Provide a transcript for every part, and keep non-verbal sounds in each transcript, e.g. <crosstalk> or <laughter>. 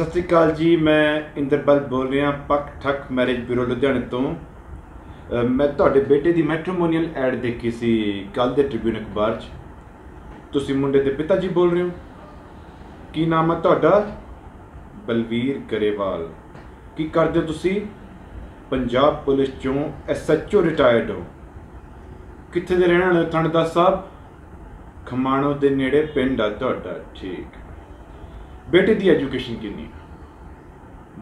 ਸਤਿ ਸ਼੍ਰੀ ਅਕਾਲ ਜੀ, ਮੈਂ ਇੰਦਰਪਾਲ ਬੋਲ ਰਿਹਾ, ਪੱਕ ਠੱਕ ਮੈਰਿਜ ਬਿਊਰੋ ਲੁਧਿਆਣੇ ਤੋਂ। ਮੈਂ ਤੁਹਾਡੇ ਬੇਟੇ ਦੀ ਮੈਟ੍ਰੀਮੋਨੀਅਲ ਐਡ ਦੇਖੀ ਸੀ ਕੱਲ ਦੇ ਟ੍ਰਿਬਿਊਨ ਅਖਬਾਰ 'ਚ। ਤੁਸੀਂ ਮੁੰਡੇ ਦੇ ਪਿਤਾ ਜੀ ਬੋਲ ਰਹੇ ਹੋ? ਕੀ ਨਾਮ ਹੈ ਤੁਹਾਡਾ? ਬਲਵੀਰ ਗਰੇਵਾਲ। ਕੀ ਕਰਦੇ ਹੋ ਤੁਸੀਂ? ਪੰਜਾਬ ਪੁਲਿਸ ਚੋਂ ਐਸਐਚਓ ਰਿਟਾਇਰਡ ਹੋ। ਕਿੱਥੇ ਦੇ ਰਹਿਣ ਵਾਲੇ ਹੋ? ਥਾਣੇਦਾਰ ਸਾਹਿਬ ਖਮਾਣੋ ਦੇ ਨੇੜੇ ਪਿੰਡ ਆ ਤੁਹਾਡਾ, ਠੀਕ। ਬੇਟੇ ਦੀ ਐਜੂਕੇਸ਼ਨ ਕਿੰਨੀ?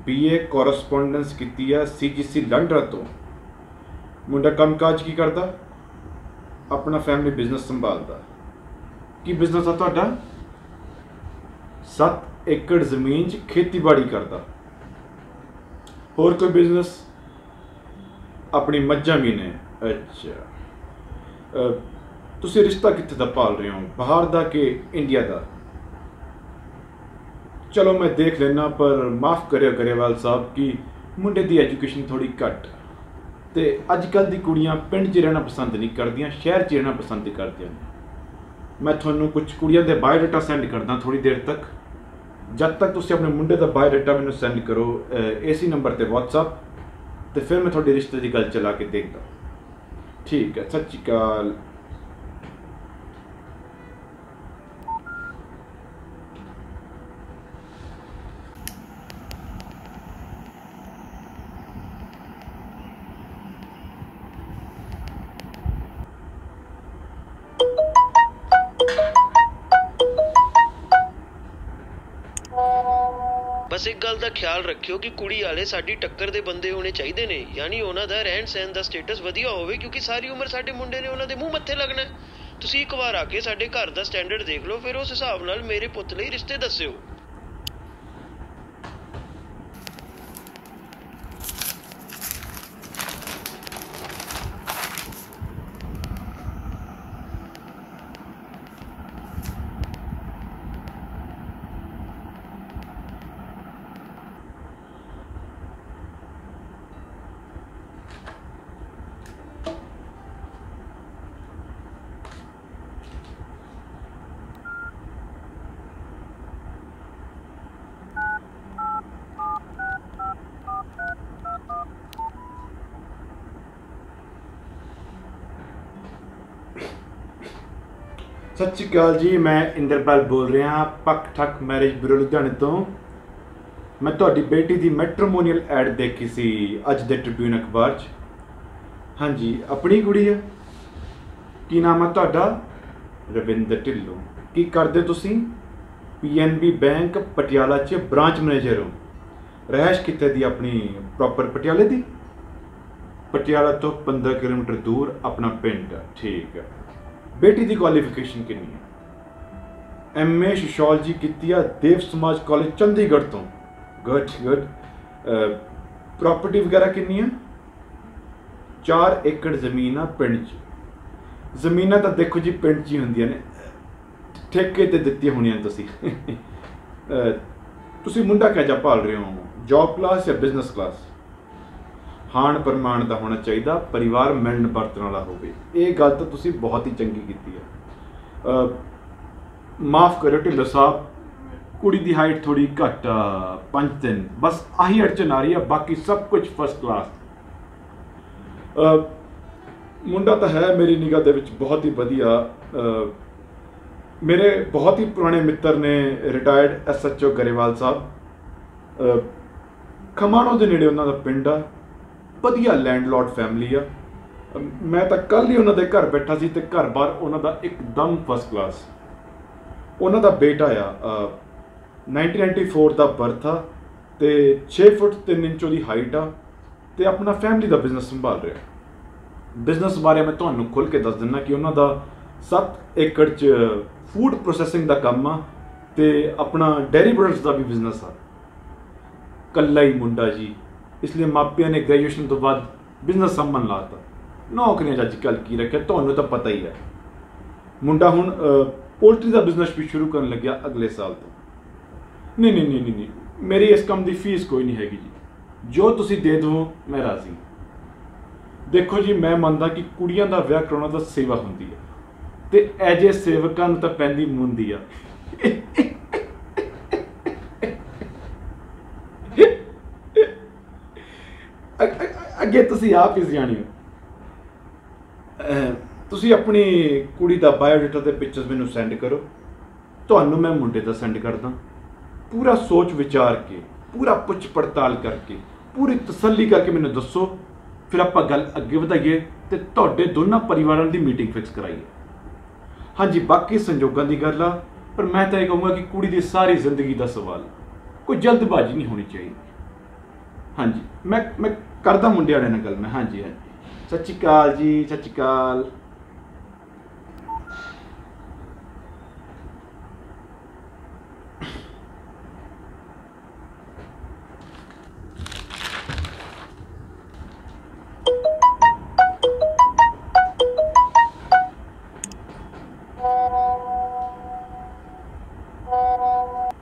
ਬੀਏ ਕੋਰਸਪੋਂਡੈਂਸ ਕੀਤੀ ਆ ਸੀਜੀਸੀ ਲੰਡਨ ਤੋਂ। ਮੁੰਡਾ ਕੰਮਕਾਜ ਕੀ ਕਰਦਾ? ਆਪਣਾ ਫੈਮਿਲੀ ਬਿਜ਼ਨਸ ਸੰਭਾਲਦਾ। ਕੀ ਬਿਜ਼ਨਸ ਆ ਤੁਹਾਡਾ? 7 ਏਕੜ ਜ਼ਮੀਨ 'ਚ ਖੇਤੀਬਾੜੀ ਕਰਦਾ। ਹੋਰ ਕੋਈ ਬਿਜ਼ਨਸ ਆਪਣੀ ਮੱਝਾਂ ਵੀ ਨੇ। ਅੱਛਾ। ਤੁਸੀਂ ਰਿਸ਼ਤਾ ਕਿੱਥੇ ਦਾ ਪਾਲ ਰਹੇ ਹੋ? ਬਾਹਰ ਦਾ ਕਿ ਇੰਡੀਆ ਦਾ? ਚਲੋ ਮੈਂ ਦੇਖ ਲੈਣਾ ਪਰ ਮਾਫ ਕਰਿਓ ਗਰੇਵਾਲ ਸਾਹਿਬ, ਕਿ ਮੁੰਡੇ ਦੀ ਐਜੂਕੇਸ਼ਨ ਥੋੜੀ ਘੱਟ। ਤੇ ਅੱਜ ਕੱਲ ਦੀ ਕੁੜੀਆਂ ਪਿੰਡ 'ਚ ਰਹਿਣਾ ਪਸੰਦ ਨਹੀਂ ਕਰਦੀਆਂ, ਸ਼ਹਿਰ 'ਚ ਰਹਿਣਾ ਪਸੰਦ ਕਰਦੀਆਂ ਮੈਂ ਤੁਹਾਨੂੰ ਕੁਝ ਕੁੜੀਆਂ ਦੇ ਬਾਇਓਡਾਟਾ ਸੈਂਡ ਕਰਦਾ ਥੋੜੀ ਦੇਰ ਤੱਕ। ਜਦ ਤੱਕ ਤੁਸੀਂ ਆਪਣੇ ਮੁੰਡੇ ਦਾ ਬਾਇਓਡਾਟਾ ਮੈਨੂੰ ਸੈਂਡ ਕਰੋ ਏਸੀ ਨੰਬਰ ਤੇ WhatsApp, ਤੇ ਫਿਰ ਮੈਂ ਤੁਹਾਡੇ ਰਿਸ਼ਤੇ ਦੀ ਗੱਲ ਚਲਾ ਕੇ ਦੇਖਦਾ। ਠੀਕ ਹੈ, ਸਤਿ ਸ਼੍ਰੀ ਦਾ ਖਿਆਲ ਰੱਖਿਓ ਕਿ ਕੁੜੀ ਵਾਲੇ ਸਾਡੀ ਟੱਕਰ ਦੇ ਬੰਦੇ ਹੋਣੇ ਚਾਹੀਦੇ ਨੇ। ਯਾਨੀ ਉਹਨਾਂ ਦਾ ਰਹਿਣ ਸਹਿਣ ਦਾ ਸਟੇਟਸ ਵਧੀਆ ਹੋਵੇ, ਕਿਉਂਕਿ ਸਾਰੀ ਉਮਰ ਸਾਡੇ ਮੁੰਡੇ ਨੇ ਉਹਨਾਂ ਦੇ ਮੂੰਹ ਮੱਥੇ ਲੱਗਣਾ ਤੁਸੀਂ ਇੱਕ ਵਾਰ ਆ ਕੇ ਸਾਡੇ ਘਰ ਦਾ ਸਟੈਂਡਰਡ ਦੇਖ ਲਓ, ਫਿਰ ਉਸ ਹਿਸਾਬ ਨਾਲ ਮੇਰੇ ਪੁੱਤ ਲਈ ਰਿਸ਼ਤੇ ਦੱਸਿਓ। ਸਤਿ ਸ਼੍ਰੀ ਅਕਾਲ ਜੀ, ਮੈਂ ਇੰਦਰਪਾਲ ਬੋਲ ਰਿਹਾ ਪੱਕ ਠੱਕ ਮੈਰਿਜ ਬਿਊਰੋ ਲੁਧਿਆਣੇ ਤੋਂ। ਮੈਂ ਤੁਹਾਡੀ ਬੇਟੀ ਦੀ ਮੈਟ੍ਰੀਮੋਨੀਅਲ ਐਡ ਦੇਖੀ ਸੀ, ਅੱਜ ਦੇ ਟ੍ਰਿਬਿਊਨ ਅਖਬਾਰ 'ਚ। ਹਾਂਜੀ, ਆਪਣੀ ਕੁੜੀ ਹੈ। ਕੀ ਨਾਮ ਹੈ ਤੁਹਾਡਾ? ਰਵਿੰਦਰ ਢਿੱਲੋਂ। ਕੀ ਕਰਦੇ ਤੁਸੀਂ? ਪੀਐਨਬੀ ਬੈਂਕ ਪਟਿਆਲਾ 'ਚ ਬ੍ਰਾਂਚ ਮੈਨੇਜਰ ਹੋ। ਰਹਿਸ਼ ਕਿੱਥੇ ਦੀ ਆਪਣੀ ਪ੍ਰੋਪਰ ਪਟਿਆਲੇ ਦੀ? ਪਟਿਆਲਾ ਤੋਂ 15 ਕਿਲੋਮੀਟਰ ਦੂਰ ਆਪਣਾ ਪਿੰਡ, ਠੀਕ ਹੈ। ਬੇਟੀ ਦੀ ਕੁਆਲੀਫਿਕੇਸ਼ਨ ਕਿੰਨੀ ਹੈ? ਐਮਏ ਸੋਸ਼ੀਓਲੋਜੀ ਕੀਤੀ ਆ ਦੇਵ ਸਮਾਜ ਕਾਲਜ ਚੰਡੀਗੜ੍ਹ ਤੋਂ। ਗੁੱਡ ਗੁੱਡ ਪ੍ਰਾਪਰਟੀ ਵਗੈਰਾ ਕਿੰਨੀ ਆ 4 ਏਕੜ ਜ਼ਮੀਨ ਆ ਪਿੰਡ 'ਚ। ਜ਼ਮੀਨਾਂ ਤਾਂ ਦੇਖੋ ਜੀ ਪਿੰਡ 'ਚ ਹੀ ਹੁੰਦੀਆਂ ਨੇ। ਠੇਕੇ ਤੇ ਦਿੱਤੀਆਂ ਹੋਣੀਆਂ ਤੁਸੀਂ। ਤੁਸੀਂ ਮੁੰਡਾ ਕਹਿ ਜਾ ਭਾਲ ਰਹੇ ਹੋ? ਜੌਬ ਕਲਾਸ ਜਾਂ ਬਿਜ਼ਨਸ ਕਲਾਸ ਹਾਨ ਪ੍ਰਮਾਣ ਦਾ ਹੋਣਾ ਚਾਹੀਦਾ, ਪਰਿਵਾਰ ਮਿਲਣ ਵਰਤਣ ਵਾਲਾ ਹੋਵੇ। ਇਹ ਗੱਲ ਤਾਂ ਤੁਸੀਂ ਬਹੁਤ ਹੀ ਚੰਗੀ ਕੀਤੀ ਹੈ। ਮਾਫ ਕਰਿਓ ਢਿੱਲੋਂ ਸਾਹਿਬ, ਕੁੜੀ ਦੀ ਹਾਈਟ ਥੋੜੀ ਘੱਟ ਆ 5-3 ਬਸ ਆਹੀ ਅੜਚਨ ਆ ਰਹੀ ਆ, ਬਾਕੀ ਸਭ ਕੁਝ ਫਸਟ ਕਲਾਸ ਮੁੰਡਾ ਤਾਂ ਹੈ ਮੇਰੀ ਨਿਗਾਹ ਦੇ ਵਿੱਚ ਬਹੁਤ ਹੀ ਵਧੀਆ। ਮੇਰੇ ਬਹੁਤ ਹੀ ਪੁਰਾਣੇ ਮਿੱਤਰ ਨੇ ਰਿਟਾਇਰਡ ਐਸਐਚਓ ਗਰੇਵਾਲ ਸਾਹਿਬ। ਖਮਾਣੋ ਦੇ ਨੇੜੇ ਉਹਨਾਂ ਦਾ ਪਿੰਡ ਆ। ਵਧੀਆ ਲੈਂਡਲੋਰਡ ਫੈਮਿਲੀ ਆ। ਮੈਂ ਤਾਂ ਕੱਲ ਹੀ ਉਹਨਾਂ ਦੇ ਘਰ ਬੈਠਾ ਸੀ ਤੇ ਘਰ-ਬਾਰ ਉਹਨਾਂ ਦਾ ਇੱਕਦਮ ਫਸਟ ਕਲਾਸ ਉਹਨਾਂ ਦਾ ਬੇਟਾ ਆ ਅ, 1994 ਦਾ ਬਰਥ ਆ ਤੇ 6 ਫੁੱਟ 3 ਇੰਚ ਉਹਦੀ ਹਾਈਟ ਆ ਤੇ ਆਪਣਾ ਫੈਮਿਲੀ ਦਾ ਬਿਜ਼ਨਸ ਸੰਭਾਲ ਰਿਹਾ। ਬਿਜ਼ਨਸ ਬਾਰੇ ਮੈਂ ਤੁਹਾਨੂੰ ਖੁੱਲ ਕੇ ਦੱਸ ਦਿੰਦਾ ਕਿ ਉਹਨਾਂ ਦਾ 7 ਏਕੜ 'ਚ ਫੂਡ ਪ੍ਰੋਸੈਸਿੰਗ ਦਾ ਕੰਮ ਆ ਤੇ ਆਪਣਾ ਡੈਰੀ ਪ੍ਰੋਡਕਟਸ ਦਾ ਵੀ ਬਿਜ਼ਨਸ ਆ। ਕੱਲਾ ਹੀ ਮੁੰਡਾ ਜੀ। ਇਸ ਲਈ ਮਾਪਿਆਂ ਨੇ ਗ੍ਰੈਜੂਏਸ਼ਨ ਤੋਂ ਬਾਅਦ ਬਿਜ਼ਨਸ ਸੰਭਨ ਲਾਤਾ ਨੌਕਰੀਆਂ 'ਚ ਅੱਜ ਕੱਲ ਕੀ ਰੱਖਿਆ, ਤੁਹਾਨੂੰ ਤਾਂ ਪਤਾ ਹੀ ਹੈ। ਮੁੰਡਾ ਹੁਣ ਪੋਲਟਰੀ ਦਾ ਬਿਜ਼ਨਸ ਵੀ ਸ਼ੁਰੂ ਕਰਨ ਲੱਗਿਆ ਅਗਲੇ ਸਾਲ ਤੋਂ। ਨਹੀਂ ਨਹੀਂ ਨਹੀਂ ਨਹੀਂ ਮੇਰੀ ਇਸ ਕੰਮ ਦੀ ਫੀਸ ਕੋਈ ਨਹੀਂ ਹੈਗੀ ਜੀ। ਜੋ ਤੁਸੀਂ ਦੇ ਦਿਓ ਮੈਂ ਰਾਜ਼ੀ ਦੇਖੋ ਜੀ, ਮੈਂ ਮੰਨਦਾ ਕਿ ਕੁੜੀਆਂ ਦਾ ਵਿਆਹ ਕਰਾਉਣਾ ਤਾਂ ਸੇਵਾ ਹੁੰਦੀ ਹੈ। ਤੇ ਐਜੇ ਸੇਵਕਾਂ ਨੂੰ ਤਾਂ ਪੈਂਦੀ ਮੁੰਦੀ ਆ। ਅੱਗੇ ਤੁਸੀਂ ਆਪ ਹੀ ਸਿਆਣੇ ਹੋ। ਤੁਸੀਂ ਆਪਣੀ ਕੁੜੀ ਦਾ ਬਾਇਓਡਾਟਾ ਤੇ ਪਿਕਚਰਸ ਮੈਨੂੰ ਸੈਂਡ ਕਰੋ। ਤੁਹਾਨੂੰ ਮੈਂ ਮੁੰਡੇ ਦਾ ਸੈਂਡ ਕਰਦਾ। ਪੂਰਾ ਸੋਚ ਵਿਚਾਰ ਕੇ, ਪੂਰਾ ਪੁੱਛ ਪੜਤਾਲ ਕਰਕੇ, ਪੂਰੀ ਤਸੱਲੀ ਕਰਕੇ ਮੈਨੂੰ ਦੱਸੋ। ਫਿਰ ਆਪਾਂ ਗੱਲ ਅੱਗੇ ਵਧਾਈਏ ਤੇ ਤੁਹਾਡੇ ਦੋਨਾਂ ਪਰਿਵਾਰਾਂ ਦੀ ਮੀਟਿੰਗ ਫਿਕਸ ਕਰਾਈਏ। ਹਾਂਜੀ, ਬਾਕੀ ਸੰਜੋਗਾਂ ਦੀ ਗੱਲ ਆ, ਪਰ ਮੈਂ ਤਾਂ ਇਹ ਕਹੂੰਗਾ ਕਿ ਕੁੜੀ ਦੀ ਸਾਰੀ ਜ਼ਿੰਦਗੀ ਦਾ ਸਵਾਲ। ਕੋਈ ਜਲਦਬਾਜ਼ੀ ਨਹੀਂ ਹੋਣੀ ਚਾਹੀਦੀ। ਹਾਂਜੀ, ਮੈਂ ਮੈਂ ਕਰਦਾ ਮੁੰਡੇ ਵਾਲੇ ਨਾਲ ਗੱਲ ਮੈਂ, ਹਾਂਜੀ ਹਾਂਜੀ। ਸਤਿ ਸ਼੍ਰੀ ਅਕਾਲ ਜੀ, ਸਤਿ ਸ਼੍ਰੀ ਅਕਾਲ।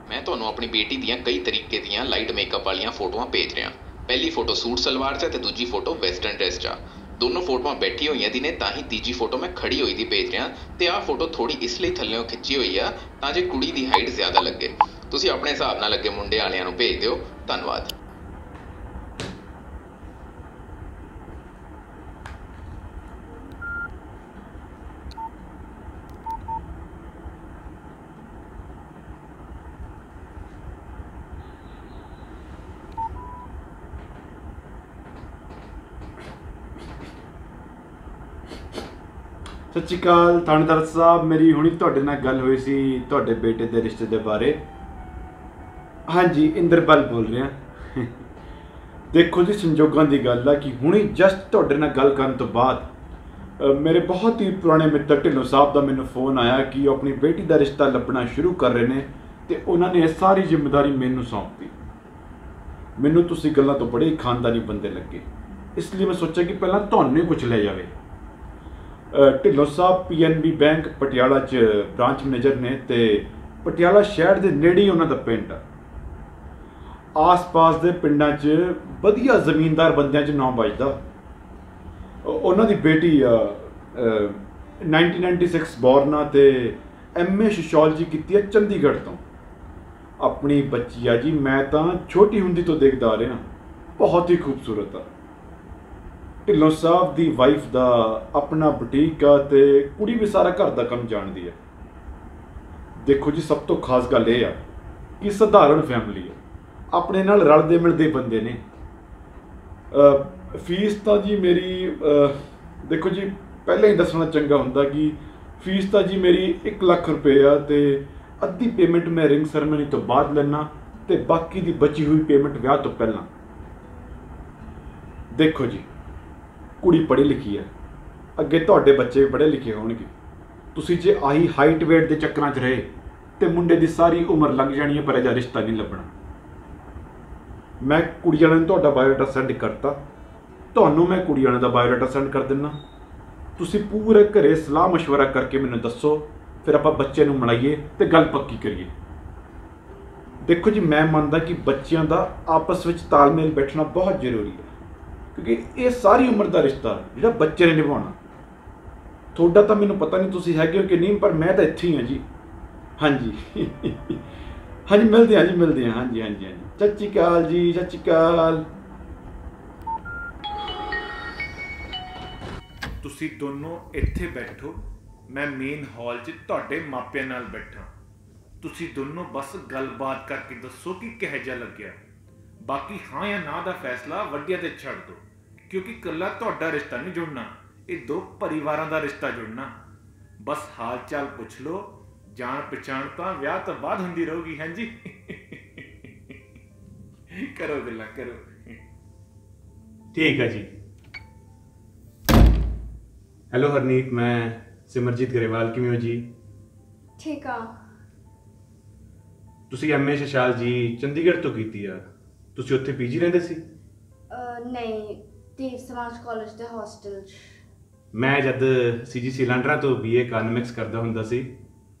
ਮੈਂ ਤੁਹਾਨੂੰ ਆਪਣੀ ਬੇਟੀ ਦੀਆਂ ਕਈ ਤਰੀਕੇ ਦੀਆਂ ਲਾਈਟ ਮੇਕਅਪ ਵਾਲੀਆਂ ਫੋਟੋਆਂ ਭੇਜ ਰਿਹਾ। ਪਹਿਲੀ ਫੋਟੋ ਸੂਟ ਸਲਵਾਰ 'ਚ ਤੇ ਦੂਜੀ ਫੋਟੋ ਵੈਸਟਰਨ ਡਰੈਸ 'ਚ ਆ। ਦੋਨੋਂ ਫੋਟੋਆਂ ਬੈਠੀ ਹੋਈਆਂ ਦੀ ਨੇ, ਤਾਂ ਹੀ ਤੀਜੀ ਫੋਟੋ ਮੈਂ ਖੜੀ ਹੋਈ ਦੀ ਭੇਜ ਰਿਹਾ ਤੇ ਆਹ ਫੋਟੋ ਥੋੜੀ ਇਸ ਲਈ ਥੱਲੇੋਂ ਖਿੱਚੀ ਹੋਈ ਆ ਤਾਂ ਜੇ ਕੁੜੀ ਦੀ ਹਾਈਟ ਜ਼ਿਆਦਾ ਲੱਗੇ। ਤੁਸੀਂ ਆਪਣੇ ਹਿਸਾਬ ਨਾਲ ਅੱਗੇ ਮੁੰਡੇ ਵਾਲਿਆਂ ਨੂੰ ਭੇਜ ਦਿਓ। ਧੰਨਵਾਦ। ਸਤਿ ਸ਼੍ਰੀ ਅਕਾਲ ਥਾਣੇਦਾਰ ਸਾਹਿਬ। ਮੇਰੀ ਹੁਣੀ ਤੁਹਾਡੇ ਨਾਲ ਗੱਲ ਹੋਈ ਸੀ ਤੁਹਾਡੇ ਬੇਟੇ ਦੇ ਰਿਸ਼ਤੇ ਦੇ ਬਾਰੇ। ਹਾਂਜੀ ਇੰਦਰਪਾਲ ਬੋਲ ਰਿਹਾ। ਦੇਖੋ ਜੀ, ਸੰਜੋਗਾਂ ਦੀ ਗੱਲ ਆ ਕਿ ਹੁਣੀ ਜਸਟ ਤੁਹਾਡੇ ਨਾਲ ਗੱਲ ਕਰਨ ਤੋਂ ਬਾਅਦ ਮੇਰੇ ਬਹੁਤ ਹੀ ਪੁਰਾਣੇ ਮਿੱਤਰ ਢਿੱਲੋਂ ਸਾਹਿਬ ਦਾ ਮੈਨੂੰ ਫੋਨ ਆਇਆ ਕਿ ਉਹ ਆਪਣੀ ਬੇਟੀ ਦਾ ਰਿਸ਼ਤਾ ਲੱਭਣਾ ਸ਼ੁਰੂ ਕਰ ਰਹੇ ਨੇ ਤੇ ਉਹਨਾਂ ਨੇ ਇਹ ਸਾਰੀ ਜ਼ਿੰਮੇਵਾਰੀ ਮੈਨੂੰ ਸੌਂਪੀ। ਮੈਨੂੰ ਤੁਸੀਂ ਗੱਲਾਂ ਤੋਂ ਬੜੇ ਖਾਨਦਾਨੀ ਬੰਦੇ ਲੱਗੇ। ਇਸ ਲਈ ਮੈਂ ਸੋਚਿਆ ਕਿ ਪਹਿਲਾਂ ਤੁਹਾਨੂੰ ਹੀ ਪੁੱਛ ਲਿਆ ਜਾਵੇ। ਢਿੱਲੋਂ ਸਾਹਿਬ ਪੀਐਨਬੀ ਬੈਂਕ ਪਟਿਆਲਾ 'ਚ ਬ੍ਰਾਂਚ ਮੈਨੇਜਰ ਨੇ ਤੇ ਪਟਿਆਲਾ ਸ਼ਹਿਰ ਦੇ ਨੇੜੇ ਹੀ ਉਹਨਾਂ ਦਾ ਪਿੰਡ। ਆ ਆਸ-ਪਾਸ ਦੇ ਪਿੰਡਾਂ 'ਚ ਵਧੀਆ ਜ਼ਮੀਨਦਾਰ ਬੰਦਿਆਂ 'ਚ ਨਾਮ ਵੱਜਦਾ। ਉਹਨਾਂ ਦੀ ਬੇਟੀ ਆ ਅ, 1996 ਬੋਰਨ ਆ ਤੇ ਐਮਏ ਸੋਸ਼ੀਓਲੋਜੀ ਕੀਤੀ ਹੈ ਚੰਡੀਗੜ੍ਹ ਤੋਂ। ਆਪਣੀ ਬੱਚੀ ਆ ਜੀ ਮੈਂ ਤਾਂ ਛੋਟੀ ਹੁੰਦੀ ਤੋਂ ਦੇਖਦਾ ਆ ਰਿਹਾ। ਬਹੁਤ ਹੀ ਖੂਬਸੂਰਤ ਆ। ਢਿੱਲੋਂ ਸਾਹਿਬ ਦੀ ਵਾਈਫ ਦਾ ਆਪਣਾ ਬੁਟੀਕ ਆ ਤੇ ਕੁੜੀ ਵੀ ਸਾਰਾ ਘਰ ਦਾ ਕੰਮ ਜਾਣਦੀ ਹੈ ਦੇਖੋ ਜੀ, ਸਭ ਤੋਂ ਖਾਸ ਗੱਲ ਇਹ ਆ ਕਿ ਸਧਾਰਨ ਫੈਮਿਲੀ ਹੈ ਆਪਣੇ ਨਾਲ ਰਲਦੇ ਮਿਲਦੇ ਬੰਦੇ ਨੇ। ਫੀਸ ਤਾਂ ਜੀ ਮੇਰੀ ਦੇਖੋ ਜੀ, ਪਹਿਲਾਂ ਹੀ ਦੱਸਣਾ ਚੰਗਾ ਹੁੰਦਾ ਕਿ ਫੀਸ ਤਾਂ ਜੀ ਮੇਰੀ 1 ਲੱਖ ਰੁਪਏ ਆ ਤੇ ਅੱਧੀ ਪੇਮੈਂਟ ਮੈਂ ਰਿੰਗ ਸੈਰਮਨੀ ਤੋਂ ਬਾਅਦ ਲੈਣਾ ਤੇ ਬਾਕੀ ਦੀ ਬਚੀ ਹੋਈ ਪੇਮੈਂਟ ਵਿਆਹ ਤੋਂ ਪਹਿਲਾਂ। ਦੇਖੋ ਜੀ ਕੁੜੀ ਪੜ੍ਹੀ ਲਿਖੀ ਹੈ ਅੱਗੇ ਤੁਹਾਡੇ ਬੱਚੇ ਵੀ ਪੜ੍ਹੇ ਲਿਖੇ ਹੋਣਗੇ ਤੁਸੀਂ ਜੇ ਆਹੀ ਹਾਈਟ weight ਦੇ ਚੱਕਰਾਂ 'ਚ ਰਹੇ ਤੇ ਮੁੰਡੇ ਦੀ ਸਾਰੀ ਉਮਰ ਲੰਘ ਜਾਣੀ ਹੈ ਪਰ ਅਜਾ ਰਿਸ਼ਤਾ ਨਹੀਂ ਲੱਭਣਾ ਮੈਂ ਕੁੜੀ ਵਾਲਿਆਂ ਨੂੰ ਤੁਹਾਡਾ ਬਾਇਓਡਾਟਾ ਸੈਂਡ ਕਰਤਾ ਤੁਹਾਨੂੰ ਮੈਂ ਕੁੜੀ ਵਾਲਿਆਂ ਦਾ ਬਾਇਓਡਾਟਾ ਸੈਂਡ ਕਰ ਦਿੰਨਾ ਤੁਸੀਂ ਪੂਰੇ ਘਰੇ ਸਲਾਹ مشورہ ਕਰਕੇ ਮੈਨੂੰ ਦੱਸੋ ਫਿਰ ਆਪਾਂ ਬੱਚੇ ਨੂੰ ਮਿਲਾਈਏ ਤੇ ਗੱਲ ਪੱਕੀ ਕਰੀਏ ਦੇਖੋ ਜੀ ਮੈਂ ਮੰਨਦਾ ਕਿ ਬੱਚਿਆਂ ਦਾ ਆਪਸ ਵਿੱਚ ਤਾਲਮੇਲ ਬੈਠਣਾ ਬਹੁਤ ਜ਼ਰੂਰੀ ਹੈ ਕਿਉਂਕਿ ਇਹ ਸਾਰੀ ਉਮਰ ਦਾ ਰਿਸ਼ਤਾ ਜਿਹੜਾ ਬੱਚੇ ਨੇ ਨਿਭਾਉਣਾ। ਤੁਹਾਡਾ ਤਾਂ ਮੈਨੂੰ ਪਤਾ ਨਹੀਂ ਤੁਸੀਂ ਹੈਗੇ ਹੋ ਕਿ ਨਹੀਂ, ਪਰ ਮੈਂ ਤਾਂ ਇੱਥੇ ਹੀ ਹਾਂ ਜੀ। ਹਾਂਜੀ। ਹਾਂਜੀ, ਮਿਲਦੇ ਹਾਂ ਜੀ, ਮਿਲਦੇ ਹਾਂ। ਹਾਂਜੀ ਹਾਂਜੀ ਹਾਂਜੀ। ਸਤਿ ਸ਼੍ਰੀ ਅਕਾਲ ਜੀ, ਸਤਿ ਸ਼੍ਰੀ ਅਕਾਲ। ਤੁਸੀਂ ਦੋਨੋਂ ਇੱਥੇ ਬੈਠੋ, ਮੈਂ ਮੇਨ ਹਾਲ 'ਚ ਤੁਹਾਡੇ ਮਾਪਿਆਂ ਨਾਲ ਬੈਠਾ। ਤੁਸੀਂ ਦੋਨੋਂ ਬਸ ਗੱਲਬਾਤ ਕਰਕੇ ਦੱਸੋ ਕਿ ਕਿਹੋ ਜਿਹਾ ਲੱਗਿਆ। ਬਾਕੀ ਹਾਂ ਜਾਂ ਨਾ ਦਾ ਫੈਸਲਾ ਵੱਡਿਆਂ ਤੇ ਛੱਡ ਦਿਓ। ਕਿਉਂਕਿ ਇਕੱਲਾ ਤੁਹਾਡਾ ਰਿਸ਼ਤਾ ਨਹੀਂ ਜੁੜਨਾ ਇਹ ਦੋ ਪਰਿਵਾਰਾਂ ਦਾ ਰਿਸ਼ਤਾ ਜੁੜਨਾ। ਬਸ ਹਾਲ ਚਾਲ ਪੁੱਛ ਲਓ ਜਾਣ ਪਛਾਣ ਤਾਂ ਵਿਆਹ ਤੋਂ ਬਾਅਦ ਹੁੰਦੀ ਰਹੂਗੀ ਹਾਂਜੀ ਕਰੋ ਗੱਲਾਂ ਕਰੋ। ਠੀਕ ਹੈ ਜੀ। ਹੈਲੋ ਹਰਨੀਤ ਮੈਂ ਸਿਮਰਜੀਤ ਗਰੇਵਾਲ ਕਿਵੇਂ ਹੋ ਜੀ? ਠੀਕ ਆ। ਤੁਸੀਂ ਐਮਏ ਸ਼ਸ਼ਾਲ ਜੀ ਚੰਡੀਗੜ੍ਹ ਤੋਂ ਕੀਤੀ ਆ। ਤੁਸੀਂ ਉੱਥੇ ਪੀਜੀ ਰਹਿੰਦੇ ਸੀ? ਨਹੀਂ ਦੀਪ ਸਮਾਜ ਕਾਲਜ ਦੇ ਹੌਸਟਲ 'ਚ। ਮੈਂ ਜਦ ਸੀਜੀਸੀ ਲਾਂਡਰਾ ਤੋਂ ਬੀਏ ਇਕਨੋਮਿਕਸ ਕਰਦਾ ਹੁੰਦਾ ਸੀ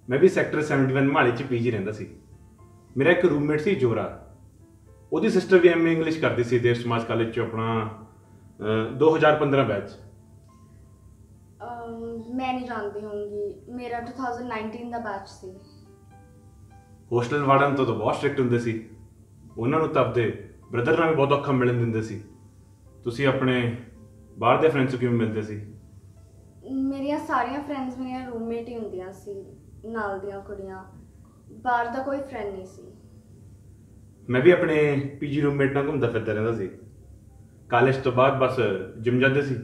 ਮੈਂ ਵੀ ਸੈਕਟਰ 71 ਮਾਲੇ ਚ ਪੀਜੀ ਰਹਿੰਦਾ ਸੀ। ਮੇਰਾ ਇੱਕ ਰੂਮਮੇਟ ਸੀ ਜੋਰਾ। ਉਹਦੀ ਸਿਸਟਰ ਵੀ ਐਮਏ ਇੰਗਲਿਸ਼ ਕਰਦੀ ਸੀ ਦੇਵ ਸਮਾਜ ਕਾਲਜ ਚ ਆਪਣਾ ਅਹ, 2015 ਬੈਚ ਅਮ, ਮੈਂ ਨਹੀਂ ਜਾਣਦੀ ਹੋਊਂਗੀ ਮੇਰਾ 2019 ਦਾ ਬੈਚ ਸੀ। ਹੋਸਟਲ ਵਾਰਡਨ ਤੋਂ ਤਾਂ ਬਹੁਤ ਸਟ੍ਰਿਕਟ ਹੁੰਦੇ ਸੀ। ਉਹਨਾਂ ਨੂੰ ਤਾਂ ਆਪਦੇ ਬ੍ਰਦਰ ਨਾਲ ਵੀ ਬਹੁਤ ਔਖਾ ਮਿਲਣ ਦਿੰਦੇ ਸੀ। ਤੁਸੀਂ ਆਪਣੇ ਬਾਹਰ ਦੇ ਫਰੈਂਡਸ ਕਿਵੇਂ ਮਿਲਦੇ ਸੀ? ਮੇਰੀਆਂ ਸਾਰੀਆਂ ਫਰੈਂਡਸ ਮੇਰੀਆਂ ਰੂਮਮੇਟ ਹੀ ਹੁੰਦੀਆਂ ਸੀ ਨਾਲ ਦੀਆਂ ਕੁੜੀਆਂ। ਬਾਹਰ ਦਾ ਕੋਈ ਫਰੈਂਡ ਨਹੀਂ ਸੀ। ਮੈਂ ਵੀ ਆਪਣੇ ਪੀਜੀ ਰੂਮਮੇਟ ਨਾਲ ਘੁੰਮਦਾ ਫਿਰਦਾ ਰਹਿੰਦਾ ਸੀ। ਕਾਲਜ ਤੋਂ ਬਾਅਦ ਬਸ ਜਿਮ ਜਾਂਦੇ ਸੀ।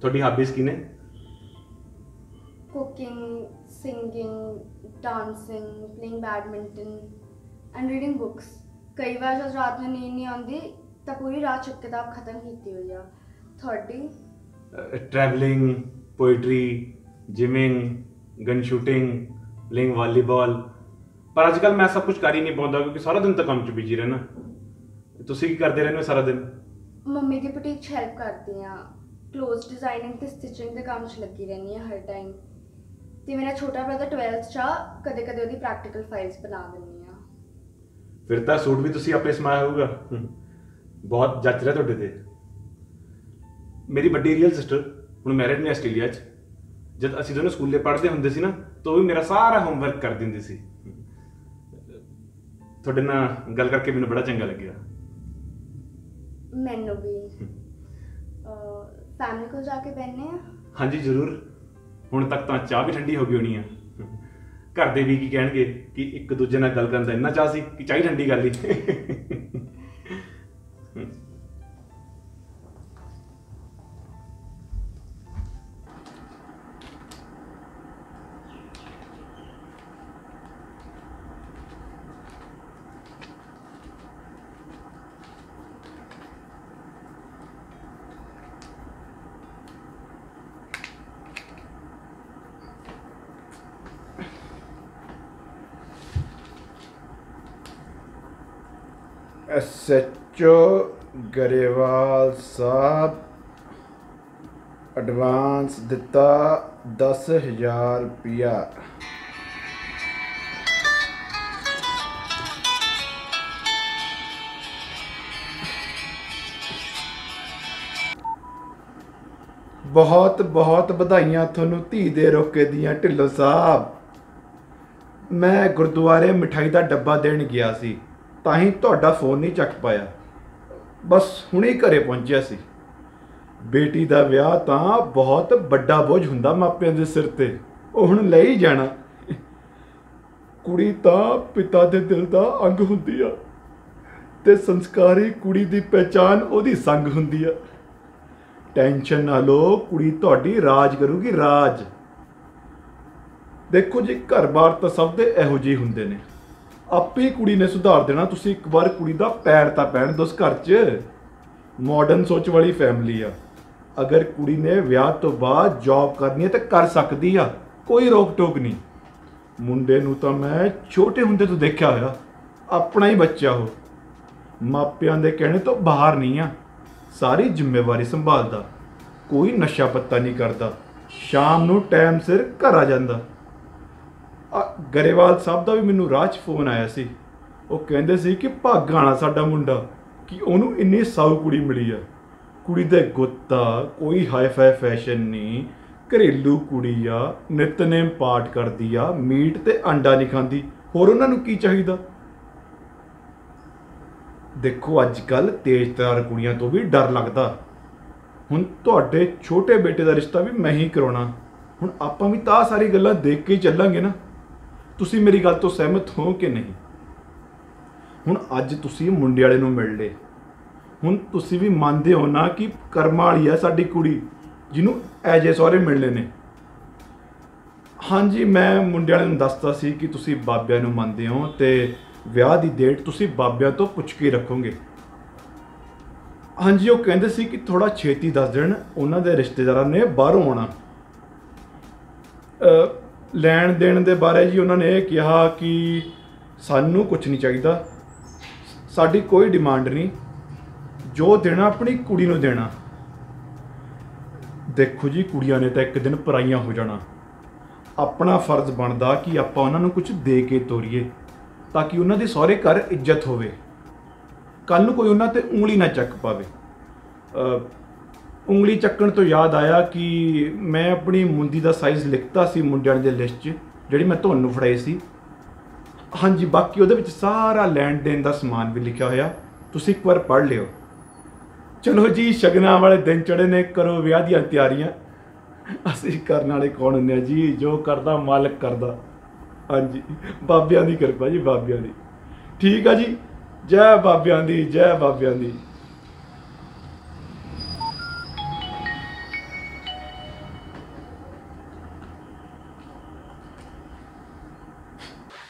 ਤੁਹਾਡੀ ਹਾਬੀਜ਼ ਕੀ ਨੇ? Cooking singing dancing playing badminton and reading books ਕਈ ਵਾਰ ਜਦ ਰਾਤ ਨੂੰ ਨੀਂਦ ਨਹੀਂ ਆਉਂਦੀ ਤਾਂ ਪੂਰੀ ਰਾਤ ਚੁੱਕ ਕਿਤਾਬ ਖਤਮ ਕੀਤੀ ਹੋਈ ਆ। ਤੁਹਾਡੀ? Travelling poetry gymming gun shooting playing volleyball ਪਰ ਅੱਜ ਕੱਲ ਮੈਂ ਸਭ ਕੁਝ ਕਰ ਹੀ ਨਹੀਂ ਪਾਉਂਦਾ ਕਿਉਂਕਿ ਸਾਰਾ ਦਿਨ ਤਾਂ ਕੰਮ 'ਚ ਬਿਜ਼ੀ ਰਹਿਣਾ। ਤੁਸੀਂ ਕੀ ਕਰਦੇ ਰਹਿੰਦੇ ਹੋ ਸਾਰਾ ਦਿਨ? ਮੰਮੀ ਦੀ ਬੁਟੀਕ 'ਚ ਹੈਲਪ ਕਰਦੀ ਆ ਕਲੋਥ ਡਿਜ਼ਾਈਨਿੰਗ ਤੇ ਸਟਿਚਿੰਗ ਦੇ ਕੰਮ 'ਚ ਲੱਗੀ ਰਹਿੰਦੀ ਆ ਹਰ ਟਾਈਮ ਤੇ ਮੇਰਾ ਛੋਟਾ ਬ੍ਰਦਰ 12th 'ਚ ਆ ਕਦੇ ਕਦੇ ਉਹਦੀ ਪ੍ਰੈਕਟੀਕਲ ਫਾਈਲਸ ਬਣਾ ਦਿੰਦੀ ਆ ਫਿਰ ਤਾਂ ਸੂਟ ਵੀ ਤੁਸੀਂ ਆਪੇ ਸਮਾਇਆ ਹੋਊਗਾ। ਬਹੁਤ ਜੱਜ ਰਿਹਾ ਤੁਹਾਡੇ ਤੇ। ਮੇਰੀ ਵੱਡੀ ਰੀਅਲ ਸਿਸਟਰ ਹੁਣ ਮੈਰਿਡ ਨੇ ਆਸਟ੍ਰੇਲੀਆ 'ਚ। ਜਦ ਅਸੀਂ ਦੋਨੋਂ ਸਕੂਲੇ ਪੜ੍ਹਦੇ ਹੁੰਦੇ ਸੀ ਨਾ ਤਾਂ ਉਹ ਵੀ ਮੇਰਾ ਸਾਰਾ ਹੋਮਵਰਕ ਕਰ ਦਿੰਦੀ ਸੀ। ਤੁਹਾਡੇ ਨਾਲ ਗੱਲ ਕਰਕੇ ਮੈਨੂੰ ਬੜਾ ਚੰਗਾ ਲੱਗਿਆ। ਮੈਨੂੰ ਵੀ। ਫੈਮਿਲੀ ਕੋਲ ਜਾ ਕੇ ਬੈਠਨੇ ਆ? ਹਾਂਜੀ ਜ਼ਰੂਰ। ਹੁਣ ਤੱਕ ਤਾਂ ਚਾਹ ਵੀ ਠੰਡੀ ਹੋ ਗਈ ਹੋਣੀ ਆ। ਘਰ ਦੇ ਵੀ ਕੀ ਕਹਿਣਗੇ ਕਿ ਇੱਕ ਦੂਜੇ ਨਾਲ ਗੱਲ ਕਰਨ ਦਾ ਇੰਨਾ ਚਾਹ ਸੀ ਕਿ ਚਾਹ ਠੰਡੀ ਕਰ ਲਈ। ਐਸਐਚਓ ਗਰੇਵਾਲ ਸਾਹਿਬ ਐਡਵਾਂਸ ਦਿੱਤਾ 10000 ਰੁਪਇਆ। ਬਹੁਤ ਬਹੁਤ ਵਧਾਈਆਂ ਤੁਹਾਨੂੰ ਧੀ ਦੇ ਰੋਕੇ ਦੀਆਂ ਢਿੱਲੋਂ ਸਾਹਿਬ। ਮੈਂ ਗੁਰਦੁਆਰੇ ਮਠਾਈ ਦਾ ਡੱਬਾ ਦੇਣ ਗਿਆ ਸੀ, ਤਾਂ ਹੀ ਤੁਹਾਡਾ ਫੋਨ ਨਹੀਂ ਚੱਕ ਪਾਇਆ। ਬਸ ਹੁਣੇ ਹੀ ਘਰੇ ਪਹੁੰਚਿਆ ਸੀ। ਬੇਟੀ ਦਾ ਵਿਆਹ ਤਾਂ ਬਹੁਤ ਵੱਡਾ ਬੋਝ ਹੁੰਦਾ ਮਾਪਿਆਂ ਦੇ ਸਿਰ ਤੇ। ਉਹ ਹੁਣ ਲੈ ਹੀ ਜਾਣਾ। ਕੁੜੀ ਤਾਂ ਪਿਤਾ ਦੇ ਦਿਲ ਦਾ ਅੰਗ ਹੁੰਦੀ ਆ ਤੇ ਸੰਸਕਾਰੀ ਕੁੜੀ ਦੀ ਪਹਿਚਾਨ ਉਹਦੀ ਸੰਗ ਹੁੰਦੀ ਆ। ਟੈਨਸ਼ਨ ਨਾ ਲਓ, ਕੁੜੀ ਤੁਹਾਡੀ ਰਾਜ ਕਰੂਗੀ, ਰਾਜ। ਦੇਖੋ ਜੀ, ਘਰ-ਬਾਰ ਤਾਂ ਸਭ ਦੇ ਇਹੋ ਜਿਹੇ ਹੁੰਦੇ ਨੇ। ਆਪੇ ਕੁੜੀ ਨੇ ਸੁਧਾਰ ਦੇਣਾ, ਤੁਸੀਂ ਇੱਕ ਵਾਰ ਕੁੜੀ ਦਾ ਪੈਰ ਤਾਂ ਪੈਣ ਦੋ ਉਸ ਘਰ 'ਚ। ਮਾਡਰਨ ਸੋਚ ਵਾਲੀ ਫੈਮਿਲੀ ਆ। ਅਗਰ ਕੁੜੀ ਨੇ ਵਿਆਹ ਤੋਂ ਬਾਅਦ ਜੌਬ ਕਰਨੀ ਹੈ ਤਾਂ ਕਰ ਸਕਦੀ ਆ, ਕੋਈ ਰੋਕ ਟੋਕ ਨਹੀਂ। ਮੁੰਡੇ ਨੂੰ ਤਾਂ ਮੈਂ ਛੋਟੇ ਹੁੰਦੇ ਤੋਂ ਦੇਖਿਆ ਹੋਇਆ, ਆਪਣਾ ਹੀ ਬੱਚਾ ਹੋ ਮਾਪਿਆਂ ਦੇ ਕਹਿਣੇ ਤੋਂ ਬਾਹਰ ਨਹੀਂ ਆ, ਸਾਰੀ ਜ਼ਿੰਮੇਵਾਰੀ ਸੰਭਾਲਦਾ। ਕੋਈ ਨਸ਼ਾ ਪੱਤਾ ਨਹੀਂ ਕਰਦਾ, ਸ਼ਾਮ ਨੂੰ ਟਾਈਮ ਸਿਰ ਘਰ ਆ ਜਾਂਦਾ। ਗਰੇਵਾਲ ਸਾਹਿਬ ਦਾ ਵੀ ਮੈਨੂੰ ਰਾਹ 'ਚ ਫੋਨ ਆਇਆ ਸੀ। ਉਹ ਕਹਿੰਦੇ ਸੀ ਕਿ ਭਾਗਾਣਾ ਸਾਡਾ ਮੁੰਡਾ, ਕਿ ਉਹਨੂੰ ਇੰਨੀ ਸਾਊ ਕੁੜੀ ਮਿਲੀ ਆ। ਕੁੜੀ ਦੇ ਗੁੱਤਾ, ਕੋਈ ਹਾਈ ਫਾਈ ਫੈਸ਼ਨ ਨਹੀਂ, ਘਰੇਲੂ ਕੁੜੀ ਆ, ਨਿਤਨੇਮ ਪਾਠ ਕਰਦੀ ਆ, ਮੀਟ ਤੇ ਅੰਡਾ ਨਹੀਂ ਖਾਂਦੀ। ਹੋਰ ਉਹਨਾਂ ਨੂੰ ਕੀ ਚਾਹੀਦਾ? ਦੇਖੋ ਅੱਜ ਕੱਲ ਤੇਜ਼ਤਰਾਰ ਕੁੜੀਆਂ ਤੋਂ ਵੀ ਡਰ ਲੱਗਦਾ। ਹੁਣ ਤੁਹਾਡੇ ਛੋਟੇ ਬੇਟੇ ਦਾ ਰਿਸ਼ਤਾ ਵੀ ਮੈਂ ਹੀ ਕਰਾਉਣਾ। ਹੁਣ ਆਪਾਂ ਵੀ ਤਾਂ ਸਾਰੀ ਗੱਲਾਂ ਦੇਖ ਕੇ ਚੱਲਾਂਗੇ ਨਾ। ਤੁਸੀਂ ਮੇਰੀ ਗੱਲ ਤੋਂ ਸਹਿਮਤ ਹੋ ਕਿ ਨਹੀਂ? ਹੁਣ ਅੱਜ ਤੁਸੀਂ ਮੁੰਡੇ ਵਾਲੇ ਨੂੰ ਮਿਲ ਲਏ ਹੁਣ ਤੁਸੀਂ ਵੀ ਮੰਨਦੇ ਹੋ ਨਾ ਕਿ ਕਰਮਾਂ ਵਾਲੀ ਆ ਸਾਡੀ ਕੁੜੀ, ਜਿਹਨੂੰ ਐਜੇ ਸਹੁਰੇ ਮਿਲਣੇ ਨੇ। ਹਾਂਜੀ, ਮੈਂ ਮੁੰਡੇ ਵਾਲੇ ਨੂੰ ਦੱਸਤਾ ਸੀ ਕਿ ਤੁਸੀਂ ਬਾਬਿਆਂ ਨੂੰ ਮੰਨਦੇ ਹੋ ਤੇ ਵਿਆਹ ਦੀ ਡੇਟ ਤੁਸੀਂ ਬਾਬਿਆਂ ਤੋਂ ਪੁੱਛ ਕੇ ਰੱਖੋਗੇ। ਹਾਂਜੀ, ਉਹ ਕਹਿੰਦੇ ਸੀ ਕਿ ਥੋੜਾ ਛੇਤੀ ਦੱਸ ਦੇਣ, ਉਹਨਾਂ ਦੇ ਰਿਸ਼ਤੇਦਾਰਾਂ ਨੇ ਬਾਹਰੋਂ ਆਉਣਾ। ਲੈਣ ਦੇਣ ਦੇ ਬਾਰੇ ਜੀ ਉਹਨਾਂ ਨੇ ਇਹ ਕਿਹਾ ਕਿ ਸਾਨੂੰ ਕੁਝ ਨਹੀਂ ਚਾਹੀਦਾ। ਸਾਡੀ ਕੋਈ ਡਿਮਾਂਡ ਨਹੀਂ। ਜੋ ਦੇਣਾ ਆਪਣੀ ਕੁੜੀ ਨੂੰ ਦੇਣਾ। ਦੇਖੋ ਜੀ, ਕੁੜੀਆਂ ਨੇ ਤਾਂ ਇੱਕ ਦਿਨ ਪਰਾਈਆਂ ਹੋ ਜਾਣਾ। ਆਪਣਾ ਫਰਜ਼ ਬਣਦਾ ਕਿ ਆਪਾਂ ਉਹਨਾਂ ਨੂੰ ਕੁਝ ਦੇ ਕੇ ਤੋਰੀਏ, ਤਾਂ ਕਿ ਉਹਨਾਂ ਦੇ ਸਹੁਰੇ ਘਰ ਇੱਜ਼ਤ ਹੋਵੇ। ਕੱਲ ਨੂੰ ਕੋਈ ਉਹਨਾਂ ਤੇ ਉਂਗਲੀ ਨਾ ਚੱਕ ਪਾਵੇ। ਉਂਗਲੀ ਚੱਕਣ ਤੋਂ ਯਾਦ ਆਇਆ ਕਿ ਮੈਂ ਆਪਣੀ ਮੁੰਦੀ ਦਾ ਸਾਈਜ਼ ਲਿਖਤਾ ਸੀ ਮੁੰਡਿਆਂ ਦੇ ਲਿਸਟ 'ਚ, ਜਿਹੜੀ ਮੈਂ ਤੁਹਾਨੂੰ ਫੜਾਈ ਸੀ। ਹਾਂਜੀ, ਬਾਕੀ ਉਹਦੇ ਵਿੱਚ ਸਾਰਾ ਲੈਣ ਦੇਣ ਦਾ ਸਮਾਨ ਵੀ ਲਿਖਿਆ ਹੋਇਆ। ਤੁਸੀਂ ਇੱਕ ਵਾਰ ਪੜ੍ਹ ਲਿਓ। ਚਲੋ ਜੀ, ਸ਼ਗਨਾਂ ਵਾਲੇ ਦਿਨ ਚੜੇ ਨੇ, ਕਰੋ ਵਿਆਹ ਦੀਆਂ ਤਿਆਰੀਆਂ। ਅਸੀਂ ਕਰਨ ਵਾਲੇ ਕੌਣ ਹੁੰਦੇ ਆ ਜੀ? ਜੋ ਕਰਦਾ, ਮਾਲਕ ਕਰਦਾ। ਹਾਂਜੀ, ਬਾਬਿਆਂ ਦੀ ਕਿਰਪਾ ਜੀ, ਬਾਬਿਆਂ ਦੀ। ਠੀਕ ਆ ਜੀ? ਜੈ ਬਾਬਿਆਂ ਦੀ, ਜੈ ਬਾਬਿਆਂ ਦੀ।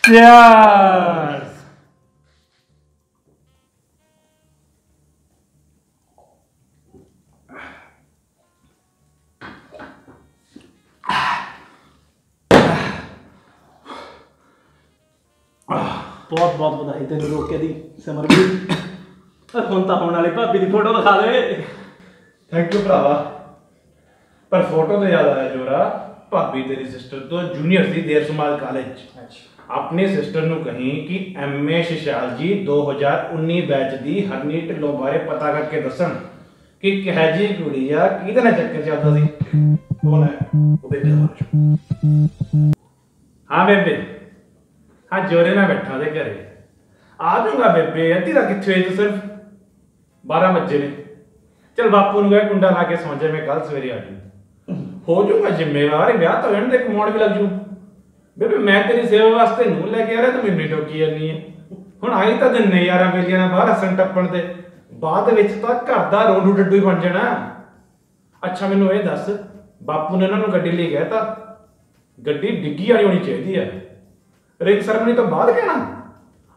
Cheers! ਬਹੁਤ ਬਹੁਤ ਵਧਾਈ ਤੈਨੂੰ ਰੋਕੇ ਦੀ ਸਿਮਰ ਵੀ। ਹੁਣ ਤਾਂ ਹੋਣ ਵਾਲੀ ਭਾਬੀ ਦੀ ਫੋਟੋ ਦਿਖਾ ਦੇ। ਥੈਂਕ ਯੂ ਭਰਾਵਾ। ਪਰ ਫੋਟੋ ਤੋਂ ਯਾਦ ਆਇਆ ਜੋਰਾ ਭਾਬੀ ਤੇਰੀ ਸਿਸਟਰ ਤੋਂ ਜੂਨੀਅਰ ਸੀ ਦੇਰ ਸਮਾਲ ਕਾਲਜ ਆਪਣੇ ਸਿਸਟਰ ਨੂੰ ਕਹੀਂ ਕਿ ਐਮਏ ਸ਼ਿਸ਼ਾਲ ਜੀ 2019 ਬੈਚ ਦੀ ਹਰਨੀ ਢਿੱਲੋਂ ਬਾਰੇ ਪਤਾ ਕਰਕੇ ਦੱਸਣ ਕਿ ਕਿਹੋ ਜੀ ਕੁੜੀ ਆ, ਕਿਹਦੇ ਨਾਲ ਚੱਕਰ ਚੱਲਦਾ ਸੀ? ਕੌਣ ਹੈ? ਉਹ ਬੇਬੇ ਦਾ ਹਾਂ ਬੇਬੇ। ਹਾਂ, ਜੋਰੇ ਨਾਲ ਬੈਠਾ ਦੇ ਘਰੇ। ਆ ਜਾਊਗਾ ਬੇਬੇ, ਅੱਧੀ ਦਾ ਕਿੱਥੇ ਹੋਈ ਤੂੰ ਸਿਰਫ? 12 ਵਜੇ ਨੇ। ਚਲ ਬਾਪੂ ਨੂੰ ਕਹੇ ਕੁੰਡਾ ਲਾ ਕੇ ਸੌਂ ਜਾ, ਮੈਂ ਕੱਲ ਸਵੇਰੇ ਆ ਜੂ ਹੋ ਜਾਊਗਾ ਜ਼ਿੰਮੇਵਾਰ, ਵਿਆਹ ਤਾਂ ਹੋਣ ਦੇ ਕਮਾਉਣ ਵੀ ਲੱਗ ਜੂ। ਬੇਬੇ, ਮੈਂ ਤੇਰੀ ਸੇਵਾ ਵਾਸਤੇ ਨੂੰ ਲੈ ਕੇ ਆ ਰਿਹਾ ਤੂੰ ਮੈਨੂੰ ਟੋਕੀ ਜਾਂਦੀ ਹੈ। ਹੁਣ ਆਈ ਤਾਂ ਦਿਨ ਨੇ ਯਾਰਾਂ ਬੇਲੀਆਂ ਨਾਲ ਬਾਹਰ ਹੱਸਣ ਟੱਪਣ ਤੇ। ਬਾਅਦ ਵਿੱਚ ਤਾਂ ਘਰ ਦਾ ਰੋਡੂ ਡੱਡੂ ਹੀ ਬਣ ਜਾਣਾ। ਅੱਛਾ, ਮੈਨੂੰ ਇਹ ਦੱਸ, ਬਾਪੂ ਨੇ ਇਹਨਾਂ ਨੂੰ ਗੱਡੀ ਲਈ ਕਹਿਤਾ, ਗੱਡੀ ਡਿੱਗੀ ਵਾਲੀ ਹੋਣੀ ਚਾਹੀਦੀ ਹੈ। ਰਿੰਗ ਸਰਮਨੀ ਤੋਂ ਬਾਅਦ ਕਹਿਣਾ।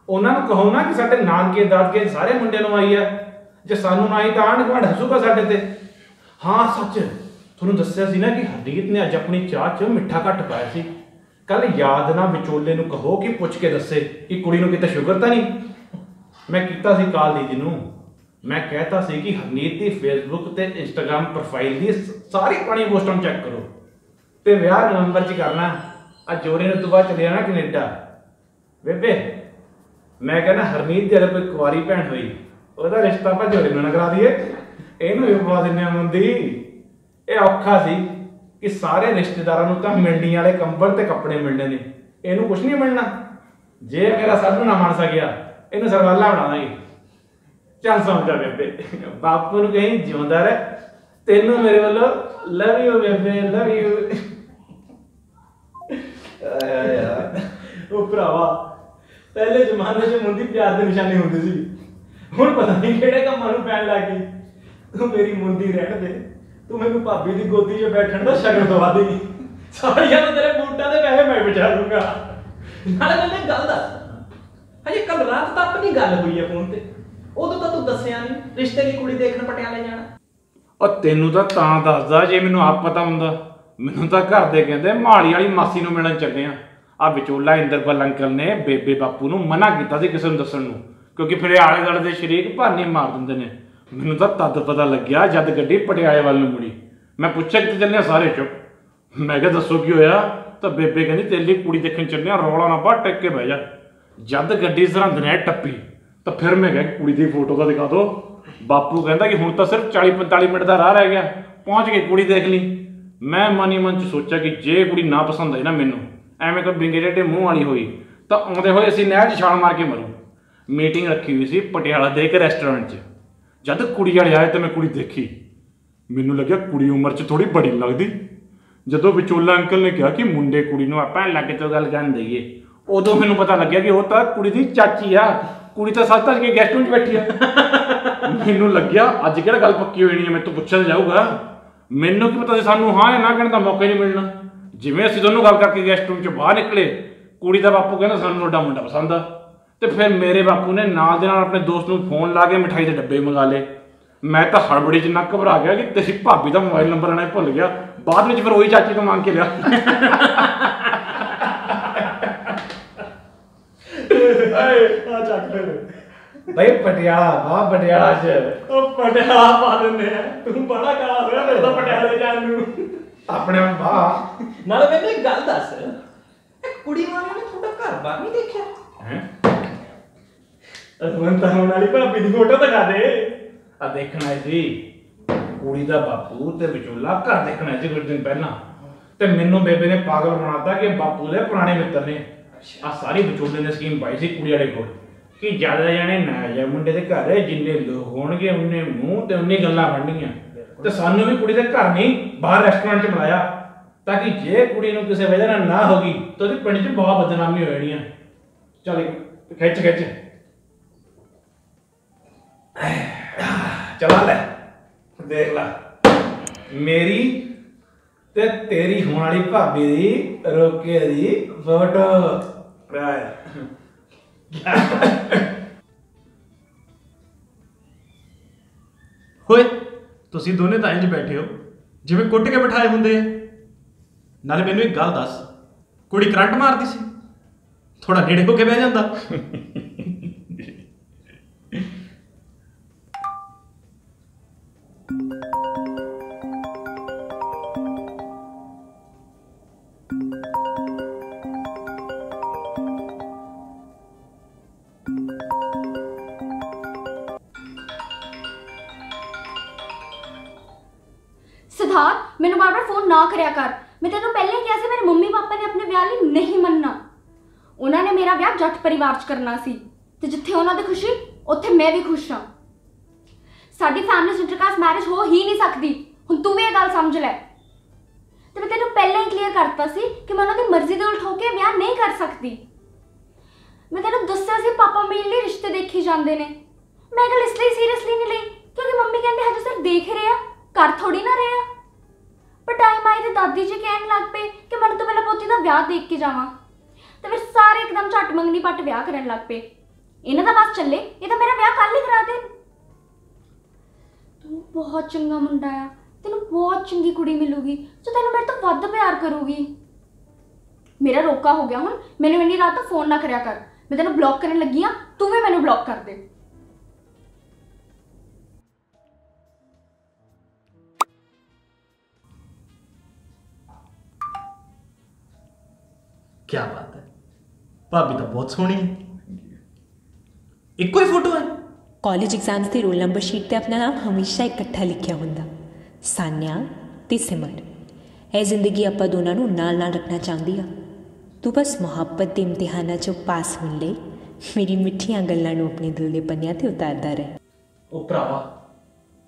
ਉਹਨਾਂ ਨੂੰ ਕਹੋ ਨਾ ਕਿ ਸਾਡੇ ਨਾਨਕੇ, ਦਾਦਕੇ ਸਾਰੇ ਮੁੰਡਿਆਂ ਨੂੰ ਆਈ ਹੈ। ਜੇ ਸਾਨੂੰ ਨਾ ਆਈ ਤਾਂ ਆਂਢ ਗੁਆਂਢ ਹੱਸੂਗਾ ਸਾਡੇ ਤੇ। ਹਾਂ, ਸੱਚ, ਤੁਹਾਨੂੰ ਦੱਸਿਆ ਸੀ ਨਾ ਕਿ ਹਰਦੀਪ ਨੇ ਅੱਜ ਆਪਣੀ ਚਾਹ 'ਚ ਮਿੱਠਾ ਘੱਟ ਪਾਇਆ ਸੀ। ਕੱਲ ਯਾਦ ਨਾ ਵਿਚੋਲੇ ਨੂੰ ਕਹੋ ਕਿ ਪੁੱਛ ਕੇ ਦੱਸੇ ਕਿ ਕੁੜੀ ਨੂੰ ਕਿਤੇ ਸ਼ੂਗਰ ਤਾਂ ਨਹੀਂ? ਮੈਂ ਕੀਤਾ ਸੀ ਕਾਲ ਦੀਦੀ ਨੂੰ। ਮੈਂ ਕਹਿਤਾ ਸੀ ਕਿ ਹਰਨੀਤ ਦੀ ਫੇਸਬੁੱਕ ਤੇ ਇੰਸਟਾਗ੍ਰam ਪ੍ਰੋਫਾਈਲ ਦੀ ਸਾਰੀ ਪੁਰਾਣੀ ਪੋਸਟਾਂ ਚੈੱਕ ਕਰੋ। ਤੇ ਵਿਆਹ ਨਵੰਬਰ 'ਚ ਕਰਨਾ। ਆ ਜੋਰੇ ਨੂੰ ਤੋਂ ਬਾਅਦ ਚਲੇ ਜਾਣਾ ਕੈਨੇਡਾ। ਬੇਬੇ, ਮੈਂ ਕਹਿੰਦਾ ਹਰਨੀਤ ਦੀ ਅਗਰ ਕੋਈ ਕੁਆਰੀ ਭੈਣ ਹੋਈ, ਉਹਦਾ ਰਿਸ਼ਤਾ ਆਪਾਂ ਜੋਰੇ ਨੂੰ ਕਰਾ ਦਈਏ। ਇਹਨੂੰ ਵੀ ਪਵਾ ਦਿੰਨੇ ਆ ਮੁੰਦੀ। ਇਹ ਔਖਾ ਸੀ। ਕਿ ਸਾਰੇ ਰਿਸ਼ਤੇਦਾਰਾਂ ਨੂੰ ਤਾਂ ਮਿਲਣੀ ਵਾਲੇ ਕੰਬਲ ਤੇ ਕੱਪੜੇ ਮਿਲਣੇ ਨੇ। ਇਹਨੂੰ ਕੁਝ ਨਹੀਂ ਮਿਲਣਾ। ਜੇ ਮੇਰਾ ਸਭ ਨਾ ਮੰਨ ਸਕਿਆ ਇਹਨੂੰ ਸਰਵਾਲਾ ਬਣਾ ਦਾਂਗੇ। ਚੱਲ ਸਮਝਾ ਬੇਬੇ। ਬਾਪੂ ਨੂੰ ਕਹੀਂ ਜਿਉਂਦਾ ਰਹਿ। ਤੈਨੂੰ ਮੇਰੇ ਵੱਲੋਂ ਲਵ ਯੂ ਬੇਬੇ ਲਵ ਯੂ ਆਇਆ ਯਾਰ। ਉਹ ਭਰਾਵਾ, ਪਹਿਲੇ ਜ਼ਮਾਨੇ 'ਚ ਮੁੰਡੀ ਪਿਆਰ ਦੀ ਨਿਸ਼ਾਨੀ ਹੁੰਦੀ ਸੀ। ਹੁਣ ਪਤਾ ਨਹੀਂ ਕਿਹੜੇ ਕੰਮਾਂ ਨੂੰ ਪੈਣ ਲੱਗ ਗਈ। ਤੂੰ ਮੇਰੀ ਮੁੰਡੀ ਰਹਿਣ ਦੇ। ਤੂੰ ਮੈਨੂੰ ਭਾਬੀ ਦੀ ਗੋਦੀ 'ਚ ਬੈਠਣ ਦਾ ਸ਼ਗਨ ਦਵਾ ਦੇ ਸਾਰੀਆਂ ਤਾਂ ਤੇਰੇ ਬੂਟਾਂ ਦੇ ਪੈਸੇ ਮੈਂ ਬਚਾ ਲੂੰਗਾ। ਨਾਲੇ ਮੈਨੂੰ ਗੱਲ ਦੱਸ ਹਜੇ ਕੱਲ ਰਾਤ ਤੱਕ ਨਹੀਂ ਗੱਲ ਹੋਈ ਹੈ ਫੋਨ ਤੇ। ਉਦੋਂ ਤਾਂ ਤੂੰ ਦੱਸਿਆ ਨਹੀਂ, ਰਿਸ਼ਤੇ ਦੀ ਕੁੜੀ ਦੇਖਣ ਪਟਿਆਲੇ ਜਾਣਾ। ਉਹ ਤੈਨੂੰ ਤਾਂ ਤਾਂ ਦੱਸਦਾ, ਜੇ ਮੈਨੂੰ ਆਪ ਪਤਾ ਹੁੰਦਾ। ਮੈਨੂੰ ਤਾਂ ਘਰ ਦੇ ਕਹਿੰਦੇ ਮਾੜੀ ਵਾਲੀ ਮਾਸੀ ਨੂੰ ਮਿਲਣ ਚੱਲੇ ਆ। ਆ ਵਿਚੋਲਾ ਇੰਦਰਪਾਲ ਅੰਕਲ ਨੇ ਬੇਬੇ ਬਾਪੂ ਨੂੰ ਮਨਾ ਕੀਤਾ ਸੀ ਕਿਸੇ ਨੂੰ ਦੱਸਣ ਨੂੰ। ਕਿਉਂਕਿ ਫਿਰ ਆਲੇ ਦੁਆਲੇ ਦੇ ਸ਼ਰੀਕ ਭਾਨੇ ਮਾਰ ਦਿੰਦੇ ਨੇ। ਮੈਨੂੰ ਤਾਂ ਤਦ ਪਤਾ ਲੱਗਿਆ ਜਦ ਗੱਡੀ ਪਟਿਆਲੇ ਵੱਲ ਨੂੰ ਮੁੜੀ। ਮੈਂ ਪੁੱਛਿਆ ਕਿੱਥੇ ਚੱਲਿਆ ਸਾਰੇ ਚੁੱਪ। ਮੈਂ ਕਿਹਾ, ਦੱਸੋ ਕੀ ਹੋਇਆ? ਤਾਂ ਬੇਬੇ ਕਹਿੰਦੀ, ਤੇਰੇ ਕੁੜੀ ਦੇਖਣ ਚੱਲੇ ਆ, ਰੌਲਾ ਨਾ ਪਾ, ਟੱਕ ਕੇ ਬਹਿ ਜਾ। ਜਦ ਗੱਡੀ ਸਰਹੰਦ ਨੇ ਟੱਪੀ, ਤਾਂ ਫਿਰ ਮੈਂ ਕਿਹਾ, ਕੁੜੀ ਦੀ ਫੋਟੋ ਤਾਂ ਦਿਖਾ ਦਿਓ ਬਾਪੂ ਕਹਿੰਦਾ ਕਿ ਹੁਣ ਤਾਂ ਸਿਰਫ 40 45 ਮਿੰਟ ਦਾ ਰਾਹ ਰਹਿ ਗਿਆ, ਪਹੁੰਚ ਕੇ ਕੁੜੀ ਦੇਖ ਲਈ। ਮੈਂ ਮਨੀ ਮਨ ਚ ਸੋਚਿਆ ਕਿ ਜੇ ਕੁੜੀ ਨਾ ਪਸੰਦ ਆਈ ਨਾ ਮੈਨੂੰ, ਐਵੇਂ ਕੋਈ ਬਿੰਗੇ ਜਿਹੇ ਮੂੰਹ ਵਾਲੀ ਹੋਈ, ਤਾਂ ਆਉਂਦੇ ਹੋਏ ਅਸੀਂ ਨਹਿਰ 'ਚ ਛਾਲ ਮਾਰ ਕੇ ਮਰੂ। ਮੀਟਿੰਗ ਰੱਖੀ ਹੋਈ ਸੀ ਪਟਿਆਲਾ ਦੇ ਇੱਕ ਰੈਸਟੋਰੈਂਟ 'ਚ। ਜਦ ਕੁੜੀ ਵਾਲੇ ਆਏ ਤਾਂ ਮੈਂ ਕੁੜੀ ਦੇਖੀ। ਮੈਨੂੰ ਲੱਗਿਆ ਕੁੜੀ ਉਮਰ 'ਚ ਥੋੜੀ ਬੜੀ ਲੱਗਦੀ। ਜਦੋਂ ਵਿਚੋਲਾ ਅੰਕਲ ਨੇ ਕਿਹਾ ਕਿ ਮੁੰਡੇ ਕੁੜੀ ਨੂੰ ਆਪਾਂ ਲੱਗ ਤੋਂ ਗੱਲ ਕਰਨ ਦਈਏ, ਉਦੋਂ ਮੈਨੂੰ ਪਤਾ ਲੱਗਿਆ ਕਿ ਉਹ ਤਾਂ ਕੁੜੀ ਦੀ ਚਾਚੀ ਆ। ਕੁੜੀ ਤਾਂ ਸੱਤ ਕੇ ਗੈਸਟ ਰੂਮ 'ਚ ਬੈਠੀ ਆ। ਮੈਨੂੰ ਲੱਗਿਆ ਅੱਜ ਕਿਹੜਾ ਗੱਲ ਪੱਕੀ ਹੋਣੀ ਨਹੀਂ ਹੈ ਮੈਨੂੰ ਪੁੱਛਿਆ ਤਾਂ ਜਾਊਗਾ। ਮੈਨੂੰ ਕੀ ਪਤਾ ਸੀ ਸਾਨੂੰ ਹਾਂ ਜਾਂ ਨਾ ਕਹਿਣ ਦਾ ਮੌਕਾ ਹੀ ਨਹੀਂ ਮਿਲਣਾ। ਜਿਵੇਂ ਅਸੀਂ ਦੋਨੋਂ ਗੱਲ ਕਰਕੇ ਗੈਸਟ ਰੂਮ 'ਚ ਬਾਹਰ ਨਿਕਲੇ, ਕੁੜੀ ਦਾ ਬਾਪੂ ਕਹਿੰਦਾ ਸਾਨੂੰ ਤੁਹਾਡਾ ਮੁੰਡਾ ਪਸੰਦ ਆ। ਤੇ ਫਿਰ ਮੇਰੇ ਬਾਪੂ ਨੇ ਨਾਲ ਦੇ ਨਾਲ ਆਪਣੇ ਦੋਸਤ ਨੂੰ ਫੋਨ ਲਾ ਕੇ ਮਿਠਾਈ ਦੇ ਡੱਬੇ ਮੰਗਾ ਲਏ। ਮੈਂ ਤਾਂ ਹੜਬੜੀ 'ਚ ਨਾ ਘਬਰਾ ਗਿਆ ਕਿ ਤੇਰੀ ਭਾਬੀ ਦਾ ਮੋਬਾਈਲ ਨੰਬਰ ਆਣਾ ਭੁੱਲ ਗਿਆ। ਬਾਅਦ ਵਿੱਚ ਫਿਰ ਉਹੀ ਚਾਚੀ ਤੋਂ ਮੰਗ ਕੇ ਲਿਆ। ਆ ਚੱਕ ਫਿਰ ਬਈ ਪਟਿਆਲਾ ਵਾਹ ਪਟਿਆਲਾ 'ਚ। ਉਹ ਪਟਿਆਲਾ ਪਾ ਦਿੰਦੇ ਆ। ਤੂੰ ਬੜਾ ਕਾਲਾ ਹੋਇਆ ਮੇਰੇ ਤਾਂ ਪਟਿਆਲੇ ਜਾਣ ਨੂੰ। ਆਪਣੇ ਆਪ ਵਾਹ। ਨਾਲੇ ਮੈਨੂੰ ਇੱਕ ਗੱਲ ਦੱਸ। ਇਹ ਕੁੜੀ ਵਾਲਿਆਂ ਨੇ ਤੁਹਾਡਾ ਘਰ ਬਾਰ ਨਹੀਂ ਦੇਖਿਆ? ਹੈ? ਅਸਮਨ ਤਾਂ ਹੁਣ ਵਾਲੀ ਭਾਬੀ ਦੀ ਫੋਟੋ ਦਿਖਾ ਦੇ। ਆ ਦੇਖਣਾ ਸੀ ਕੁੜੀ ਦਾ ਬਾਪੂ ਤੇ ਵਿਚੋਲਾ ਘਰ ਦੇਖਣਾ ਸੀ ਕੁਝ ਦਿਨ ਪਹਿਲਾਂ। ਤੇ ਮੈਨੂੰ ਬੇਬੇ ਨੇ ਪਾਗਲ ਬਣਾਤਾ ਕਿ ਬਾਪੂ ਦੇ ਪੁਰਾਣੇ ਮਿੱਤਰ ਨੇ। ਆ ਸਾਰੀ ਵਿਚੋਲੇ ਨੇ ਸਕੀਮ ਪਾਈ ਸੀ ਕੁੜੀ ਵਾਲੇ ਕੋਲ। ਕਿ ਜ਼ਿਆਦਾ ਜਾਣੇ ਨਾ ਜਾ ਮੁੰਡੇ ਦੇ ਘਰ ਜਿੰਨੇ ਲੋਕ ਹੋਣਗੇ ਉਹਨੇ ਮੂੰਹ ਤੇ ਉਹਨੇ ਗੱਲਾਂ ਬਣਨੀਆਂ ਤੇ ਸਾਨੂੰ ਵੀ ਕੁੜੀ ਦੇ ਘਰ ਨਹੀਂ ਬਾਹਰ ਰੈਸਟੋਰੈਂਟ 'ਚ ਬੁਲਾਇਆ। ਤਾਂ ਕਿ ਜੇ ਕੁੜੀ ਨੂੰ ਕਿਸੇ ਵਜ੍ਹਾ ਨਾਲ ਨਾ ਹੋਗੀ ਤਾਂ ਉਹਦੀ ਪਿੰਡ 'ਚ ਬਹੁਤ ਬਦਨਾਮੀ ਹੋ ਜਾਣੀ ਆ। ਚੱਲ ਖਿੱਚ ਖਿੱਚ। ਚਲਾ ਲੈ। ਦੇਖ ਲੈ। ਮੇਰੀ ਤੇ ਤੇਰੀ ਹੋਣ ਵਾਲੀ ਭਾਬੀ ਦੀ, ਰੋਕੇ ਦੀ ਫੋਟੋ। ਰਾਏ। ਹੋਏ, ਤੁਸੀਂ ਦੋਨੇ ਤਾਂ ਇੰਜ ਬੈਠੇ ਹੋ, ਜਿਵੇਂ ਕੁੱਟ ਕੇ ਬਿਠਾਏ ਹੁੰਦੇ ਆ। ਨਾਲੇ ਮੈਨੂੰ ਇੱਕ ਗੱਲ ਦੱਸ, ਕੁੜੀ ਕਰੰਟ ਮਾਰਦੀ ਸੀ? ਥੋੜਾ ਨੇੜੇ ਹੋ ਕੇ ਬਹਿ ਜਾਂਦਾ। ਮੈਨੂੰ ਬਾਰ-ਬਾਰ ਫੋਨ ਨਾ ਕਰਿਆ ਕਰ। ਮੈਂ ਤੈਨੂੰ ਪਹਿਲਾਂ ਹੀ ਕਿਹਾ ਸੀ, ਮੇਰੇ ਮੰਮੀ ਪਾਪਾ ਨੇ ਆਪਣੇ ਵਿਆਹ ਲਈ ਨਹੀਂ ਮੰਨਣਾ। ਉਹਨਾਂ ਨੇ ਮੇਰਾ ਵਿਆਹ ਜੱਟ ਪਰਿਵਾਰ 'ਚ ਕਰਨਾ ਸੀ ਤੇ ਜਿੱਥੇ ਉਹਨਾਂ ਦੀ ਖੁਸ਼ੀ, ਉੱਥੇ ਮੈਂ ਵੀ ਖੁਸ਼ ਹਾਂ। ਸਾਡੀ ਫੈਮਿਲੀ 'ਚ ਇੰਟਰਕਾਸਟ ਮੈਰਿਜ ਹੋ ਹੀ ਨਹੀਂ ਸਕਦੀ। ਹੁਣ ਤੂੰ ਵੀ ਇਹ ਗੱਲ ਸਮਝ ਲੈ। ਤੇ ਮੈਂ ਤੈਨੂੰ ਪਹਿਲਾਂ ਹੀ ਕਲੀਅਰ ਕਰਤਾ ਸੀ ਕਿ ਮੈਂ ਉਹਨਾਂ ਦੀ ਮਰਜ਼ੀ ਦੇ ਉਲਟ ਹੋ ਕੇ ਵਿਆਹ ਨਹੀਂ ਕਰ ਸਕਦੀ। ਮੈਂ ਤੈਨੂੰ ਦੱਸਿਆ ਸੀ ਪਾਪਾ ਮੇਰੇ ਲਈ ਰਿਸ਼ਤੇ ਦੇਖੀ ਜਾਂਦੇ ਨੇ। ਮੈਂ ਇਹ ਗੱਲ ਇਸ ਲਈ ਸੀਰੀਅਸਲੀ ਨਹੀਂ ਲਈ, ਕਿਉਂਕਿ ਮੰਮੀ ਕਹਿੰਦੇ ਹਜੇ ਸਿਰ ਦੇਖ ਰਹੇ ਆ ਕਰ ਥੋੜੀ ਨਾ ਰਹੇ ਆ। ਪਰ ਟਾਈਮ ਆਈ ਤੇ ਦਾਦੀ ਜੀ ਕਹਿਣ ਲੱਗ ਪਏ ਕਿ ਮੈਨੂੰ ਤਾਂ ਪਹਿਲਾਂ ਪੋਤੀ ਦਾ ਵਿਆਹ ਦੇਖ ਕੇ ਜਾਵਾਂ। ਤੇ ਫਿਰ ਸਾਰੇ ਇੱਕਦਮ ਝੱਟ ਮੰਗਣੀ ਪੱਟ ਵਿਆਹ ਕਰਨ ਲੱਗ ਪਏ। ਇਹਨਾਂ ਦਾ ਬਸ ਚੱਲੇ, ਇਹ ਤਾਂ ਮੇਰਾ ਵਿਆਹ ਕੱਲ ਹੀ ਕਰਾ ਦੇਣ। ਤੂੰ ਬਹੁਤ ਚੰਗਾ ਮੁੰਡਾ ਆ, ਤੈਨੂੰ ਬਹੁਤ ਚੰਗੀ ਕੁੜੀ ਮਿਲੂਗੀ, ਜੋ ਤੈਨੂੰ ਮੇਰੇ ਤੋਂ ਵੱਧ ਪਿਆਰ ਕਰੂਗੀ। ਮੇਰਾ ਰੋਕਾ ਹੋ ਗਿਆ ਹੁਣ, ਮੈਨੂੰ ਇੰਨੀ ਰਾਤ ਤੋਂ ਫੋਨ ਨਾ ਕਰਿਆ ਕਰ। ਮੈਂ ਤੈਨੂੰ ਬਲੌਕ ਕਰਨ ਲੱਗੀ ਆ ਤੂੰ ਵੀ ਮੈਨੂੰ ਬਲੌਕ ਕਰ ਦੇ। ਕੀ ਬਾਤ ਹੈ। ਭਾਬੀ ਤਾਂ ਬਹੁਤ ਸੋਹਣੀ ਹੈ। ਇੱਕੋ ਹੀ ਫੋਟੋ ਹੈ। ਕਾਲਜ ਐਗਜ਼ਾਮਸ ਦੀ ਰੋਲ ਨੰਬਰ ਸ਼ੀਟ ਤੇ ਆਪਣਾ ਨਾਮ ਹਮੇਸ਼ਾ ਇਕੱਠਾ ਲਿਖਿਆ ਹੁੰਦਾ। ਸਾਨਿਆ ਤੇ ਸਿਮਰ। ਇਹ ਜ਼ਿੰਦਗੀ ਆਪਾਂ ਦੋਨਾਂ ਨੂੰ ਨਾਲ ਨਾਲ ਰੱਖਣਾ ਚਾਹੁੰਦੀ ਆ। ਤੂੰ ਬਸ ਮੁਹੱਬਤ ਦੇ ਇਮਤਿਹਾਨਾਂ 'ਚੋਂ ਪਾਸ ਹੋਣ ਲਈ ਮੇਰੀ ਮਿੱਠੀਆਂ ਗੱਲਾਂ ਨੂੰ ਆਪਣੇ ਦਿਲ ਦੇ ਪੰਨਿਆਂ ਤੇ ਉਤਾਰਦਾ ਰਹਿ। ਉਹ ਭਰਾਵਾ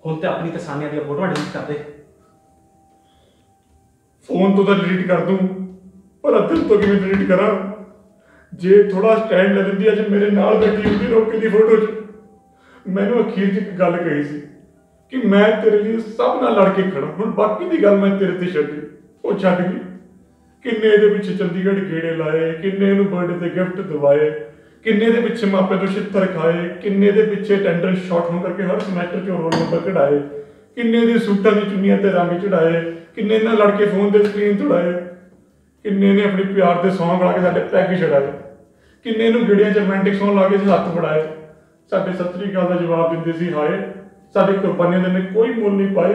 ਹੁਣ ਤੇ ਆਪਣੀ ਤਸਾਨੀਆਂ ਦੀਆਂ ਫੋਟੋਆਂ ਡਿਲੀਟ ਕਰ ਦੇ। ਫੋਨ ਤੋਂ ਤਾਂ ਡਿਲੀਟ ਕਰ ਦੂੰ। ਪਰ ਦਿਲ ਤੋਂ ਕਿਵੇਂ ਡਿਲੀਟ ਕਰਾਂ? ਜੇ ਥੋੜਾ ਸਟੈਂਡ ਲੈ ਦਿੰਦੀ ਅੱਜ ਮੇਰੇ ਨਾਲ ਬੈਠੀ ਹੁੰਦੀ ਰੋਕੀ ਦੀ ਫੋਟੋ 'ਚ। ਮੈਨੂੰ ਅਖੀਰ 'ਚ ਇੱਕ ਗੱਲ ਕਹੀ ਸੀ ਕਿ ਮੈਂ ਤੇਰੇ ਲਈ ਸਭ ਨਾਲ ਲੜ ਕੇ ਖੜਾ ਹੁਣ ਬਾਕੀ ਦੀ ਗੱਲ ਮੈਂ ਤੇਰੇ ਤੇ ਛੱਡੀ ਉਹ ਛੱਡ ਗਈ। ਕਿੰਨੇ ਇਹਦੇ ਪਿੱਛੇ ਚੰਡੀਗੜ੍ਹ ਗੇੜੇ ਲਾਏ, ਕਿੰਨੇ ਇਹਨੂੰ ਬਰਥਡੇ ਤੇ ਗਿਫਟ ਦਿਵਾਏ, ਕਿੰਨੇ ਦੇ ਪਿੱਛੇ ਮਾਪੇ ਤੋਂ ਛਿੱਤਰ ਖਾਏ, ਕਿੰਨੇ ਦੇ ਪਿੱਛੇ ਟੈਂਡਰ ਸ਼ਾਟ ਹੋਣ ਕਰਕੇ ਹਰ ਸਮੈਸਟਰ 'ਚ ਰੋਲ ਨੰਬਰ ਕਢਾਏ, ਕਿੰਨੇ ਦੇ ਸੂਟਾਂ ਦੀ ਚੁੰਨੀਆਂ ਤੇ ਰੰਗ ਚੜਾਏ ਕਿੰਨੇ ਨਾਲ ਲੜ ਕੇ ਫੋਨ ਦੇ ਸਕਰੀਨ ਤੋੜਾਏ। ਕਿੰਨੇ ਨੇ ਆਪਣੇ ਪਿਆਰ ਦੇ ਸੌਂਗ ਲਾ ਕੇ ਸਾਡੇ ਪੈਗ ਛੜਾਏ। ਕਿੰਨੇ ਨੂੰ ਗਿੜੀਆਂ ਚ ਰੋਮਾਂਟਿਕ ਸੌਂਗ ਲਾ ਕੇ ਹੱਥ ਫੜਾਏ। ਸਾਡੇ ਸਤਰੀ ਗੱਲ ਦਾ ਜਵਾਬ ਦਿੰਦੇ ਸੀ ਹਾਏ। ਸਾਡੀ ਕੁਰਬਾਨੀਆਂ ਦੇ ਨੇ ਕੋਈ ਮੁੱਲ ਨਹੀਂ ਪਾਏ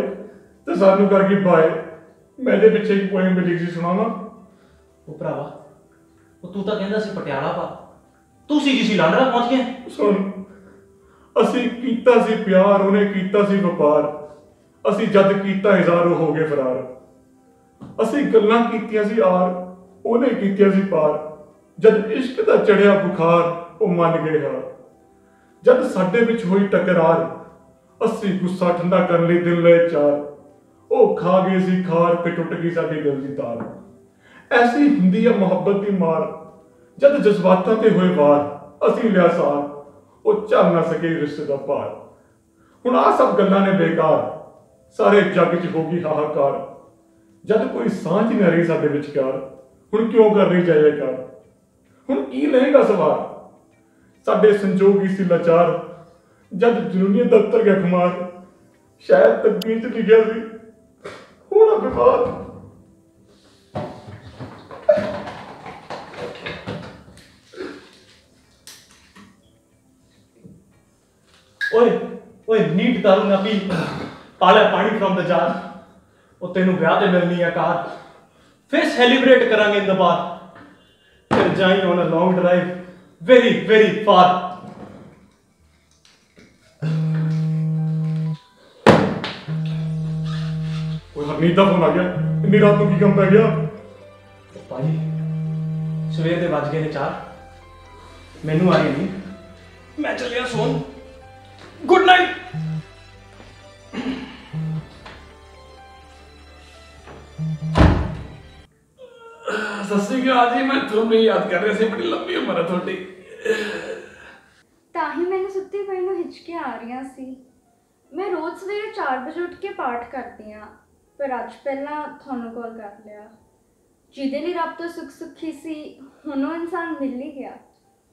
ਤੇ ਸਾਨੂੰ ਕਰਕੇ ਪਾਏ। ਮੈਂ ਇਹਦੇ ਪਿੱਛੇ ਇੱਕ ਪੋਇਮ ਲਿਖੀ ਸੀ ਸੁਣਾਵਾਂ? ਉਹ ਭਰਾਵਾ ਉਹ ਤੂੰ ਤਾਂ ਕਹਿੰਦਾ ਸੀ ਪਟਿਆਲਾ ਪਾ। ਤੂੰ ਸੀ ਜਿਸੀ ਲਾਂਡਰਾ ਪਹੁੰਚ ਗਿਆ। ਸੁਣ ਅਸੀਂ ਕੀਤਾ ਸੀ ਪਿਆਰ ਉਹਨੇ ਕੀਤਾ ਸੀ ਵਪਾਰ। ਅਸੀਂ ਜਦ ਕੀਤਾ ਹਜ਼ਾਰੋ ਹੋ ਗਏ ਫਰਾਰ। ਅਸੀਂ ਗੱਲਾਂ ਕੀਤੀਆਂ ਸੀ ਆਰ, ਉਹਨੇ ਕੀਤੀਆਂ ਸੀ ਪਾਰ। ਜਦ ਇਸ਼ਕ ਦਾ ਚੜਿਆ ਬੁਖਾਰ, ਉਹ ਮੰਨ ਗਏ ਹਾਰ। ਜਦ ਸਾਡੇ ਵਿੱਚ ਹੋਈ ਟਕਰਾਰ, ਅਸੀਂ ਗੁੱਸਾ ਠੰਡਾ ਕਰਨ ਲਈ ਦਿਲ ਲਏ ਚਾਰ। ਉਹ ਖਾ ਗਏ ਸੀ ਖਾਰ ਤੇ ਟੁੱਟ ਗਈ ਸਾਡੀ ਦਿਲ ਦੀ ਤਾਰ। ਐਸੀ ਹੁੰਦੀ ਆ ਮੁਹੱਬਤ ਦੀ ਮਾਰ। ਜਦ ਜਜ਼ਬਾਤਾਂ ਤੇ ਹੋਏ ਵਾਰ, ਅਸੀਂ ਲਿਆ ਸਾਰ। ਉਹ ਝੱਲ ਨਾ ਸਕੇ ਰਿਸ਼ਤੇ ਦਾ ਭਾਰ। ਹੁਣ ਆ ਸਭ ਗੱਲਾਂ ਨੇ ਬੇਕਾਰ। ਸਾਰੇ ਜੱਗ 'ਚ ਹੋ ਗਈ ਹਾਹਾਕਾਰ। ਜਦ ਕੋਈ ਸਾਂਝ ਨਹੀਂ ਰਹੀ ਸਾਡੇ ਵਿਚਕਾਰ, ਹੁਣ ਕਿਉਂ ਕਰ ਰਹੀ ਜਾਏ ਕਰ ਹੁਣ ਕੀ ਲਏਗਾ ਸਵਾਰ? ਸਾਡੇ ਸੰਜੋਗੀ ਸੀ ਲਾਚਾਰ, ਜਦ ਜਨੂਨੀ ਦਫ਼ਤਰ ਗਿਆ ਖੁਮਾਰ, ਸ਼ਾਇਦ ਤਕਦੀਰ 'ਚ ਲਿਖਿਆ ਸੀ, ਹੁਣ ਬਿਮਾਰ। ਓਏ ਓਏ ਨੀਟ ਦਾਰੂ ਨਾ ਪੀ। ਪਾਲੇ ਪਾਣੀ ਫਰਮ ਦ ਜਾਰ ਉਹ ਤੈਨੂੰ ਵਿਆਹ ਤੇ ਮਿਲਣੀ ਆ ਕਾਰ ਫਿਰ ਸੈਲੀਬ੍ਰੇਟ ਕਰਾਂਗੇ ਇਨ ਦ ਬਾਰ ਫਿਰ ਜਾਈ on a long drive very very far ਕੋਈ ਹਰਨੀਤ ਦਾ ਫੋਨ ਆ ਗਿਆ। ਇੰਨੀ ਰਾਤ ਨੂੰ ਕੀ ਕੰਮ ਪੈ ਗਿਆ? ਭਾਈ ਸਵੇਰ ਦੇ ਵੱਜ ਗਏ ਨੇ ਚਾਰ। ਮੈਨੂੰ ਆ ਰਹੀ ਨਹੀਂ। ਮੈਂ ਚੱਲਿਆ ਸੋਨ ਗੁੱਡ ਨਾਈਟ ਸਤਿ ਸ਼੍ਰੀ ਅਕਾਲ ਜੀ ਮੈਂ ਤੁਹਾਨੂੰ ਯਾਦ ਕਰ ਰਿਹਾ ਸੀ ਬੜੀ ਲੰਬੀ ਉਮਰ ਹੈ ਤੁਹਾਡੀ। ਤਾਂ ਹੀ ਮੈਨੂੰ ਸੁੱਤੀ ਪਈ ਨੂੰ ਹਿਚਕੀਆਂ ਆ ਰਹੀਆਂ ਸੀ। ਮੈਂ ਰੋਜ਼ ਸਵੇਰੇ 4 ਵਜੇ ਉੱਠ ਕੇ ਪਾਠ ਕਰਦੀ ਹਾਂ ਪਰ ਅੱਜ ਪਹਿਲਾਂ ਤੁਹਾਨੂੰ ਕਾਲ ਕਰ ਲਿਆ। ਜਿਹਦੇ ਲਈ ਰੱਬ ਤੋਂ ਸੁੱਖ ਸੁੱਖੀ ਸੀ ਹੁਣ ਉਹ ਇਨਸਾਨ ਮਿਲ ਹੀ ਗਿਆ।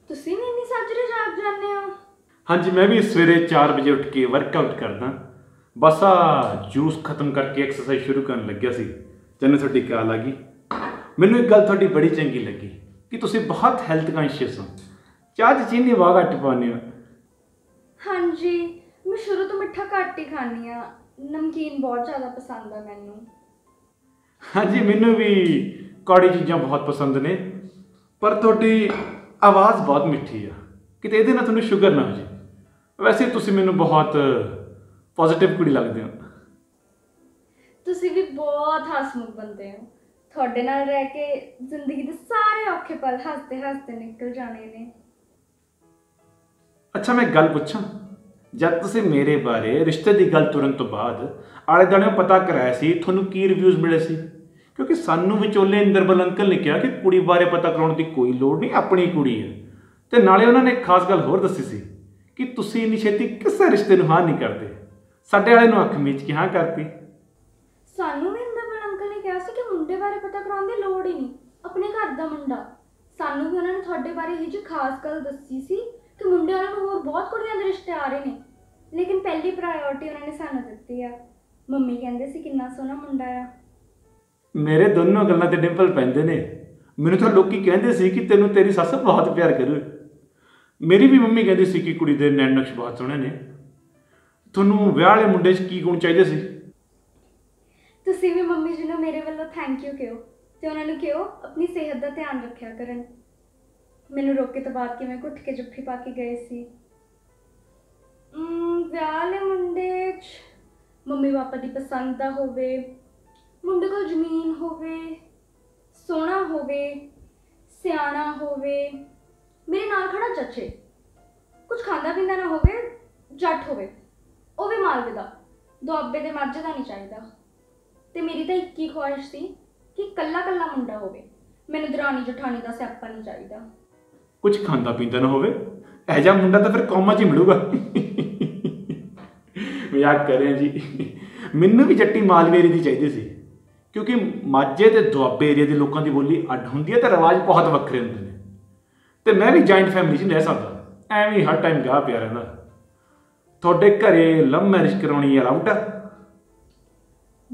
ਤੁਸੀਂ ਵੀ ਇੰਨੀ ਸਾਜਰੇ ਜਾਗ ਜਾਂਦੇ ਹੋ? ਹਾਂਜੀ ਮੈਂ ਵੀ ਸਵੇਰੇ 4 ਵਜੇ ਉੱਠ ਕੇ ਵਰਕਆਊਟ ਕਰਦਾ। ਬਸ ਆ ਜੂਸ ਖਤਮ ਕਰਕੇ ਐਕਸਰਸਾਈਜ਼ ਸ਼ੁਰੂ ਕਰਨ ਲੱਗਿਆ ਸੀ। ਜਦ ਤੁਹਾਡੀ ਕਾਲ ਆ ਗਈ। ਮੈਨੂੰ ਇੱਕ ਗੱਲ ਤੁਹਾਡੀ ਬੜੀ ਚੰਗੀ ਲੱਗੀ ਕਿ ਤੁਸੀਂ ਬਹੁਤ ਹੈਲਥ ਕੌਨਸ਼ੀਅਸ ਹੋ। ਚਾਹ 'ਚ ਚੀਨੀ ਵਾਹ ਘੱਟ ਪਾਉਂਦੇ ਹੋ। ਹਾਂਜੀ ਮੈਂ ਸ਼ੁਰੂ ਤੋਂ ਮਿੱਠਾ ਘੱਟ ਹੀ ਖਾਂਦੀ ਆ ਨਮਕੀਨ ਬਹੁਤ ਜ਼ਿਆਦਾ ਪਸੰਦ ਆ ਮੈਨੂੰ। ਹਾਂਜੀ ਮੈਨੂੰ ਵੀ ਕੌੜੀ ਚੀਜ਼ਾਂ ਬਹੁਤ ਪਸੰਦ ਨੇ ਪਰ ਤੁਹਾਡੀ ਆਵਾਜ਼ ਬਹੁਤ ਮਿੱਠੀ ਆ। ਕਿਤੇ ਇਹਦੇ ਨਾਲ ਤੁਹਾਨੂੰ ਸ਼ੂਗਰ ਨਾ ਹੋ ਜੇ ਵੈਸੇ ਤੁਸੀਂ ਮੈਨੂੰ ਬਹੁਤ ਪੋਜ਼ਿਟਿਵ ਕੁੜੀ ਲੱਗਦੇ ਹੋ। ਤੁਸੀਂ ਵੀ ਬਹੁਤ ਹਸਮੁਖ ਬੰਦੇ ਹੋ। ਤੁਹਾਡੇ ਨਾਲ ਰਹਿ ਕੇ ਜ਼ਿੰਦਗੀ ਦੇ ਸਾਰੇ ਔਖੇ ਪਲ ਹੱਸਦੇ ਹੱਸਦੇ ਨਿਕਲ ਜਾਣੇ ਨੇ। ਅੱਛਾ ਮੈਂ ਗੱਲ ਪੁੱਛਾਂ। ਜਦ ਤੁਸੀਂ ਮੇਰੇ ਬਾਰੇ ਰਿਸ਼ਤੇ ਦੀ ਗੱਲ ਤੁਰਨ ਤੋਂ ਬਾਅਦ ਆਲੇ ਦੁਆਲੇ ਪਤਾ ਕਰਾਇਆ ਸੀ ਤੁਹਾਨੂੰ ਕੀ ਰਿਵਿਊਜ਼ ਮਿਲੇ ਸੀ? ਕਿਉਂਕਿ ਸਾਨੂੰ ਵਿਚੋਲੇ ਇੰਦਰਬਲ ਅੰਕਲ ਨੇ ਕਿਹਾ ਕਿ ਕੁੜੀ ਬਾਰੇ ਪਤਾ ਕਰਾਉਣ ਦੀ ਕੋਈ ਲੋੜ ਨਹੀਂ ਆਪਣੀ ਕੁੜੀ ਹੈ। ਤੇ ਨਾਲੇ ਉਹਨਾਂ ਨੇ ਇੱਕ ਖਾਸ ਗੱਲ ਹੋਰ ਦੱਸੀ ਸੀ ਕਿ ਤੁਸੀਂ ਇੰਨੀ ਛੇਤੀ ਕਿਸੇ ਰਿਸ਼ਤੇ ਨੂੰ ਹਾਂ ਨਹੀਂ ਕਰਦੇ। ਸਾਡੇ ਵਾਲੇ ਨੂੰ ਅੱਖ ਮੀਚ ਕੇ ਹਾਂ ਕਰਤੀ। ਸਾਨੂੰ ਵੀ ਕਿਹਾ ਸੀ ਕਿ ਮੁੰਡੇ ਬਾਰੇ ਪਤਾ ਕਰਾਉਣ ਦੀ ਲੋੜ ਹੀ ਨਹੀਂ, ਆਪਣੇ ਘਰ ਦਾ ਮੁੰਡਾ। ਸਾਨੂੰ ਵੀ ਉਹਨਾਂ ਨੇ ਤੁਹਾਡੇ ਬਾਰੇ ਇਹ ਜੀ ਖਾਸ ਗੱਲ ਦੱਸੀ ਸੀ ਕਿ ਮੁੰਡੇ ਵਾਲਿਆਂ ਨੂੰ ਹੋਰ ਬਹੁਤ ਕੁੜੀਆਂ ਦੇ ਰਿਸ਼ਤੇ ਆ ਰਹੇ ਨੇ। ਲੇਕਿਨ ਪਹਿਲੀ ਪ੍ਰਾਇੋਰਟੀ ਉਹਨਾਂ ਨੇ ਸਾਨੂੰ ਦਿੱਤੀ ਆ। ਮੰਮੀ ਕਹਿੰਦੇ ਸੀ ਕਿੰਨਾ ਸੋਹਣਾ ਮੁੰਡਾ ਆ। ਮੇਰੇ ਦੋਨੋਂ ਗੱਲਾਂ ਤੇ ਡਿੰਪਲ ਪੈਂਦੇ ਨੇ। ਮੈਨੂੰ ਤਾਂ ਲੋਕੀ ਕਹਿੰਦੇ ਸੀ ਕਿ ਤੈਨੂੰ ਤੇਰੀ ਸੱਸ ਬਹੁਤ ਪਿਆਰ ਕਰੂ। ਮੇਰੀ ਵੀ ਮੰਮੀ ਕਹਿੰਦੀ ਸੀ ਕਿ ਕੁੜੀ ਦੇ ਨੈਣ ਨਕਸ਼ ਬਹੁਤ ਸੋਹਣੇ ਨੇ। ਤੁਹਾਨੂੰ ਵਿਆਹ ਵਾਲੇ ਮੁੰਡੇ 'ਚ ਕੀ ਗੁਣ ਚਾਹੀਦੇ ਸੀ? ਤੁਸੀਂ ਵੀ ਮੰਮੀ ਜੀ ਨੂੰ ਮੇਰੇ ਵੱਲੋਂ ਥੈਂਕ ਯੂ ਕਿਹੋ ਤੇ ਉਹਨਾਂ ਨੂੰ ਕਿਹੋ ਆਪਣੀ ਸਿਹਤ ਦਾ ਧਿਆਨ ਰੱਖਿਆ ਕਰਨ। ਮੈਨੂੰ ਰੋਕੇ ਤੋਂ ਬਾਅਦ ਕਿਵੇਂ ਘੁੱਟ ਕੇ ਜੱਫੀ ਪਾ ਕੇ ਗਏ ਸੀ? ਅਮ, ਵਿਆਹ ਵਾਲੇ ਮੁੰਡੇ 'ਚ ਮੰਮੀ ਪਾਪਾ ਦੀ ਪਸੰਦ ਦਾ ਹੋਵੇ ਮੁੰਡੇ ਕੋਲ ਜ਼ਮੀਨ ਹੋਵੇ ਸੋਹਣਾ ਹੋਵੇ ਸਿਆਣਾ ਹੋਵੇ ਮੇਰੇ ਨਾਲ ਖੜਾ ਜੱਚੇ ਕੁਝ ਖਾਂਦਾ ਪੀਂਦਾ ਨਾ ਹੋਵੇ ਜੱਟ ਹੋਵੇ ਉਹ ਵੀ ਮਾਲਵੇ ਦਾ ਦੁਆਬੇ ਦੇ ਮਾਝੇ ਦਾ ਨਹੀਂ ਚਾਹੀਦਾ। ਤੇ ਮੇਰੀ ਤਾਂ ਇੱਕ ਹੀ ਖੁਆਇਸ਼ ਸੀ ਕਿ ਕੱਲਾ ਕੱਲਾ ਮੁੰਡਾ ਹੋਵੇ। ਮੈਨੂੰ ਦਰਾਣੀ ਜਠਾਣੀ ਦਾ ਸਿਆਪਾ ਨਹੀਂ ਚਾਹੀਦਾ। ਕੁਝ ਖਾਂਦਾ ਪੀਂਦਾ ਨਾ ਹੋਵੇ। ਇਹ ਜਿਹਾ ਮੁੰਡਾ ਤਾਂ ਫਿਰ ਕੌਮਾਂ 'ਚ ਹੀ ਮਿਲੂਗਾ। ਮਜ਼ਾਕ ਕਰ ਰਿਹਾ ਜੀ। ਮੈਨੂੰ ਵੀ ਜੱਟੀ ਮਾਲਵੇ ਏਰੀਏ ਦੀ ਚਾਹੀਦੀ ਸੀ। ਕਿਉਂਕਿ ਮਾਝੇ ਤੇ ਦੁਆਬੇ ਏਰੀਆ ਦੇ ਲੋਕਾਂ ਦੀ ਬੋਲੀ ਅੱਡ ਹੁੰਦੀ ਹੈ ਤੇ ਰਿਵਾਜ ਬਹੁਤ ਵੱਖਰੇ ਹੁੰਦੇ ਨੇ। ਤੇ ਮੈਂ ਵੀ ਜੁਆਇੰਟ ਫੈਮਿਲੀ 'ਚ ਨਹੀਂ ਰਹਿ ਸਕਦਾ। ਐਵੇਂ ਹਰ ਟਾਈਮ ਗਾਹ ਪਿਆ ਰਹਿੰਦਾ। ਤੁਹਾਡੇ ਘਰੇ ਲਵ ਮੈਰਿਜ ਕਰਾਉਣੀ ਅਲਾਊਡ ਆ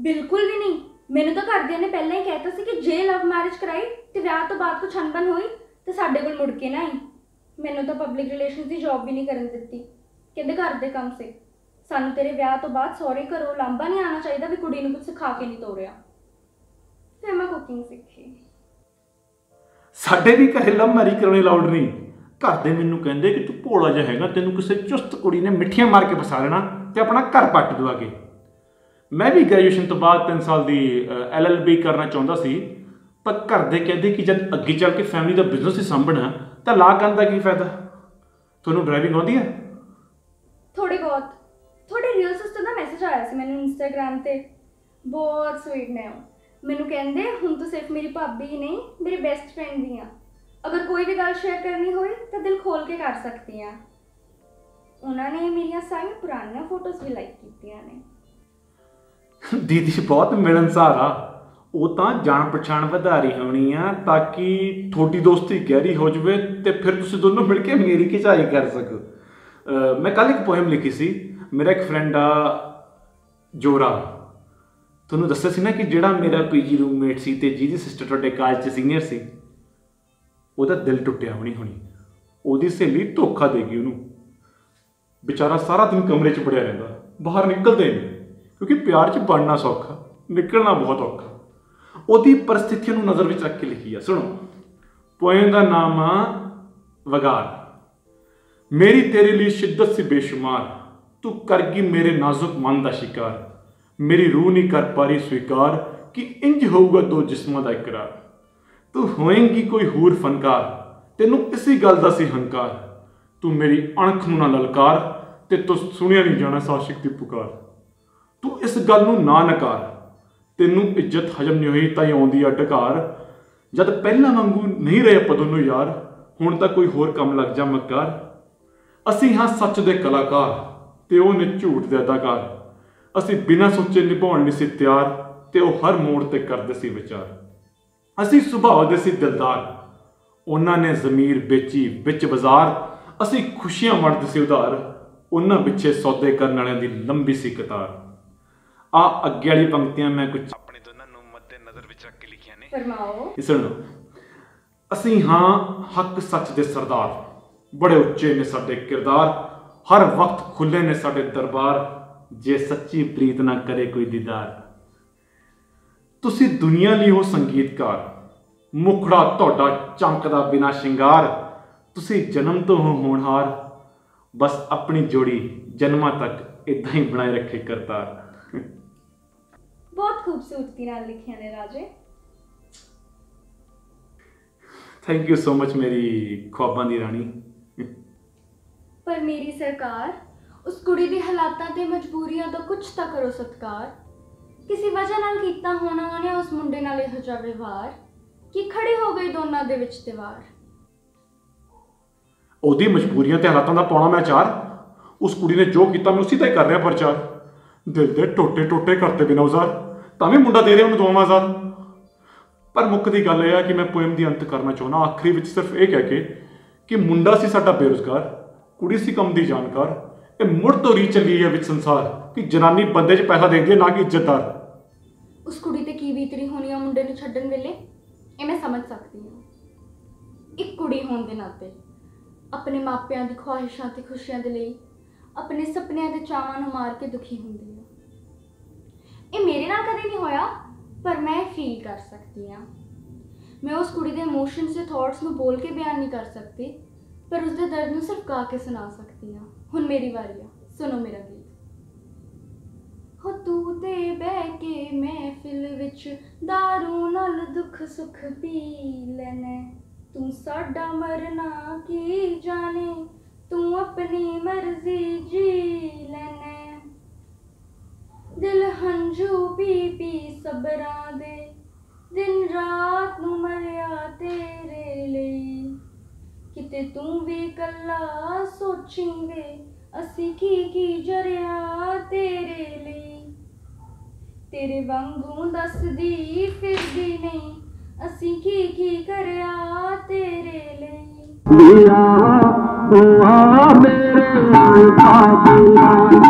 ਬਿਲਕੁਲ ਵੀ ਨਹੀਂ। ਮੈਨੂੰ ਤਾਂ ਘਰਦਿਆਂ ਨੇ ਪਹਿਲਾਂ ਹੀ ਕਹਿਤਾ ਸੀ ਕਿ ਜੇ ਲਵ ਮੈਰਿਜ ਕਰਾਈ ਤੇ ਵਿਆਹ ਤੋਂ ਬਾਅਦ ਕੁਛ ਅਣਬਣ ਹੋਈ ਤੇ ਸਾਡੇ ਕੋਲ ਮੁੜ ਕੇ ਨਾ ਆਈ। ਮੈਨੂੰ ਤਾਂ ਪਬਲਿਕ ਰਿਲੇਸ਼ਨਸ ਦੀ ਜੌਬ ਵੀ ਨਹੀਂ ਕਰਨ ਦਿੱਤੀ। ਕਹਿੰਦੇ ਘਰ ਦੇ ਕੰਮ ਸੇ। ਸਾਨੂੰ ਤੇਰੇ ਵਿਆਹ ਤੋਂ ਬਾਅਦ ਸਹੁਰੇ ਘਰੋਂ ਲਾਂਭਾ ਨਹੀਂ ਆਣਾ ਚਾਹੀਦਾ ਵੀ ਕੁੜੀ ਨੂੰ ਕੁਝ ਸਿਖਾ ਕੇ ਨਹੀਂ ਤੋਰਿਆ। ਫਿਰ ਮੈਂ ਕੁਕਿੰਗ ਸਿੱਖੀ। ਸਾਡੇ ਵੀ ਘਰੇ ਲਵ ਮੈਰਿਜ ਕਰਾਉਣੀ ਅਲਾਊਡ ਨਹੀਂ। ਘਰ ਦੇ ਮੈਨੂੰ ਕਹਿੰਦੇ ਕਿ ਤੂੰ ਭੋਲਾ ਜਿਹਾ ਹੈਗਾ, ਤੈਨੂੰ ਕਿਸੇ ਚੁਸਤ ਕੁੜੀ ਨੇ ਮਿੱਠੀਆਂ ਮਾਰ ਕੇ ਫਸਾ ਲੈਣਾ ਤੇ ਆਪਣਾ ਘਰ ਪੱਟ ਦਵਾ ਕੇ ਮੈਂ ਵੀ ਗ੍ਰੈਜੂਏਸ਼ਨ ਤੋਂ ਬਾਅਦ 3 ਸਾਲ ਦੀ ਐਲਐਲਬੀ ਕਰਨਾ ਚਾਹੁੰਦਾ ਸੀ, ਪਰ ਘਰ ਦੇ ਕਹਿੰਦੇ ਕਿ ਜਦ ਅੱਗੇ ਚੱਲ ਕੇ ਫੈਮਿਲੀ ਦਾ ਬਿਜ਼ਨਸ ਹੀ ਸਾਂਭਣਾ, ਤਾਂ ਲਾ ਕਰਨ ਦਾ ਕੀ ਫਾਇਦਾ? ਤੁਹਾਨੂੰ ਡਰਾਈਵਿੰਗ ਆਉਂਦੀ ਹੈ? ਥੋੜੀ ਬਹੁਤ। ਤੁਹਾਡੇ ਰੀਅਲ ਸਿਸਟਰ ਦਾ ਮੈਸੇਜ ਆਇਆ ਸੀ ਮੈਨੂੰ ਇੰਸਟਾਗ੍ਰam ਤੇ। ਬਹੁਤ ਸਵੀਟ ਨੇ ਉਹ। ਮੈਨੂੰ ਕਹਿੰਦੇ, ਹੁਣ ਤੂੰ ਸਿਰਫ ਮੇਰੀ ਭਾਬੀ ਹੀ ਨਹੀਂ, ਮੇਰੀ ਬੈਸਟ ਫਰੈਂਡ ਵੀ ਆ। ਅਗਰ ਕੋਈ ਵੀ ਗੱਲ ਸ਼ੇਅਰ ਕਰਨੀ ਹੋਈ ਤਾਂ ਦਿਲ ਖੋਲ ਕੇ ਕਰ ਸਕਦੀ ਆ। ਉਹਨਾਂ ਨੇ ਮੇਰੀਆਂ ਸਾਰੀਆਂ ਪੁਰਾਣੀਆਂ ਫੋਟੋਜ਼ ਵੀ ਲਾਈਕ ਕੀਤੀਆਂ ਨੇ। ਦੀਦੀ, ਬਹੁਤ ਮਿਲਣਸਾਰ ਆ ਉਹ ਤਾਂ ਜਾਣ ਪਛਾਣ ਵਧਾਰੀ ਹੋਣੀ ਆ, ਤਾਂ ਕਿ ਤੁਹਾਡੀ ਦੋਸਤੀ ਗਹਿਰੀ ਹੋ ਜਾਵੇ ਤੇ ਫਿਰ ਤੁਸੀਂ ਦੋਨੋਂ ਮਿਲ ਕੇ ਮੇਰੀ ਖਿਚਾਈ ਕਰ ਸਕੋ। ਮੈਂ ਕੱਲ ਇੱਕ ਪੋਇਮ ਲਿਖੀ ਸੀ, ਮੇਰਾ ਇੱਕ ਫਰੈਂਡ ਆ, ਜੋਰਾ। ਤੁਹਾਨੂੰ ਦੱਸਿਆ ਸੀ ਨਾ ਕਿ ਜਿਹੜਾ ਮੇਰਾ ਪੀਜੀ ਰੂਮਮੇਟ ਸੀ ਤੇ ਜਿਹਦੀ ਸਿਸਟਰ ਤੁਹਾਡੇ ਕਾਲਜ 'ਚ ਸੀਨੀਅਰ ਸੀ, ਉਹਦਾ ਦਿਲ ਟੁੱਟਿਆ ਹੋਣੀ ਹੋਣੀ। ਉਹਦੀ ਸਹੇਲੀ ਧੋਖਾ ਦੇ ਗਈ ਉਹਨੂੰ। ਵਿਚਾਰਾ ਸਾਰਾ ਦਿਨ ਕਮਰੇ 'ਚ ਪੜਿਆ ਰਹਿੰਦਾ, ਬਾਹਰ ਨਿਕਲਦੇ ਹੀ ਨਹੀਂ ਕਿਉਂਕਿ ਪਿਆਰ 'ਚ ਬਣਨਾ ਸੌਖਾ, ਨਿਕਲਣਾ ਬਹੁਤ ਔਖਾ। ਉਹਦੀ ਪਰਿਸਥਿਤੀ ਨੂੰ ਨਜ਼ਰ ਵਿੱਚ ਰੱਖ ਕੇ ਲਿਖੀ ਆ। ਸੁਣੋ ਪੋਇਮ ਦਾ ਨਾਮ ਆ ਵਗਾਰ। ਮੇਰੀ ਤੇਰੇ ਲਈ ਸ਼ਿੱਦਤ ਸੀ ਬੇਸ਼ੁਮਾਰ। ਤੂੰ ਕਰ ਗਈ ਮੇਰੇ ਨਾਜ਼ੁਕ ਮਨ ਦਾ ਸ਼ਿਕਾਰ। ਮੇਰੀ ਰੂਹ ਨਹੀਂ ਕਰ ਪਾ ਰਹੀ ਸਵੀਕਾਰ ਕਿ ਇੰਜ ਹੋਊਗਾ ਦੋ ਜਿਸਮਾਂ ਦਾ ਇਕਰਾਰ। ਤੂੰ ਹੋਏਂਗੀ ਕੋਈ ਹੂਰ ਫਨਕਾਰ। ਤੈਨੂੰ ਇਸੇ ਗੱਲ ਦਾ ਸੀ ਹੰਕਾਰ। ਤੂੰ ਮੇਰੀ ਅਣਖ ਨੂੰ ਨਾ ਲਲਕਾਰ ਤੇ ਤੂੰ ਸੁਣਿਆ ਨਹੀਂ ਜਾਣਾ ਸਾਸ਼ਿਕ ਦੀ ਪੁਕਾਰ। ਤੂੰ ਇਸ ਗੱਲ ਨੂੰ ਨਾ ਨਕਾਰ। ਤੈਨੂੰ ਇੱਜ਼ਤ ਹਜਮ ਨਹੀਂ ਹੋਈ, ਤਾਂ ਹੀ ਆਉਂਦੀ ਆ ਢਕਾਰ ਜਦ ਪਹਿਲਾਂ ਵਾਂਗੂ ਨਹੀਂ ਰਹੇ ਆਪਾਂ ਦੋਨੋਂ ਯਾਰ, ਹੁਣ ਤਾਂ ਕੋਈ ਹੋਰ ਕੰਮ ਲੱਗ ਜਾ ਮੱਕਾਰ। ਅਸੀਂ ਹਾਂ ਸੱਚ ਦੇ ਕਲਾਕਾਰ, ਤੇ ਉਹ ਨੇ ਝੂਠ ਦੇ ਅਦਾਕਾਰ। ਅਸੀਂ ਬਿਨਾਂ ਸੋਚੇ ਨਿਭਾਉਣ ਲਈ ਸੀ ਤਿਆਰ, ਤੇ ਉਹ ਹਰ ਮੋੜ ਤੇ ਕਰਦੇ ਸੀ ਵਿਚਾਰ। ਅਸੀਂ ਸੁਭਾਅ ਦੇ ਸੀ ਦਿਲਦਾਰ। ਉਹਨਾਂ ਨੇ ਜ਼ਮੀਰ ਵੇਚੀ, ਵਿੱਚ ਬਾਜ਼ਾਰ। ਅਸੀਂ ਖੁਸ਼ੀਆਂ ਵੰਡਦੇ ਸੀ ਉਧਾਰ। ਉਹਨਾਂ ਪਿੱਛੇ ਸੌਦੇ ਕਰਨ ਵਾਲਿਆਂ ਦੀ ਲੰਬੀ ਸੀ ਕਤਾਰ। ਆ ਅੱਗੇ ਵਾਲੀ ਪੰਕਤੀਆਂ ਮੈਂ ਕੁਝ ਆਪਣੇ ਦੋਨਾਂ ਨੂੰ ਮੱਦੇ ਨਜ਼ਰ ਵਿੱਚ ਰੱਖ ਕੇ ਲਿਖੀਆਂ ਨੇ। ਫਰਮਾਓ। ਇਹ ਸੁਣੋ ਅਸੀਂ ਹਾਂ ਹੱਕ ਸੱਚ ਦੇ ਸਰਦਾਰ। ਬੜੇ ਉੱਚੇ ਨੇ ਸਾਡੇ ਕਿਰਦਾਰ। ਹਰ ਵਕਤ ਖੁੱਲੇ ਨੇ ਸਾਡੇ ਦਰਬਾਰ। ਜੇ ਸੱਚੀ ਪ੍ਰੀਤ ਨਾ ਕਰੇ ਕੋਈ ਦੀਦਾਰ। ਤੁਸੀਂ ਦੁਨੀਆ ਲਈ ਹੋ ਸੰਗੀਤਕਾਰ। ਮੁਖੜਾ ਤੁਹਾਡਾ ਚਮਕਦਾ ਬਿਨਾ ਸ਼ਿੰਗਾਰ। ਤੁਸੀਂ ਜਨਮ ਤੋਂ ਹੋ ਹੋਣਹਾਰ। ਬਸ ਆਪਣੀ ਜੋੜੀ ਜਨਮਾਂ ਤੱਕ ਇਦਾਂ ਹੀ ਬਣਾਏ ਰੱਖੇ ਕਰਤਾਰ। ਬਹੁਤ ਖੂਬਸੂਰਤੀ ਨਾਲ ਲਿਖੀਆਂ ਨੇ ਰਾਜੇ। ਥੈਂਕ ਯੂ ਸੋ ਮਚ ਮੇਰੀ ਖੁਆਬਾਂ ਦੀ ਰਾਣੀ। ਪਰ ਮੇਰੀ ਸਰਕਾਰ ਉਸ ਕੁੜੀ ਦੇ ਹਾਲਾਤਾਂ ਤੇ ਮਜਬੂਰੀਆਂ ਦਾ ਕੁਝ ਤਾਂ ਕਰੋ ਸਤਕਾਰ। ਕਿਸੇ ਵਜ੍ਹਾ ਨਾਲ ਕੀਤਾ ਹੋਣਾ ਉਹਨੇ ਉਸ ਮੁੰਡੇ ਨਾਲ ਇਹੋ ਜਿਹਾ ਵਿਵਹਾਰ ਕਿ ਖੜੀ ਹੋ ਗਈ ਦੋਨਾਂ ਦੇ ਵਿੱਚ ਦੀਵਾਰ ਉਹਦੀ ਮਜਬੂਰੀਆਂ ਤੇ ਹਾਲਾਤਾਂ ਦਾ ਪਾਉਣਾ ਮੈਂ ਚਾਰ ਉਸ ਕੁੜੀ ਨੇ ਜੋ ਕੀਤਾ ਮੈਂ ਉਸੇ ਦਾ ਹੀ ਕਰ ਰਿਹਾ ਪ੍ਰਚਾਰ। ਦਿਲ ਦੇ ਟੋਟੇ ਟੋਟੇ ਕਰਤੇ ਬਿਨਾ ਉਜ਼ਾਰ ਤਾਂ ਵੀ ਮੁੰਡਾ ਦੇ ਰਿਹਾ ਉਹਨੂੰ ਦੋਵਾਂ ਹਜ਼ਾਰ ਪਰ ਮੁੱਖ ਦੀ ਗੱਲ ਇਹ ਆ ਕਿ ਮੈਂ ਪੋਇਮ ਦੀ ਅੰਤ ਕਰਨਾ ਚਾਹੁੰਦਾ ਆਖਰੀ ਵਿੱਚ ਸਿਰਫ ਇਹ ਕਹਿ ਕੇ ਕਿ ਮੁੰਡਾ ਸੀ ਸਾਡਾ ਬੇਰੁਜ਼ਗਾਰ, ਕੁੜੀ ਸੀ ਕੰਮ ਦੀ ਜਾਣਕਾਰ। ਇਹ ਮੁੜ ਤੋਂ ਰੀ ਚੱਲੀ ਹੈ ਵਿੱਚ ਸੰਸਾਰ, ਕਿ ਜਨਾਨੀ ਬੰਦੇ 'ਚ ਪੈਸਾ ਦਿੰਦੀ ਹੈ, ਨਾ ਕਿ ਇੱਜ਼ਤਦਾਰ। ਉਸ ਕੁੜੀ ਤੇ ਕੀ ਬੀਤਰੀ ਹੋਣੀ ਆ ਮੁੰਡੇ ਨੂੰ ਛੱਡਣ ਵੇਲੇ? ਇਹ ਮੈਂ ਸਮਝ ਸਕਦੀ ਹਾਂ। ਇੱਕ ਕੁੜੀ ਹੋਣ ਦੇ ਨਾਤੇ ਆਪਣੇ ਮਾਪਿਆਂ ਦੀ ਖੁਆਇਸ਼ਾਂ ਤੇ ਖੁਸ਼ੀਆਂ ਦੇ ਲਈ, ਆਪਣੇ ਸੁਪਨਿਆਂ ਦੇ ਚਾਵਾਂ ਨੂੰ ਮਾਰ ਕੇ ਦੁਖੀ ਹੁੰਦੇ। ਇਹ ਮੇਰੇ ਨਾਲ ਕਦੇ ਨਹੀਂ ਹੋਇਆ, ਪਰ ਮੈਂ ਫੀਲ ਕਰ ਸਕਦੀ ਹਾਂ। ਮੈਂ ਉਸ ਕੁੜੀ ਦੇ ਇਮੋਸ਼ਨਸ ਤੇ ਥਾਟਸ ਨੂੰ ਬੋਲ ਕੇ ਬਿਆਨ ਨਹੀਂ ਕਰ ਸਕਦੀ, ਪਰ ਉਸ ਦੇ ਦਰਦ ਨੂੰ ਸਿਰਫ ਗਾ ਕੇ ਸੁਣਾ ਸਕਦੀ ਹਾਂ। ਹੁਣ ਮੇਰੀ ਵਾਰੀ ਆ, ਸੁਣੋ ਮੇਰਾ ਗੀਤ। ਹੋ ਤੂੰ ਤੇ ਬਹਿ ਕੇ ਮਹਿਫਿਲ ਵਿੱਚ ਦਾਰੂ ਨਾਲ ਦੁੱਖ ਸੁੱਖ ਪੀ ਲੈਨੇ ਤੂੰ ਸਾਡਾ ਮਰਨਾ ਕੀ ਜਾਣੇ, ਤੂੰ ਆਪਣੀ ਮਰਜ਼ੀ ਜੀ ਲੈਨੇ ਦਿਲ ਹੰਝੂ ਪੀ ਪੀ ਸਬਰਾਂ ਦੇ। ਦਿਨ ਰਾਤ ਨੂੰ ਮਰਿਆ ਤੇਰੇ ਲਈ। ਕਿਤੇ ਤੂੰ ਵੀ ਕੱਲਾ ਸੋਚੀਂਗੇ, ਅਸੀਂ ਕੀ ਕੀ ਜਰਿਆ ਤੇਰੇ ਲਈ। ਤੇਰੇ ਵਾਂਗੂ ਦੱਸਦੀ ਫਿਰਦੀ ਨਹੀਂ, ਅਸੀਂ ਕੀ ਕੀ ਕਰਿਆ ਤੇਰੇ ਲਈ। ਠੇਕਾ ਕਮਾਉਂਦਾ ਤੇ ਆਵਾਂ ਚੀਟੀ ਰੋਡ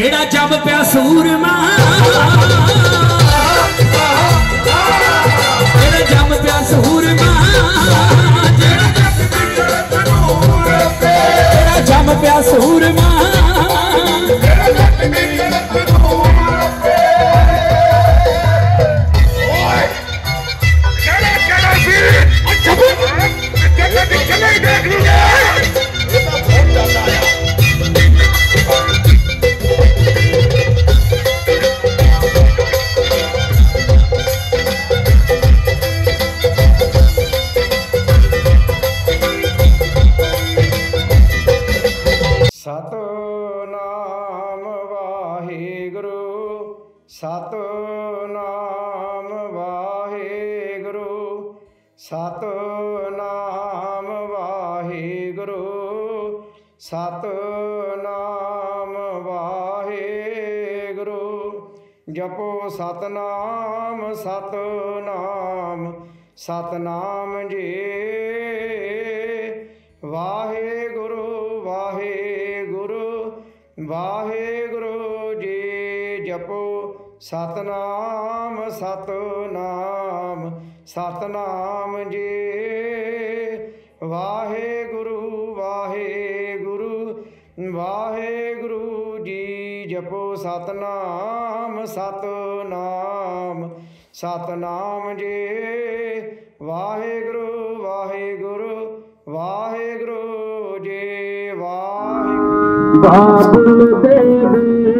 ਕਿਹੜਾ ਜੰਮ ਪਿਆ ਸੂਰਮਾ? ਜਿਹੜਾ ਜੰਮ ਪਿਆ ਸੂਰਮਾ? ਜਿਹੜਾ ਜਿਹੜਾ ਜੰਮ ਪਿਆ ਸੂਰਮਾ? ਸਤਨਾਮ ਵਾਹਿਗੁਰੂ ਸਤਨਾਮ ਵਾਹਿਗੁਰੂ। ਜਪੋ ਸਤਨਾਮ ਸਤਨਾਮ ਸਤਨਾਮ ਜੀ। ਵਾਹਿਗੁਰੂ ਵਾਹਿਗੁਰੂ ਵਾਹਿਗੁਰੂ ਜੀ, ਜਪੋ ਸਤਨਾਮ ਸਤਨਾਮ। ਸਤਨਾਮ ਜੀ। ਵਾਹਿਗੁਰੂ ਵਾਹਿਗੁਰੂ ਵਾਹਿਗੁਰੂ ਜੀ ਜਪੋ। ਸਤਨਾਮ ਸਤਨਾਮ ਸਤਨਾਮ ਜੀ। ਵਾਹਿਗੁਰੂ ਵਾਹਿਗੁਰੂ ਵਾਹਿਗੁਰੂ ਜੀ, ਵਾਹਿਗੁਰੂ। ਬਾਬੁਲ ਦੇਵੀ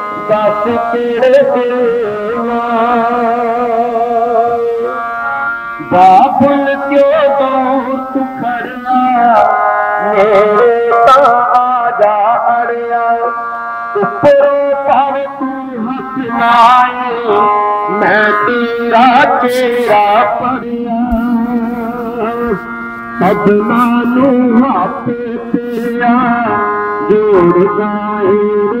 تي بابل ڪيڏو تريا مور تريا اتي ڪر تون مٿان تي پڙهيا اڌ مان تون مت پييا جوڙ نه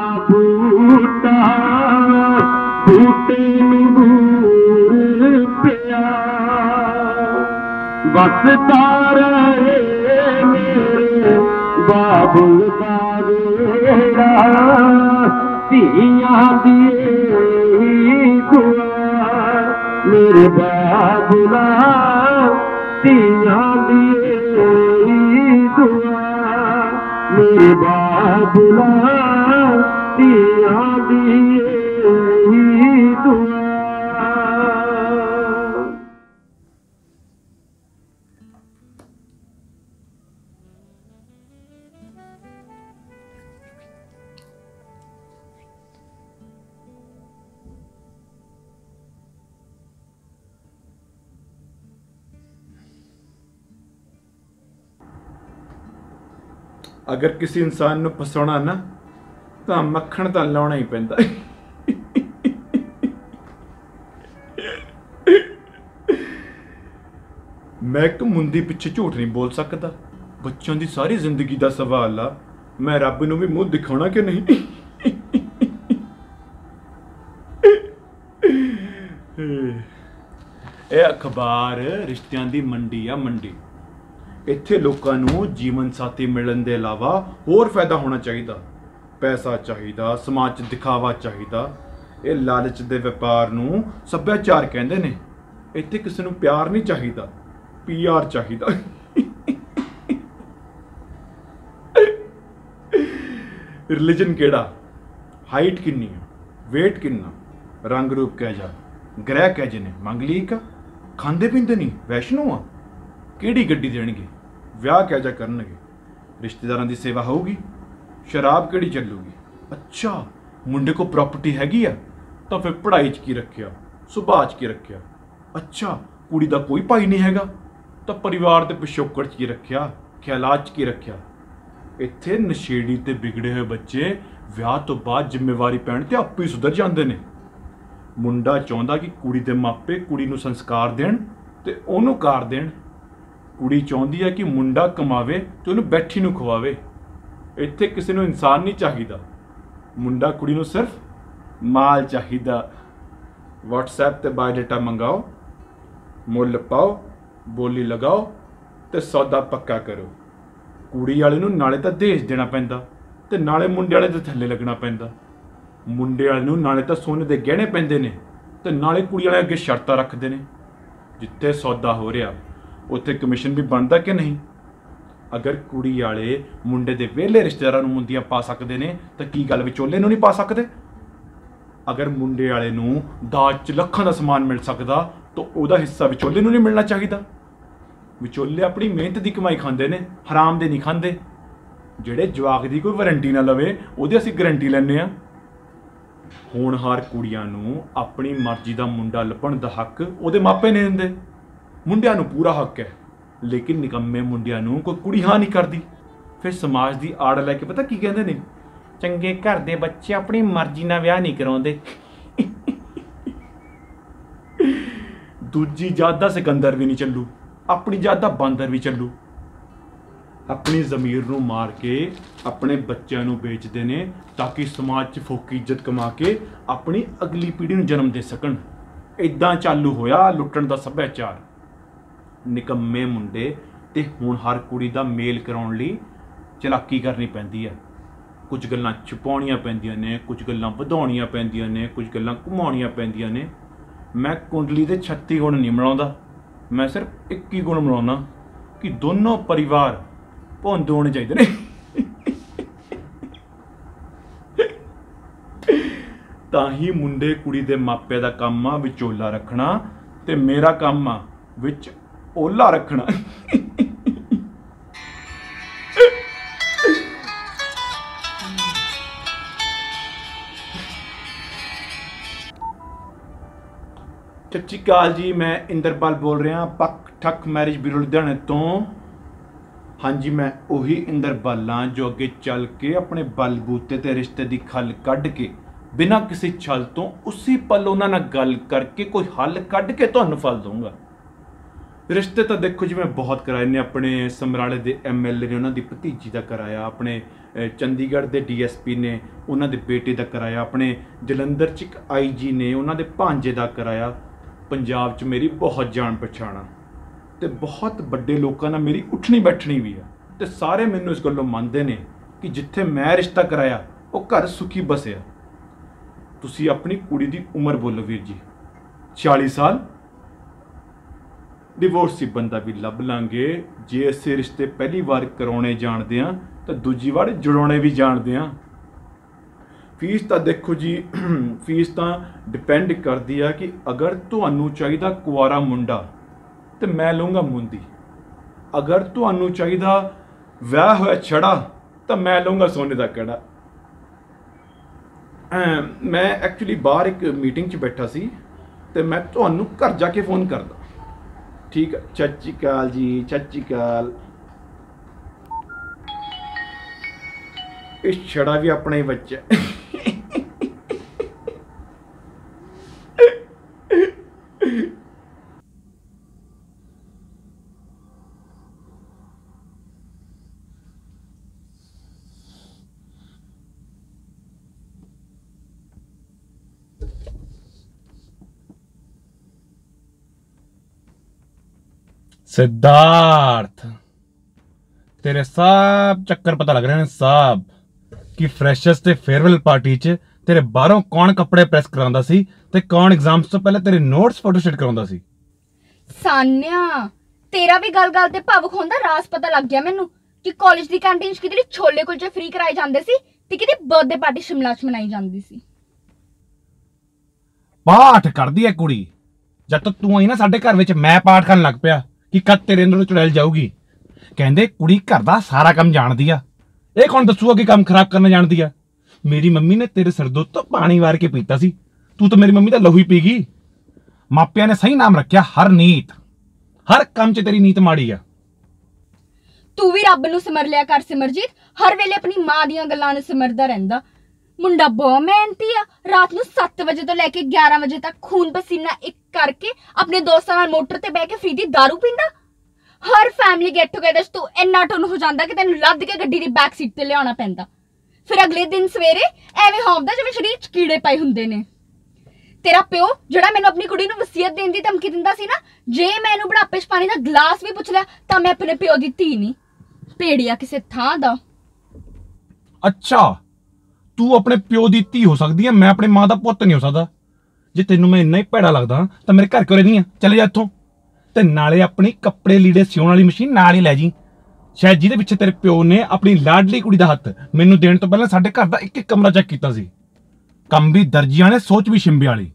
बस तार बाबुल तिया दिए मेरे बाबुला तिया दिए मेरे बाबुला तिया दिए ਅਗਰ ਕਿਸੇ ਇਨਸਾਨ ਨੂੰ ਫਸਾਉਣਾ ਨਾ, ਤਾਂ ਮੱਖਣ ਤਾਂ ਲਾਉਣਾ ਹੀ ਪੈਂਦਾ। ਮੈਂ ਇੱਕ ਮੁੰਦੀ ਪਿੱਛੇ ਝੂਠ ਨਹੀਂ ਬੋਲ ਸਕਦਾ। ਬੱਚਿਆਂ ਦੀ ਸਾਰੀ ਜ਼ਿੰਦਗੀ ਦਾ ਸਵਾਲ ਆ, ਮੈਂ ਰੱਬ ਨੂੰ ਵੀ ਮੂੰਹ ਦਿਖਾਉਣਾ ਕਿ ਨਹੀਂ? ਇਹ ਅਖਬਾਰ ਰਿਸ਼ਤਿਆਂ ਦੀ ਮੰਡੀ ਆ, ਮੰਡੀ। ਇੱਥੇ ਲੋਕਾਂ ਨੂੰ ਜੀਵਨ ਸਾਥੀ ਮਿਲਣ ਦੇ ਇਲਾਵਾ ਹੋਰ ਫਾਇਦਾ ਹੋਣਾ ਚਾਹੀਦਾ। ਪੈਸਾ ਚਾਹੀਦਾ, ਸਮਾਜ 'ਚ ਦਿਖਾਵਾ ਚਾਹੀਦਾ। ਇਹ ਲਾਲਚ ਦੇ ਵਪਾਰ ਨੂੰ ਸੱਭਿਆਚਾਰ ਕਹਿੰਦੇ ਨੇ। ਇੱਥੇ ਕਿਸੇ ਨੂੰ ਪਿਆਰ ਨਹੀਂ ਚਾਹੀਦਾ ਪੀਆਰ ਚਾਹੀਦਾ। ਰਿਲੀਜਨ ਕਿਹੜਾ? ਹਾਈਟ ਕਿੰਨੀ ਆ? Weight ਕਿੰਨਾ? ਰੰਗ ਰੂਪ ਕਹਿ ਜਾ ਗ੍ਰਹਿ ਕਹਿ ਜਨੇ ਮੰਗਲੀਕ? ਆ ਖਾਂਦੇ ਪੀਂਦੇ ਨਹੀਂ? ਵੈਸ਼ਨੂ ਆ? ਕਿਹੜੀ ਗੱਡੀ ਦੇਣਗੇ? ਵਿਆਹ ਕਹਿ ਜਾ ਕਰਨਗੇ? ਰਿਸ਼ਤੇਦਾਰਾਂ ਦੀ ਸੇਵਾ ਹੋਊਗੀ? ਸ਼ਰਾਬ ਕਿਹੜੀ ਚੱਲੂਗੀ? ਅੱਛਾ, ਮੁੰਡੇ ਕੋ ਪ੍ਰਾਪਰਟੀ ਹੈਗੀ ਆ, ਤਾਂ ਫਿਰ ਪੜ੍ਹਾਈ 'ਚ ਕੀ ਰੱਖਿਆ? ਸੁਭਾਅ 'ਚ ਕੀ ਰੱਖਿਆ? ਅੱਛਾ, ਕੁੜੀ ਦਾ ਕੋਈ ਭਾਈ ਨਹੀਂ ਹੈਗਾ, ਤਾਂ ਪਰਿਵਾਰ ਦੇ ਪਿਛੋਕੜ 'ਚ ਕੀ ਰੱਖਿਆ? ਖਿਆਲਾਤ 'ਚ ਕੀ ਰੱਖਿਆ? ਇੱਥੇ ਨਸ਼ੇੜੀ ਤੇ ਵਿਗੜੇ ਹੋਏ ਬੱਚੇ ਵਿਆਹ ਤੋਂ ਬਾਅਦ ਜ਼ਿੰਮੇਵਾਰੀ ਪੈਣ ਤੇ ਆਪੇ ਹੀ ਸੁਧਰ ਜਾਂਦੇ ਨੇ। ਮੁੰਡਾ ਚਾਹੁੰਦਾ ਕਿ ਕੁੜੀ ਦੇ ਮਾਪੇ ਕੁੜੀ ਨੂੰ ਸੰਸਕਾਰ ਦੇਣ ਤੇ ਉਹਨੂੰ ਕਾਰ ਦੇਣ। ਕੁੜੀ ਚਾਹੁੰਦੀ ਹੈ ਕਿ ਮੁੰਡਾ ਕਮਾਵੇ ਤੇ ਉਹਨੂੰ ਬੈਠੀ ਨੂੰ ਖਵਾਵੇ। ਇੱਥੇ ਕਿਸੇ ਨੂੰ ਇਨਸਾਨ ਨਹੀਂ ਚਾਹੀਦਾ। ਮੁੰਡਾ ਕੁੜੀ ਨੂੰ ਸਿਰਫ ਮਾਲ ਚਾਹੀਦਾ। WhatsApp ਤੇ ਬਾਇਓਡਾਟਾ ਮੰਗਾਓ, ਮੁੱਲ ਪਾਓ, ਬੋਲੀ ਲਗਾਓ ਤੇ ਸੌਦਾ ਪੱਕਾ ਕਰੋ। ਕੁੜੀ ਵਾਲੇ ਨੂੰ ਨਾਲੇ ਤਾਂ ਦੇਸ਼ ਦੇਣਾ ਪੈਂਦਾ ਤੇ ਨਾਲੇ ਮੁੰਡੇ ਵਾਲੇ ਦੇ ਥੱਲੇ ਲੱਗਣਾ ਪੈਂਦਾ। ਮੁੰਡੇ ਵਾਲੇ ਨੂੰ ਨਾਲੇ ਤਾਂ ਸੋਨੇ ਦੇ ਗਹਿਣੇ ਪੈਂਦੇ ਨੇ ਤੇ ਨਾਲੇ ਕੁੜੀ ਵਾਲੇ ਅੱਗੇ ਸ਼ਰਤਾਂ ਰੱਖਦੇ ਨੇ। ਜਿੱਥੇ ਸੌਦਾ ਹੋ ਰਿਹਾ ਉੱਥੇ ਕਮਿਸ਼ਨ ਵੀ ਬਣਦਾ ਕਿ ਨਹੀਂ? ਅਗਰ ਕੁੜੀ ਵਾਲੇ ਮੁੰਡੇ ਦੇ ਵਿਹਲੇ ਰਿਸ਼ਤੇਦਾਰਾਂ ਨੂੰ ਮੁੰਦੀਆਂ ਪਾ ਸਕਦੇ ਨੇ, ਤਾਂ ਕੀ ਗੱਲ ਵਿਚੋਲੇ ਨੂੰ ਨਹੀਂ ਪਾ ਸਕਦੇ? ਅਗਰ ਮੁੰਡੇ ਵਾਲੇ ਨੂੰ ਦਾਜ 'ਚ ਲੱਖਾਂ ਦਾ ਸਮਾਨ ਮਿਲ ਸਕਦਾ, ਤਾਂ ਉਹਦਾ ਹਿੱਸਾ ਵਿਚੋਲੇ ਨੂੰ ਨਹੀਂ ਮਿਲਣਾ ਚਾਹੀਦਾ। ਵਿਚੋਲੇ ਆਪਣੀ ਮਿਹਨਤ ਦੀ ਕਮਾਈ ਖਾਂਦੇ ਨੇ, ਹਰਾਮ ਦੇ ਨਹੀਂ ਖਾਂਦੇ। ਜਿਹੜੇ ਜਵਾਕ ਦੀ ਕੋਈ ਵਾਰੰਟੀ ਨਾ ਲਵੇ, ਉਹਦੀ ਅਸੀਂ ਗਾਰੰਟੀ ਲੈਂਦੇ ਆ ਹੋਣਹਾਰ ਕੁੜੀਆਂ ਨੂੰ ਆਪਣੀ ਮਰਜ਼ੀ ਦਾ ਮੁੰਡਾ ਲੱਭਣ ਦਾ ਹੱਕ ਉਹਦੇ ਮਾਪੇ ਨਹੀਂ ਦਿੰਦੇ। ਮੁੰਡਿਆਂ ਨੂੰ ਪੂਰਾ ਹੱਕ ਹੈ। ਲੇਕਿਨ ਨਿਕੰਮੇ ਮੁੰਡਿਆਂ ਨੂੰ ਕੋਈ ਕੁੜੀ ਹਾਂ ਨਹੀਂ ਕਰਦੀ। ਫਿਰ ਸਮਾਜ ਦੀ ਆੜ ਲੈ ਕੇ ਪਤਾ ਕੀ ਕਹਿੰਦੇ ਨੇ? ਚੰਗੇ ਘਰ ਦੇ ਬੱਚੇ ਆਪਣੀ ਮਰਜ਼ੀ ਨਾਲ ਵਿਆਹ ਨਹੀਂ ਕਰਾਉਂਦੇ। ਦੂਜੀ ਜਾਤ ਦਾ ਸਿਕੰਦਰ ਵੀ ਨਹੀਂ ਚੱਲੂ। ਆਪਣੀ ਜਾਤ ਦਾ ਬਾਂਦਰ ਵੀ ਚੱਲੂ। ਆਪਣੀ ਜ਼ਮੀਰ ਨੂੰ ਮਾਰ ਕੇ ਆਪਣੇ ਬੱਚਿਆਂ ਨੂੰ ਵੇਚਦੇ ਨੇ ਤਾਂ ਕਿ ਸਮਾਜ 'ਚ ਫੋਕੀ ਇੱਜ਼ਤ ਕਮਾ ਕੇ ਆਪਣੀ ਅਗਲੀ ਪੀੜ੍ਹੀ ਨੂੰ ਜਨਮ ਦੇ ਸਕਣ। ਇਦਾਂ ਚਾਲੂ ਹੋਇਆ ਲੁੱਟਣ ਦਾ ਸੱਭਿਆਚਾਰ। ਨਿਕੰਮੇ ਮੁੰਡੇ ਤੇ ਹੁਣ ਹਰ ਕੁੜੀ ਦਾ ਮੇਲ ਕਰਾਉਣ ਲਈ ਚਲਾਕੀ ਕਰਨੀ ਪੈਂਦੀ ਹੈ। ਕੁਝ ਗੱਲਾਂ ਛੁਪਾਉਣੀਆਂ ਪੈਂਦੀਆਂ ਨੇ, ਕੁਝ ਗੱਲਾਂ ਵਧਾਉਣੀਆਂ ਪੈਂਦੀਆਂ ਨੇ, ਕੁਝ ਗੱਲਾਂ ਘੁਮਾਉਣੀਆਂ ਪੈਂਦੀਆਂ ਨੇ। ਮੈਂ ਕੁੰਡਲੀ ਦੇ 36 ਗੁਣ ਨਹੀਂ ਮਿਲਾਉਂਦਾ। ਮੈਂ ਸਿਰਫ 21 ਗੁਣ ਮਿਲਾਉਣਾ ਕਿ ਦੋਨੋਂ ਪਰਿਵਾਰ ਭੁੰਦ ਹੋਣੇ ਚਾਹੀਦੇ ਨੇ। ਤਾਂ ਹੀ ਮੁੰਡੇ ਕੁੜੀ ਦੇ ਮਾਪਿਆਂ ਦਾ ਕੰਮ ਆ, ਵਿਚੋਲਾ ਰੱਖਣਾ ਤੇ ਮੇਰਾ ਕੰਮ ਆ, ਵਿੱਚ ਓਲਾ ਰੱਖਣਾ। ਸਤਿ ਸ਼੍ਰੀ ਅਕਾਲ ਜੀ, ਮੈਂ ਇੰਦਰਪਾਲ ਬੋਲ ਰਿਹਾ, ਪੱਕ ਠੱਕ ਮੈਰਿਜ ਬਿਊਰੋ ਲੁਧਿਆਣੇ ਤੋਂ। ਹਾਂਜੀ, ਮੈਂ ਉਹੀ ਇੰਦਰਪਾਲਾਂ ਜੋ ਅੱਗੇ ਚੱਲ ਕੇ ਆਪਣੇ ਬਲਬੂਤੇ ਤੇ ਰਿਸ਼ਤੇ ਦੀ ਖੱਲ ਕੱਢ ਕੇ, ਬਿਨਾਂ ਕਿਸੇ ਛਲ ਤੋਂ ਉਸੇ ਪਲ ਉਹਨਾਂ ਨਾਲ ਗੱਲ ਕਰਕੇ ਕੋਈ ਹੱਲ ਕੱਢ ਕੇ ਤੁਹਾਨੂੰ ਫਲ ਦਊਂਗਾ। ਰਿਸ਼ਤੇ ਤਾਂ ਦੇਖੋ ਜੀ ਮੈਂ ਬਹੁਤ ਕਰਾਏ ਨੇ, ਆਪਣੇ ਸਮਰਾਲੇ ਦੇ ਐਮਐਲਏ ਨੇ, ਉਹਨਾਂ ਦੀ ਭਤੀਜੀ ਦਾ ਕਰਾਇਆ, ਆਪਣੇ ਚੰਡੀਗੜ੍ਹ ਦੇ ਡੀਐਸਪੀ ਨੇ, ਉਹਨਾਂ ਦੇ ਬੇਟੇ ਦਾ ਕਰਾਇਆ, ਆਪਣੇ ਜਲੰਧਰ ਚ ਇੱਕ ਆਈਜੀ ਨੇ, ਉਹਨਾਂ ਦੇ ਭਾਂਜੇ ਦਾ ਕਰਾਇਆ। ਪੰਜਾਬ 'ਚ ਮੇਰੀ ਬਹੁਤ ਜਾਣ ਪਛਾਣ ਆ। ਤੇ ਬਹੁਤ ਵੱਡੇ ਲੋਕਾਂ ਨਾਲ ਮੇਰੀ ਉੱਠਣੀ ਬੈਠਣੀ ਵੀ ਆ। ਤੇ ਸਾਰੇ ਮੈਨੂੰ ਇਸ ਗੱਲੋਂ ਮੰਨਦੇ ਨੇ ਕਿ ਜਿੱਥੇ ਮੈਂ ਰਿਸ਼ਤਾ ਕਰਾਇਆ, ਉਹ ਘਰ ਸੁਖੀ ਬਸਿਆ। ਤੁਸੀਂ ਆਪਣੀ ਕੁੜੀ ਦੀ ਉਮਰ ਬੋਲੋ ਵੀਰ ਜੀ। 40 ਸਾਲ ਡਿਵੋਰਸੀ ਬੰਦਾ ਵੀ ਲੱਭ ਲਾਂਗੇ। ਜੇ ਅਸੀਂ ਰਿਸ਼ਤੇ ਪਹਿਲੀ ਵਾਰ ਕਰਾਉਣੇ ਜਾਣਦੇ ਆ ਤਾਂ ਦੂਜੀ ਵਾਰ ਜੁੜਾਉਣੇ ਵੀ ਜਾਣਦੇ ਆ ਫੀਸ ਤਾਂ ਦੇਖੋ ਜੀ, <clears throat> ਫੀਸ ਤਾਂ ਡਿਪੈਂਡ ਕਰਦੀ ਆ ਕਿ ਅਗਰ ਤੁਹਾਨੂੰ ਚਾਹੀਦਾ ਕੁਆਰਾ ਮੁੰਡਾ, ਤੇ ਮੈਂ ਲਊਂਗਾ ਮੁੰਦੀ ਅਗਰ ਤੁਹਾਨੂੰ ਚਾਹੀਦਾ ਵਿਆਹ ਹੋਇਆ ਛੜਾ, ਤਾਂ ਮੈਂ ਲਊਂਗਾ ਸੋਨੇ ਦਾ ਕੜਾ ਮੈਂ ਐਕਚੁਅਲੀ ਬਾਹਰ ਇੱਕ ਮੀਟਿੰਗ 'ਚ ਬੈਠਾ ਸੀ, ਤੇ ਮੈਂ ਤੁਹਾਨੂੰ ਘਰ ਜਾ ਕੇ ਫੋਨ ਕਰਦਾ। ਠੀਕ ਹੈ ਸਤਿ ਸ਼੍ਰੀ ਅਕਾਲ ਜੀ, ਸਤਿ ਸ਼੍ਰੀ ਅਕਾਲ। ਇਹ ਛੜਾ ਵੀ ਆਪਣਾ ਹੀ। ਬੱਚਾ ਸਿਧਾਰਥ ਤੇਰੇ ਸਭ ਚੱਕਰ ਪਤਾ ਲੱਗ ਰਹੇ ਨੇ ਸਾਬ ਕਿ ਫਰੈਸ਼ਰਸ ਤੇ ਫੇਅਰਵੈਲ ਪਾਰਟੀ 'ਚ ਤੇਰੇ ਬਾਹਰੋਂ ਕੌਣ ਕੱਪੜੇ ਪ੍ਰੈਸ ਕਰਾਉਂਦਾ ਸੀ ਤੇ ਕੌਣ ਐਗਜ਼ਾਮਸ ਤੋਂ ਪਹਿਲਾਂ ਤੇਰੇ ਨੋਟਸ ਫੋਟੋਸ਼ੂਟ ਕਰਾਉਂਦਾ ਸੀ ਸਾਨਿਆ ਤੇਰਾ ਵੀ ਗੱਲ-ਗੱਲ ਤੇ ਭਾਵੁਕ ਹੋਣ ਰਾਸ ਪਤਾ ਲੱਗ ਗਿਆ ਮੈਨੂੰ ਕਿ ਕਾਲਜ ਦੀ ਕੈਂਟੀਨ 'ਚ ਕਿਤੇ ਛੋਲੇ ਕੁਲਚੇ ਫ੍ਰੀ ਕਰਾਏ ਜਾਂਦੇ ਸੀ ਤੇ ਕਿਤੇ ਬਰਥਡੇ ਪਾਰਟੀ ਸ਼ਿਮਲਾ 'ਚ ਮਨਾਈ ਜਾਂਦੀ ਸੀ ਪਾਠ ਕਰਦੀ ਐ ਕੁੜੀ ਜਦ ਤੱਕ ਤੂੰ ਆਈ ਨਾ ਸਾਡੇ ਘਰ ਵਿੱਚ ਮੈਂ ਪਾਠ ਕਰਨ ਲੱਗ ਪਿਆ ਕਿ ਕਦ ਤੇਰੇ ਅੰਦਰੋਂ ਚੁੜੈਲ ਜਾਊਗੀ। ਕਹਿੰਦੇ, ਕੁੜੀ ਘਰ ਦਾ ਸਾਰਾ ਕੰਮ ਜਾਣਦੀ ਆ। ਇਹ ਕੌਣ ਦੱਸੂਗਾ ਕਿ ਕੰਮ ਖਰਾਬ ਕਰਨਾ ਜਾਣਦੀ ਆ? ਮੇਰੀ ਮੰਮੀ ਨੇ ਤੇਰੇ ਸਿਰ ਦੁੱਧ ਤੋਂ ਪਾਣੀ ਵਾਰ ਕੇ ਪੀਤਾ ਸੀ। ਤੂੰ ਤਾਂ ਮੇਰੀ ਮੰਮੀ ਦਾ ਲਹੂ ਹੀ ਪੀ ਗਈ। ਮਾਪਿਆਂ ਨੇ ਸਹੀ ਨਾਮ ਰੱਖਿਆ ਹਰਨੀਤ ਹਰ ਕੰਮ 'ਚ ਤੇਰੀ ਨੀਤ ਮਾੜੀ ਆ। ਤੂੰ ਵੀ ਰੱਬ ਨੂੰ ਸਿਮਰ ਲਿਆ ਕਰ ਸਿਮਰਜੀਤ। ਹਰ ਵੇਲੇ ਆਪਣੀ ਮਾਂ ਦੀਆਂ ਗੱਲਾਂ ਨੂੰ ਸਿਮਰਦਾ ਰਹਿੰਦਾ। ਮੁੰਡਾ ਬਹੁਤ ਮਿਹਨਤੀ ਆ। ਰਾਤ ਨੂੰ 7 ਵਜੇ ਤੋਂ ਲੈ ਕੇ 11 ਵਜੇ ਤੱਕ ਖੂਨ ਪਸੀਨਾ ਇੱਕ ਕਰਕੇ ਆਪਣੇ ਦੋਸਤਾਂ ਨਾਲ ਮੋਟਰ ਤੇ ਬਹਿ ਕੇ ਫ੍ਰੀ ਦੀ दारू ਪੀਂਦਾ। ਹਰ ਫੈਮਿਲੀ ਗੈਟ ਟੂਗੇਦਰ 'ਚ ਤੂੰ ਇੰਨਾ ਟੁੰਨ ਹੋ ਜਾਂਦਾ ਕਿ ਤੈਨੂੰ ਲੱਦ ਕੇ ਗੱਡੀ ਦੀ ਬੈਕ ਸੀਟ ਤੇ ਲਿਆਉਣਾ ਪੈਂਦਾ। ਫਿਰ ਅਗਲੇ ਦਿਨ ਸਵੇਰੇ ਐਵੇਂ ਹੌਂਦਾ ਜਿਵੇਂ ਸਰੀਰ 'ਚ ਕੀੜੇ ਪਏ ਹੁੰਦੇ ਨੇ। ਤੇਰਾ ਪਿਓ, ਜਿਹੜਾ ਮੈਨੂੰ ਆਪਣੀ ਕੁੜੀ ਨੂੰ ਵਸੀਅਤ ਦੇਣ ਦੀ ਧਮਕੀ ਦਿੰਦਾ ਸੀ ਨਾ, ਜੇ ਮੈਂ ਇਹਨੂੰ ਬੁਢਾਪੇ 'ਚ ਪਾਣੀ ਦਾ ਗਲਾਸ ਵੀ ਪੁੱਛ ਲਿਆ, ਤਾਂ ਮੈਂ ਆਪਣੇ ਪਿਓ ਦੀ ਧੀ ਨਹੀਂ ਭੇੜੀਆ ਕਿਸੇ ਥਾਂ ਦਾ। ਅੱਛਾ। ਤੂੰ ਆਪਣੇ ਪਿਓ ਦੀ ਧੀ ਹੋ ਸਕਦੀ ਹੈ ਮੈਂ ਆਪਣੇ ਮਾਂ ਦਾ ਪੁੱਤ ਨਹੀਂ ਹੋ ਸਕਦਾ। ਜੇ ਤੈਨੂੰ ਮੈਂ ਇੰਨਾ ਹੀ ਭੈੜਾ ਲੱਗਦਾ, ਤਾਂ ਮੇਰੇ ਘਰ ਕਿਉਂ ਰਹਿੰਦੀ ਆ? ਚਲੇ ਜਾ ਇੱਥੋਂ। ਤੇ ਨਾਲੇ ਆਪਣੀ ਕੱਪੜੇ ਲੀੜੇ ਸਿਉਣ ਵਾਲੀ ਮਸ਼ੀਨ ਨਾਲ ਹੀ ਲੈ ਜੀ। ਸ਼ਾਇਦ ਜਿਹਦੇ ਪਿੱਛੇ ਤੇਰੇ ਪਿਓ ਨੇ ਆਪਣੀ ਲਾਡਲੀ ਕੁੜੀ ਦਾ ਹੱਥ ਮੈਨੂੰ ਦੇਣ ਤੋਂ ਪਹਿਲਾਂ ਸਾਡੇ ਘਰ ਦਾ ਇੱਕ ਇੱਕ ਕਮਰਾ ਚੈੱਕ ਕੀਤਾ ਸੀ। ਕੰਮ ਵੀ ਦਰਜੀਆਂ ਨੇ, ਸੋਚ ਵੀ ਸ਼ਿੰਬੇ ਵਾਲੀ।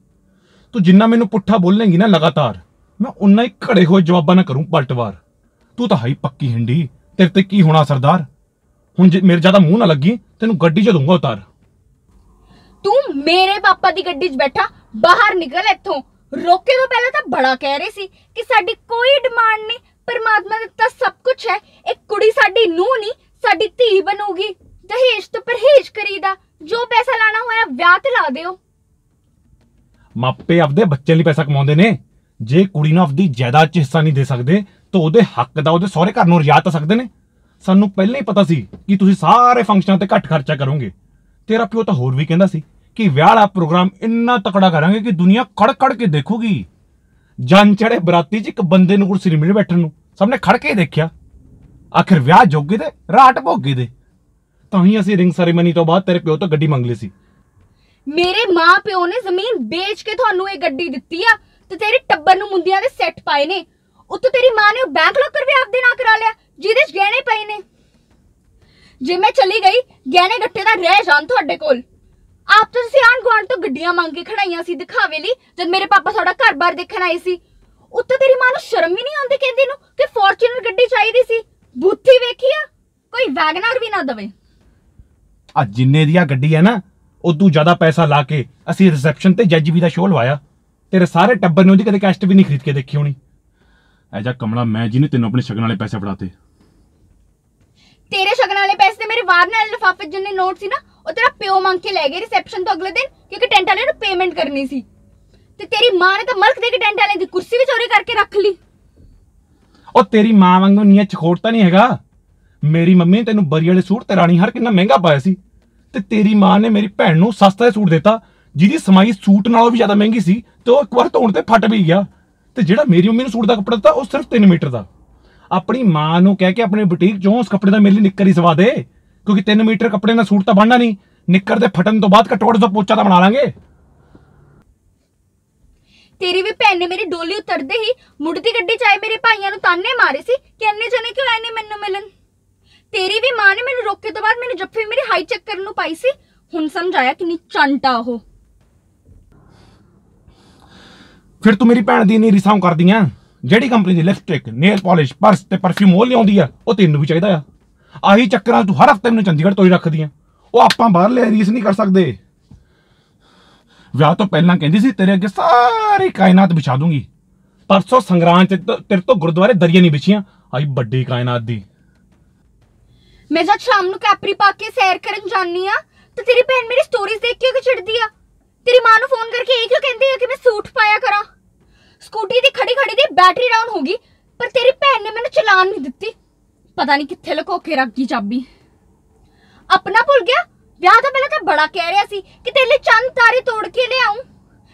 ਤੂੰ ਜਿੰਨਾ ਮੈਨੂੰ ਪੁੱਠਾ ਬੋਲੇਂਗੀ ਨਾ ਲਗਾਤਾਰ, ਮੈਂ ਉਨਾ ਹੀ ਘੜੇ ਹੋਏ ਜਵਾਬਾਂ ਨਾ ਕਰੂੰ ਪਲਟਵਾਰ ਤੂੰ ਤਾਂ ਹਾਈ ਪੱਕੀ ਹਿੰਡੀ ਤੇਰੇ ਤੇ ਕੀ ਹੋਣਾ ਸਰਦਾਰ? ਹੁਣ ਜੇ ਮੇਰੇ ਜ਼ਿਆਦਾ ਮੂੰਹ ਨਾ ਲੱਗੀ, ਤੈਨੂੰ ਗੱਡੀ 'ਚ ਦੂੰਗਾ ਉਤਾਰ। ਤੂੰ ਮੇਰੇ ਪਾਪਾ ਦੀ ਗੱਡੀ 'ਚ ਬੈਠਾ, ਬਾਹਰ ਨਿਕਲ ਇੱਥੋਂ। ਰੋਕੇ ਤੋਂ ਪਹਿਲਾਂ ਤਾਂ ਬੜਾ ਕਹਿ ਰਹੇ ਸੀ ਕਿ ਸਾਡੀ ਕੋਈ ਡਿਮਾਂਡ ਨਹੀਂ, ਪਰਮਾਤਮਾ ਦਾ ਸਭ ਕੁਝ ਹੈ। ਇੱਕ ਕੁੜੀ ਸਾਡੀ ਨੂੰਹ ਨਹੀਂ, ਸਾਡੀ ਧੀ ਬਣੂਗੀ। ਦਹੇਜ ਤੋਂ ਪਰਹੇਜ ਕਰੀਦਾ, ਜੋ ਪੈਸਾ ਲਾਣਾ ਹੋਇਆ ਵਿਆਹ ਤੇ ਲਾ ਦਿਓ। ਮਾਪੇ ਆਪਦੇ ਬੱਚੇ ਲਈ ਪੈਸਾ ਕਮਾਉਂਦੇ ਨੇ। ਜੇ ਕੁੜੀ ਨੂੰ ਆਪਦੀ ਜਾਇਦਾਦ 'ਚ ਹਿੱਸਾ ਨਹੀਂ ਦੇ ਸਕਦੇ, ਤਾਂ ਉਹਦੇ ਹੱਕ ਦਾ ਉਹਦੇ ਸਹੁਰੇ ਘਰ ਨੂੰ ਰਿਆਤ ਤਾਂ ਸਕਦੇ ਨੇ। ਸਾਨੂੰ ਪਹਿਲਾਂ ਹੀ ਪਤਾ ਸੀ ਕਿ ਤੁਸੀਂ ਸਾਰੇ ਫੰਕਸ਼ਨਾਂ ਤੇ ਘੱਟ ਖਰਚਾ ਕਰੋਗੇ। ਤੇਰਾ ਪਿਓ ਤਾਂ ਹੋਰ ਵੀ ਕਹਿੰਦਾ ਸੀ। ਕਿ ਵਿਆਹ ਵਾਲਾ ਪ੍ਰੋਗਰਾਮ ਇੰਨਾ ਤਕੜਾ ਕਰਾਂਗੇ ਕਿ ਦੁਨੀਆ ਕੜ ਕੜ ਕੇ ਦੇਖੂਗੀ। ਜਨ ਚੜੇ ਬਰਾਤੀ 'ਚ ਇੱਕ ਬੰਦੇ ਨੂੰ ਕੁਰਸੀ ਨਹੀਂ ਬੈਠਣ ਨੂੰ ਸਭ ਨੇ ਖੜ ਕੇ ਦੇਖਿਆ। ਆਖਿਰ ਵਿਆਹ ਜੋਗੇ ਤੇ ਰਾਟ ਭੋਗੇ ਦੇ। ਤਾਂ ਹੀ ਅਸੀਂ ਰਿੰਗ ਸੈਰੇਮਨੀ ਤੋਂ ਬਾਅਦ ਤੇਰੇ ਪਿਓ ਤੋਂ ਗੱਡੀ ਮੰਗ ਲਈ ਸੀ। ਮੇਰੇ ਮਾਂ ਪਿਓ ਨੇ ਜ਼ਮੀਨ ਵੇਚ ਕੇ ਤੁਹਾਨੂੰ ਇਹ ਗੱਡੀ ਦਿੱਤੀ ਆ ਤੇ ਤੇਰੇ ਟੱਬਰ ਨੂੰ ਮੁੰਦਿਆਂ ਦੇ ਸੈੱਟ ਪਾਏ ਨੇ। ਉੱਤੋਂ ਤੇਰੀ ਮਾਂ ਨੇ ਉਹ ਬੈਂਕ ਲੋਕਰ ਵੀ ਆਪਦੇ ਨਾਲ ਕਰਾ ਲਿਆ, ਜਿਹਦੇ 'ਚ ਗਹਿਣੇ ਪਏ ਨੇ। ਜੇ ਮੈਂ ਚਲੀ ਗਈ, ਗਹਿਣੇ ਗੱਟੇ ਦਾ ਰਹਿ ਜਾਣ ਤੁਹਾਡੇ ਕੋਲ। ਆਪ ਤਾਂ ਤੁਸੀਂ ਆਣ ਗੁਆਂਢ ਤੋਂ ਗੱਡੀਆਂ ਮੰਗ ਕੇ ਖੜਾਈਆਂ ਸੀ ਦਿਖਾਵੇ ਲਈ ਜਦ ਮੇਰੇ ਪਾਪਾ ਤੁਹਾਡਾ ਘਰ-ਬਾਰ ਦੇਖਣ ਆਏ ਸੀ। ਉੱਤੋਂ ਤੇਰੀ ਮਾਂ ਨੂੰ ਸ਼ਰਮ ਵੀ ਨਹੀਂ ਆਉਂਦੀ ਕਹਿੰਦੀ ਨੂੰ ਕਿ ਫੋਰਚੂਨਰ ਗੱਡੀ ਚਾਹੀਦੀ ਸੀ। ਬੁੱਥੀ ਵੇਖੀ ਆ ਕੋਈ ਵੈਗਨਰ ਵੀ ਨਾ ਦਵੇ। ਆ ਜਿੰਨੇ ਦੀ ਆ ਗੱਡੀ ਹੈ ਨਾ ਉਦੋਂ ਜ਼ਿਆਦਾ ਪੈਸਾ ਲਾ ਕੇ ਅਸੀਂ ਰਿਸੈਪਸ਼ਨ ਤੇ ਜੱਜ ਵੀ ਦਾ ਸ਼ੋਅ ਲਵਾਇਆ। ਤੇਰੇ ਸਾਰੇ ਟੱਬਰ ਨੇ ਉਹਦੀ ਕਦੇ ਕੈਸਟ ਵੀ ਨਹੀਂ ਖਰੀਦ ਕੇ ਦੇਖੀ ਹੋਣੀ। ਐਜਾ ਕਮਲਾ ਮੈਂ ਜਿਹਨੇ ਤੈਨੂੰ ਆਪਣੇ ਸ਼ਗਨ ਵਾਲੇ ਪੈਸੇ ਫੜਾਤੇ। ਤੇਰੇ ਸ਼ਗਨ ਵਾਲੇ ਪੈਸੇ ਤੇ ਮੇਰੇ ਵਾਰ ਨਾਲ ਲਿਫਾਫੇ ਜਿੰਨੇ ਨੋਟ ਸੀ ਨਾ ਉਹ ਤੇਰਾ ਪਿਓ ਮੰਗ ਕੇ ਲੈ ਗਏ ਰਿਸੈਪਸ਼ਨ ਤੋਂ ਅਗਲੇ ਦਿਨ, ਕਿਉਂਕਿ ਟੈਂਟ ਵਾਲੇ ਨੂੰ ਪੇਮੈਂਟ ਕਰਨੀ ਸੀ। ਤੇ ਤੇਰੀ ਮਾਂ ਨੇ ਤਾਂ ਮਲਕ ਦੇ ਕੇ ਟੈਂਟ ਵਾਲੇ ਦੀ ਕੁਰਸੀ ਵੀ ਚੋਰੀ ਕਰਕੇ ਰੱਖ ਲਈ। ਉਹ ਤੇਰੀ ਮਾਂ ਵਾਂਗੂ ਨੀਅਤ ਚਖੋੜ ਤਾਂ ਨਹੀਂ ਹੈਗਾ। ਮੇਰੀ ਮੰਮੀ ਨੇ ਤੈਨੂੰ ਬਰੀ ਵਾਲੇ ਸੂਟ ਤੇ ਰਾਣੀ ਹਰ ਕਿੰਨਾ ਮਹਿੰਗਾ ਪਾਇਆ ਸੀ। ਤੇ ਤੇਰੀ ਮਾਂ ਨੇ ਮੇਰੀ ਭੈਣ ਨੂੰ ਸਸਤਾ ਜਿਹਾ ਸੂਟ ਦਿੱਤਾ, ਜਿਹਦੀ ਸਮਾਈ ਸੂਟ ਨਾਲੋਂ ਵੀ ਜ਼ਿਆਦਾ ਮਹਿੰਗੀ ਸੀ ਤੇ ਉਹ ਇੱਕ ਵਾਰ ਧੋਣ ਤੇ ਫਟ ਵੀ ਗਿਆ। ਤੇ ਜਿਹੜਾ ਮੇਰੀ ਮੰਮੀ ਨੂੰ ਸੂਟ ਦਾ ਕੱਪੜਾ ਦਿੱਤਾ, ਉਹ ਸਿਰਫ 3 ਮੀਟਰ ਦਾ। ਆਪਣੀ ਮਾਂ ਨੂੰ ਕਹਿ ਕੇ ਆਪਣੇ ਬੁਟੀਕ ਚੋਂ ਉਸ ਕੱਪੜੇ ਦਾ ਮੇਰੇ ਲਈ ਨਿੱਕਰ ਹੀ ਸਵਾ ਦੇ। ਕਿਉਂਕਿ 3 ਮੀਟਰ ਕੱਪੜੇ ਨਾਲ ਸੂਟ ਤਾਂ ਬਣਨਾ ਨਹੀਂ। ਨਿੱਕਰ ਦੇ ਫਟਣ ਤੋਂ ਬਾਅਦ ਘੱਟੋ ਘੱਟ ਦਾ ਪੋਚਾ ਤਾਂ ਬਣਾ ਲਾਂਗੇ। ਤੇਰੀ ਵੀ ਭੈਣ ਨੇ ਮੇਰੀ ਡੋਲੀ ਉਤਰਦੇ ਹੀ ਮੁੜਦੀ ਗੱਡੀ ਚ ਆਏ ਮੇਰੇ ਭਾਈਆਂ ਨੂੰ ਤਾਨੇ ਮਾਰੇ ਸੀ ਕਿ ਜਣੇ ਕਿਉਂ ਆਏ ਨੇ ਮੈਨੂੰ ਮਿਲਣ? ਤੇਰੀ ਵੀ ਮਾਂ ਨੇ ਮੈਨੂੰ ਰੋਕੇ ਤੋਂ ਬਾਅਦ ਮੈਨੂੰ ਜੱਫੀ ਮੇਰੀ ਹਾਈ ਚੈੱਕ ਕਰਨ ਨੂੰ ਪਾਈ ਸੀ। ਹੁਣ ਸਮਝ ਆਇਆ ਕਿੰਨੀ ਚੰਟਾ ਉਹ। ਫਿਰ ਤੂੰ ਮੇਰੀ ਭੈਣ ਦੀ ਨਹੀਂ ਰਿਸਾਂ ਕਰਦੀਆਂ ਜਿਹੜੀ ਕੰਪਨੀ ਦੀ ਲਿਪਸਟਿਕ ਨੇਲ ਪਾਲਿਸ਼ ਪਰਸ ਤੇ ਪਰਫਿਊਮ ਉਹ ਲਿਆਉਂਦੀ ਆ ਉਹ ਤੈਨੂੰ ਵੀ ਚਾਹੀਦਾ ਆ। ਆਹੀ ਚੱਕਰਾਂ ਤੂੰ ਹਰ ਹਫ਼ਤੇ ਮੈਨੂੰ ਚੰਡੀਗੜ੍ਹ ਤੋਂ ਹੀ ਰੱਖਦੀਆਂ। ਉਹ ਆਪਾਂ ਬਾਹਰ ਲੈ ਨਹੀਂ ਕਰ ਸਕਦੇ। ਵਿਆਹ ਤੋਂ ਪਹਿਲਾਂ ਕਹਿੰਦੀ ਸੀ, ਤੇਰੇ ਅੱਗੇ ਸਾਰੀ ਕਾਇਨਾਤ ਵਿਛਾ ਦੂੰਗੀ। ਪਰਸੋਂ ਸੰਗਰਾਂਦ ਤੇਰੇ ਤੋਂ ਗੁਰਦੁਆਰੇ ਦਰੀਆਂ ਨਹੀਂ ਵਿਛੀਆਂ। ਆਈ ਵੱਡੀ ਕਾਇਨਾਤ ਦੀ। ਮੈਂ ਜਦ ਸ਼ਾਮ ਨੂੰ ਕੈਪਰੀ ਪਾ ਕੇ ਸੈਰ ਕਰਨ ਜਾਂਦੀ ਆ ਤੇ ਤੇਰੀ ਭੈਣ ਮੇਰੀ ਸਟੋਰੀਜ਼ ਦੇਖ ਕੇ ਕਿਉਂ ਚਿੜਦੀ ਆ। ਤੇਰੀ ਮਾਂ ਨੂੰ ਫੋਨ ਕਰਕੇ ਇਹ ਕਿਉਂ ਕਹਿੰਦੀ ਆ ਕਿ ਮੈਂ ਸੂਟ ਪਾਇਆ ਕਰਾਂ? ਸਕੂਟੀ ਦੀ ਖੜੀ ਖੜੀ ਦੀ ਬੈਟਰੀ ਡਾਊਨ ਹੋ ਗਈ, ਪਰ ਤੇਰੀ ਭੈਣ ਨੇ ਮੈਨੂੰ ਚਲਾਨ ਨਹੀਂ ਦਿੱਤੀ। ਪਤਾ ਨਹੀਂ ਕਿੱਥੇ ਲੁਕੋ ਕੇ ਰੱਖ ਗਈ ਚਾਬੀ। ਆਪਣਾ ਭੁੱਲ ਗਿਆ? ਵਿਆਹ ਤੋਂ ਪਹਿਲਾਂ ਤਾਂ ਬੜਾ ਕਹਿ ਰਿਹਾ ਸੀ ਕਿ ਤੇਰੇ ਲਈ ਚੰਦ ਤਾਰੇ ਤੋੜ ਕੇ ਲਿਆਉਂ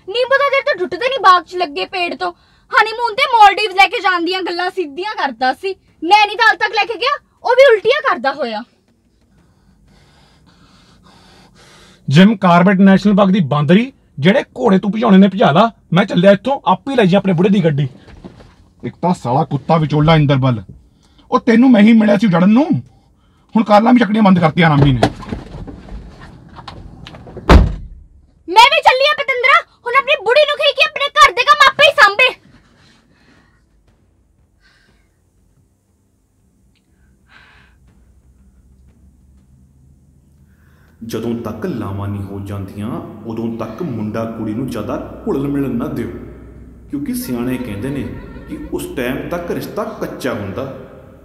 ਨਿੰਬੂ ਦਾ ਤੇਰੇ ਤੋਂ ਟੁੱਟਦੇ ਨਹੀਂ ਬਾਗ 'ਚ ਲੱਗੇ ਪੇੜ ਤੋਂ। ਹਨੀਮੂਨ ਤੇ ਮਾਲਡੀਵਸ ਲੈ ਕੇ ਜਾਣ ਦੀਆਂ ਗੱਲਾਂ ਸਿੱਧੀਆਂ ਕਰਦਾ ਸੀ। ਨੈਨੀਤਾਲ ਤੱਕ ਲੈ ਕੇ ਗਿਆ ਉਹ ਵੀ ਉਲਟੀਆਂ ਕਰਦਾ ਹੋਇਆ। ਜਿਮ ਕਾਰਬੇਟ ਨੈਸ਼ਨਲ ਪਾਰਕ ਦੀ ਬਾਂਦਰੀ ਜਿਹੜੇ ਘੋੜੇ ਤੂੰ ਭਜਾਉਣੇ ਨੇ ਭਜਾ ਲਾ ਮੈਂ ਚੱਲਿਆ ਇੱਥੋਂ ਆਪੇ ਲੈ ਜਾ ਆਪਣੇ ਬੁੜੇ ਦੀ ਗੱਡੀ। ਇੱਕ ਤਾਂ ਸਾਲਾ ਕੁੱਤਾ ਵਿਚੋਲਾ ਇੰਦਰਬਲ। ਉਹ ਤੈਨੂੰ ਮੈਂ ਹੀ ਮਿਲਿਆ ਸੀ ਜੜਨ ਨੂੰ। ਹੁਣ ਕਾਲਾਂ ਵੀ ਚੱਕਣੀਆਂ ਬੰਦ ਕਰਤੀਆਂ ਰਾਮੀ ਨੇ। ਮੈਂ ਵੀ ਚੱਲੀ ਆ ਪਤੰਦਰਾ। ਹੁਣ ਆਪਣੀ ਬੁੜੀ ਨੂੰ ਕਹੀ ਕਿ ਆਪਣੇ ਘਰ ਦੇ ਕੰਮ ਆਪੇ ਹੀ ਸੰਭੇ। ਜਦੋਂ ਤੱਕ ਲਾਵਾਂ ਨਹੀਂ ਹੋ ਜਾਂਦੀਆਂ ਉਦੋਂ ਤੱਕ ਮੁੰਡਾ ਕੁੜੀ ਨੂੰ ਜ਼ਿਆਦਾ ਘੁਲਣ ਮਿਲਣ ਨਾ ਦਿਓ। ਕਿਉਂਕਿ ਸਿਆਣੇ ਕਹਿੰਦੇ ਨੇ ਕਿ ਉਸ ਟਾਈਮ ਤੱਕ ਰਿਸ਼ਤਾ ਕੱਚਾ ਹੁੰਦਾ।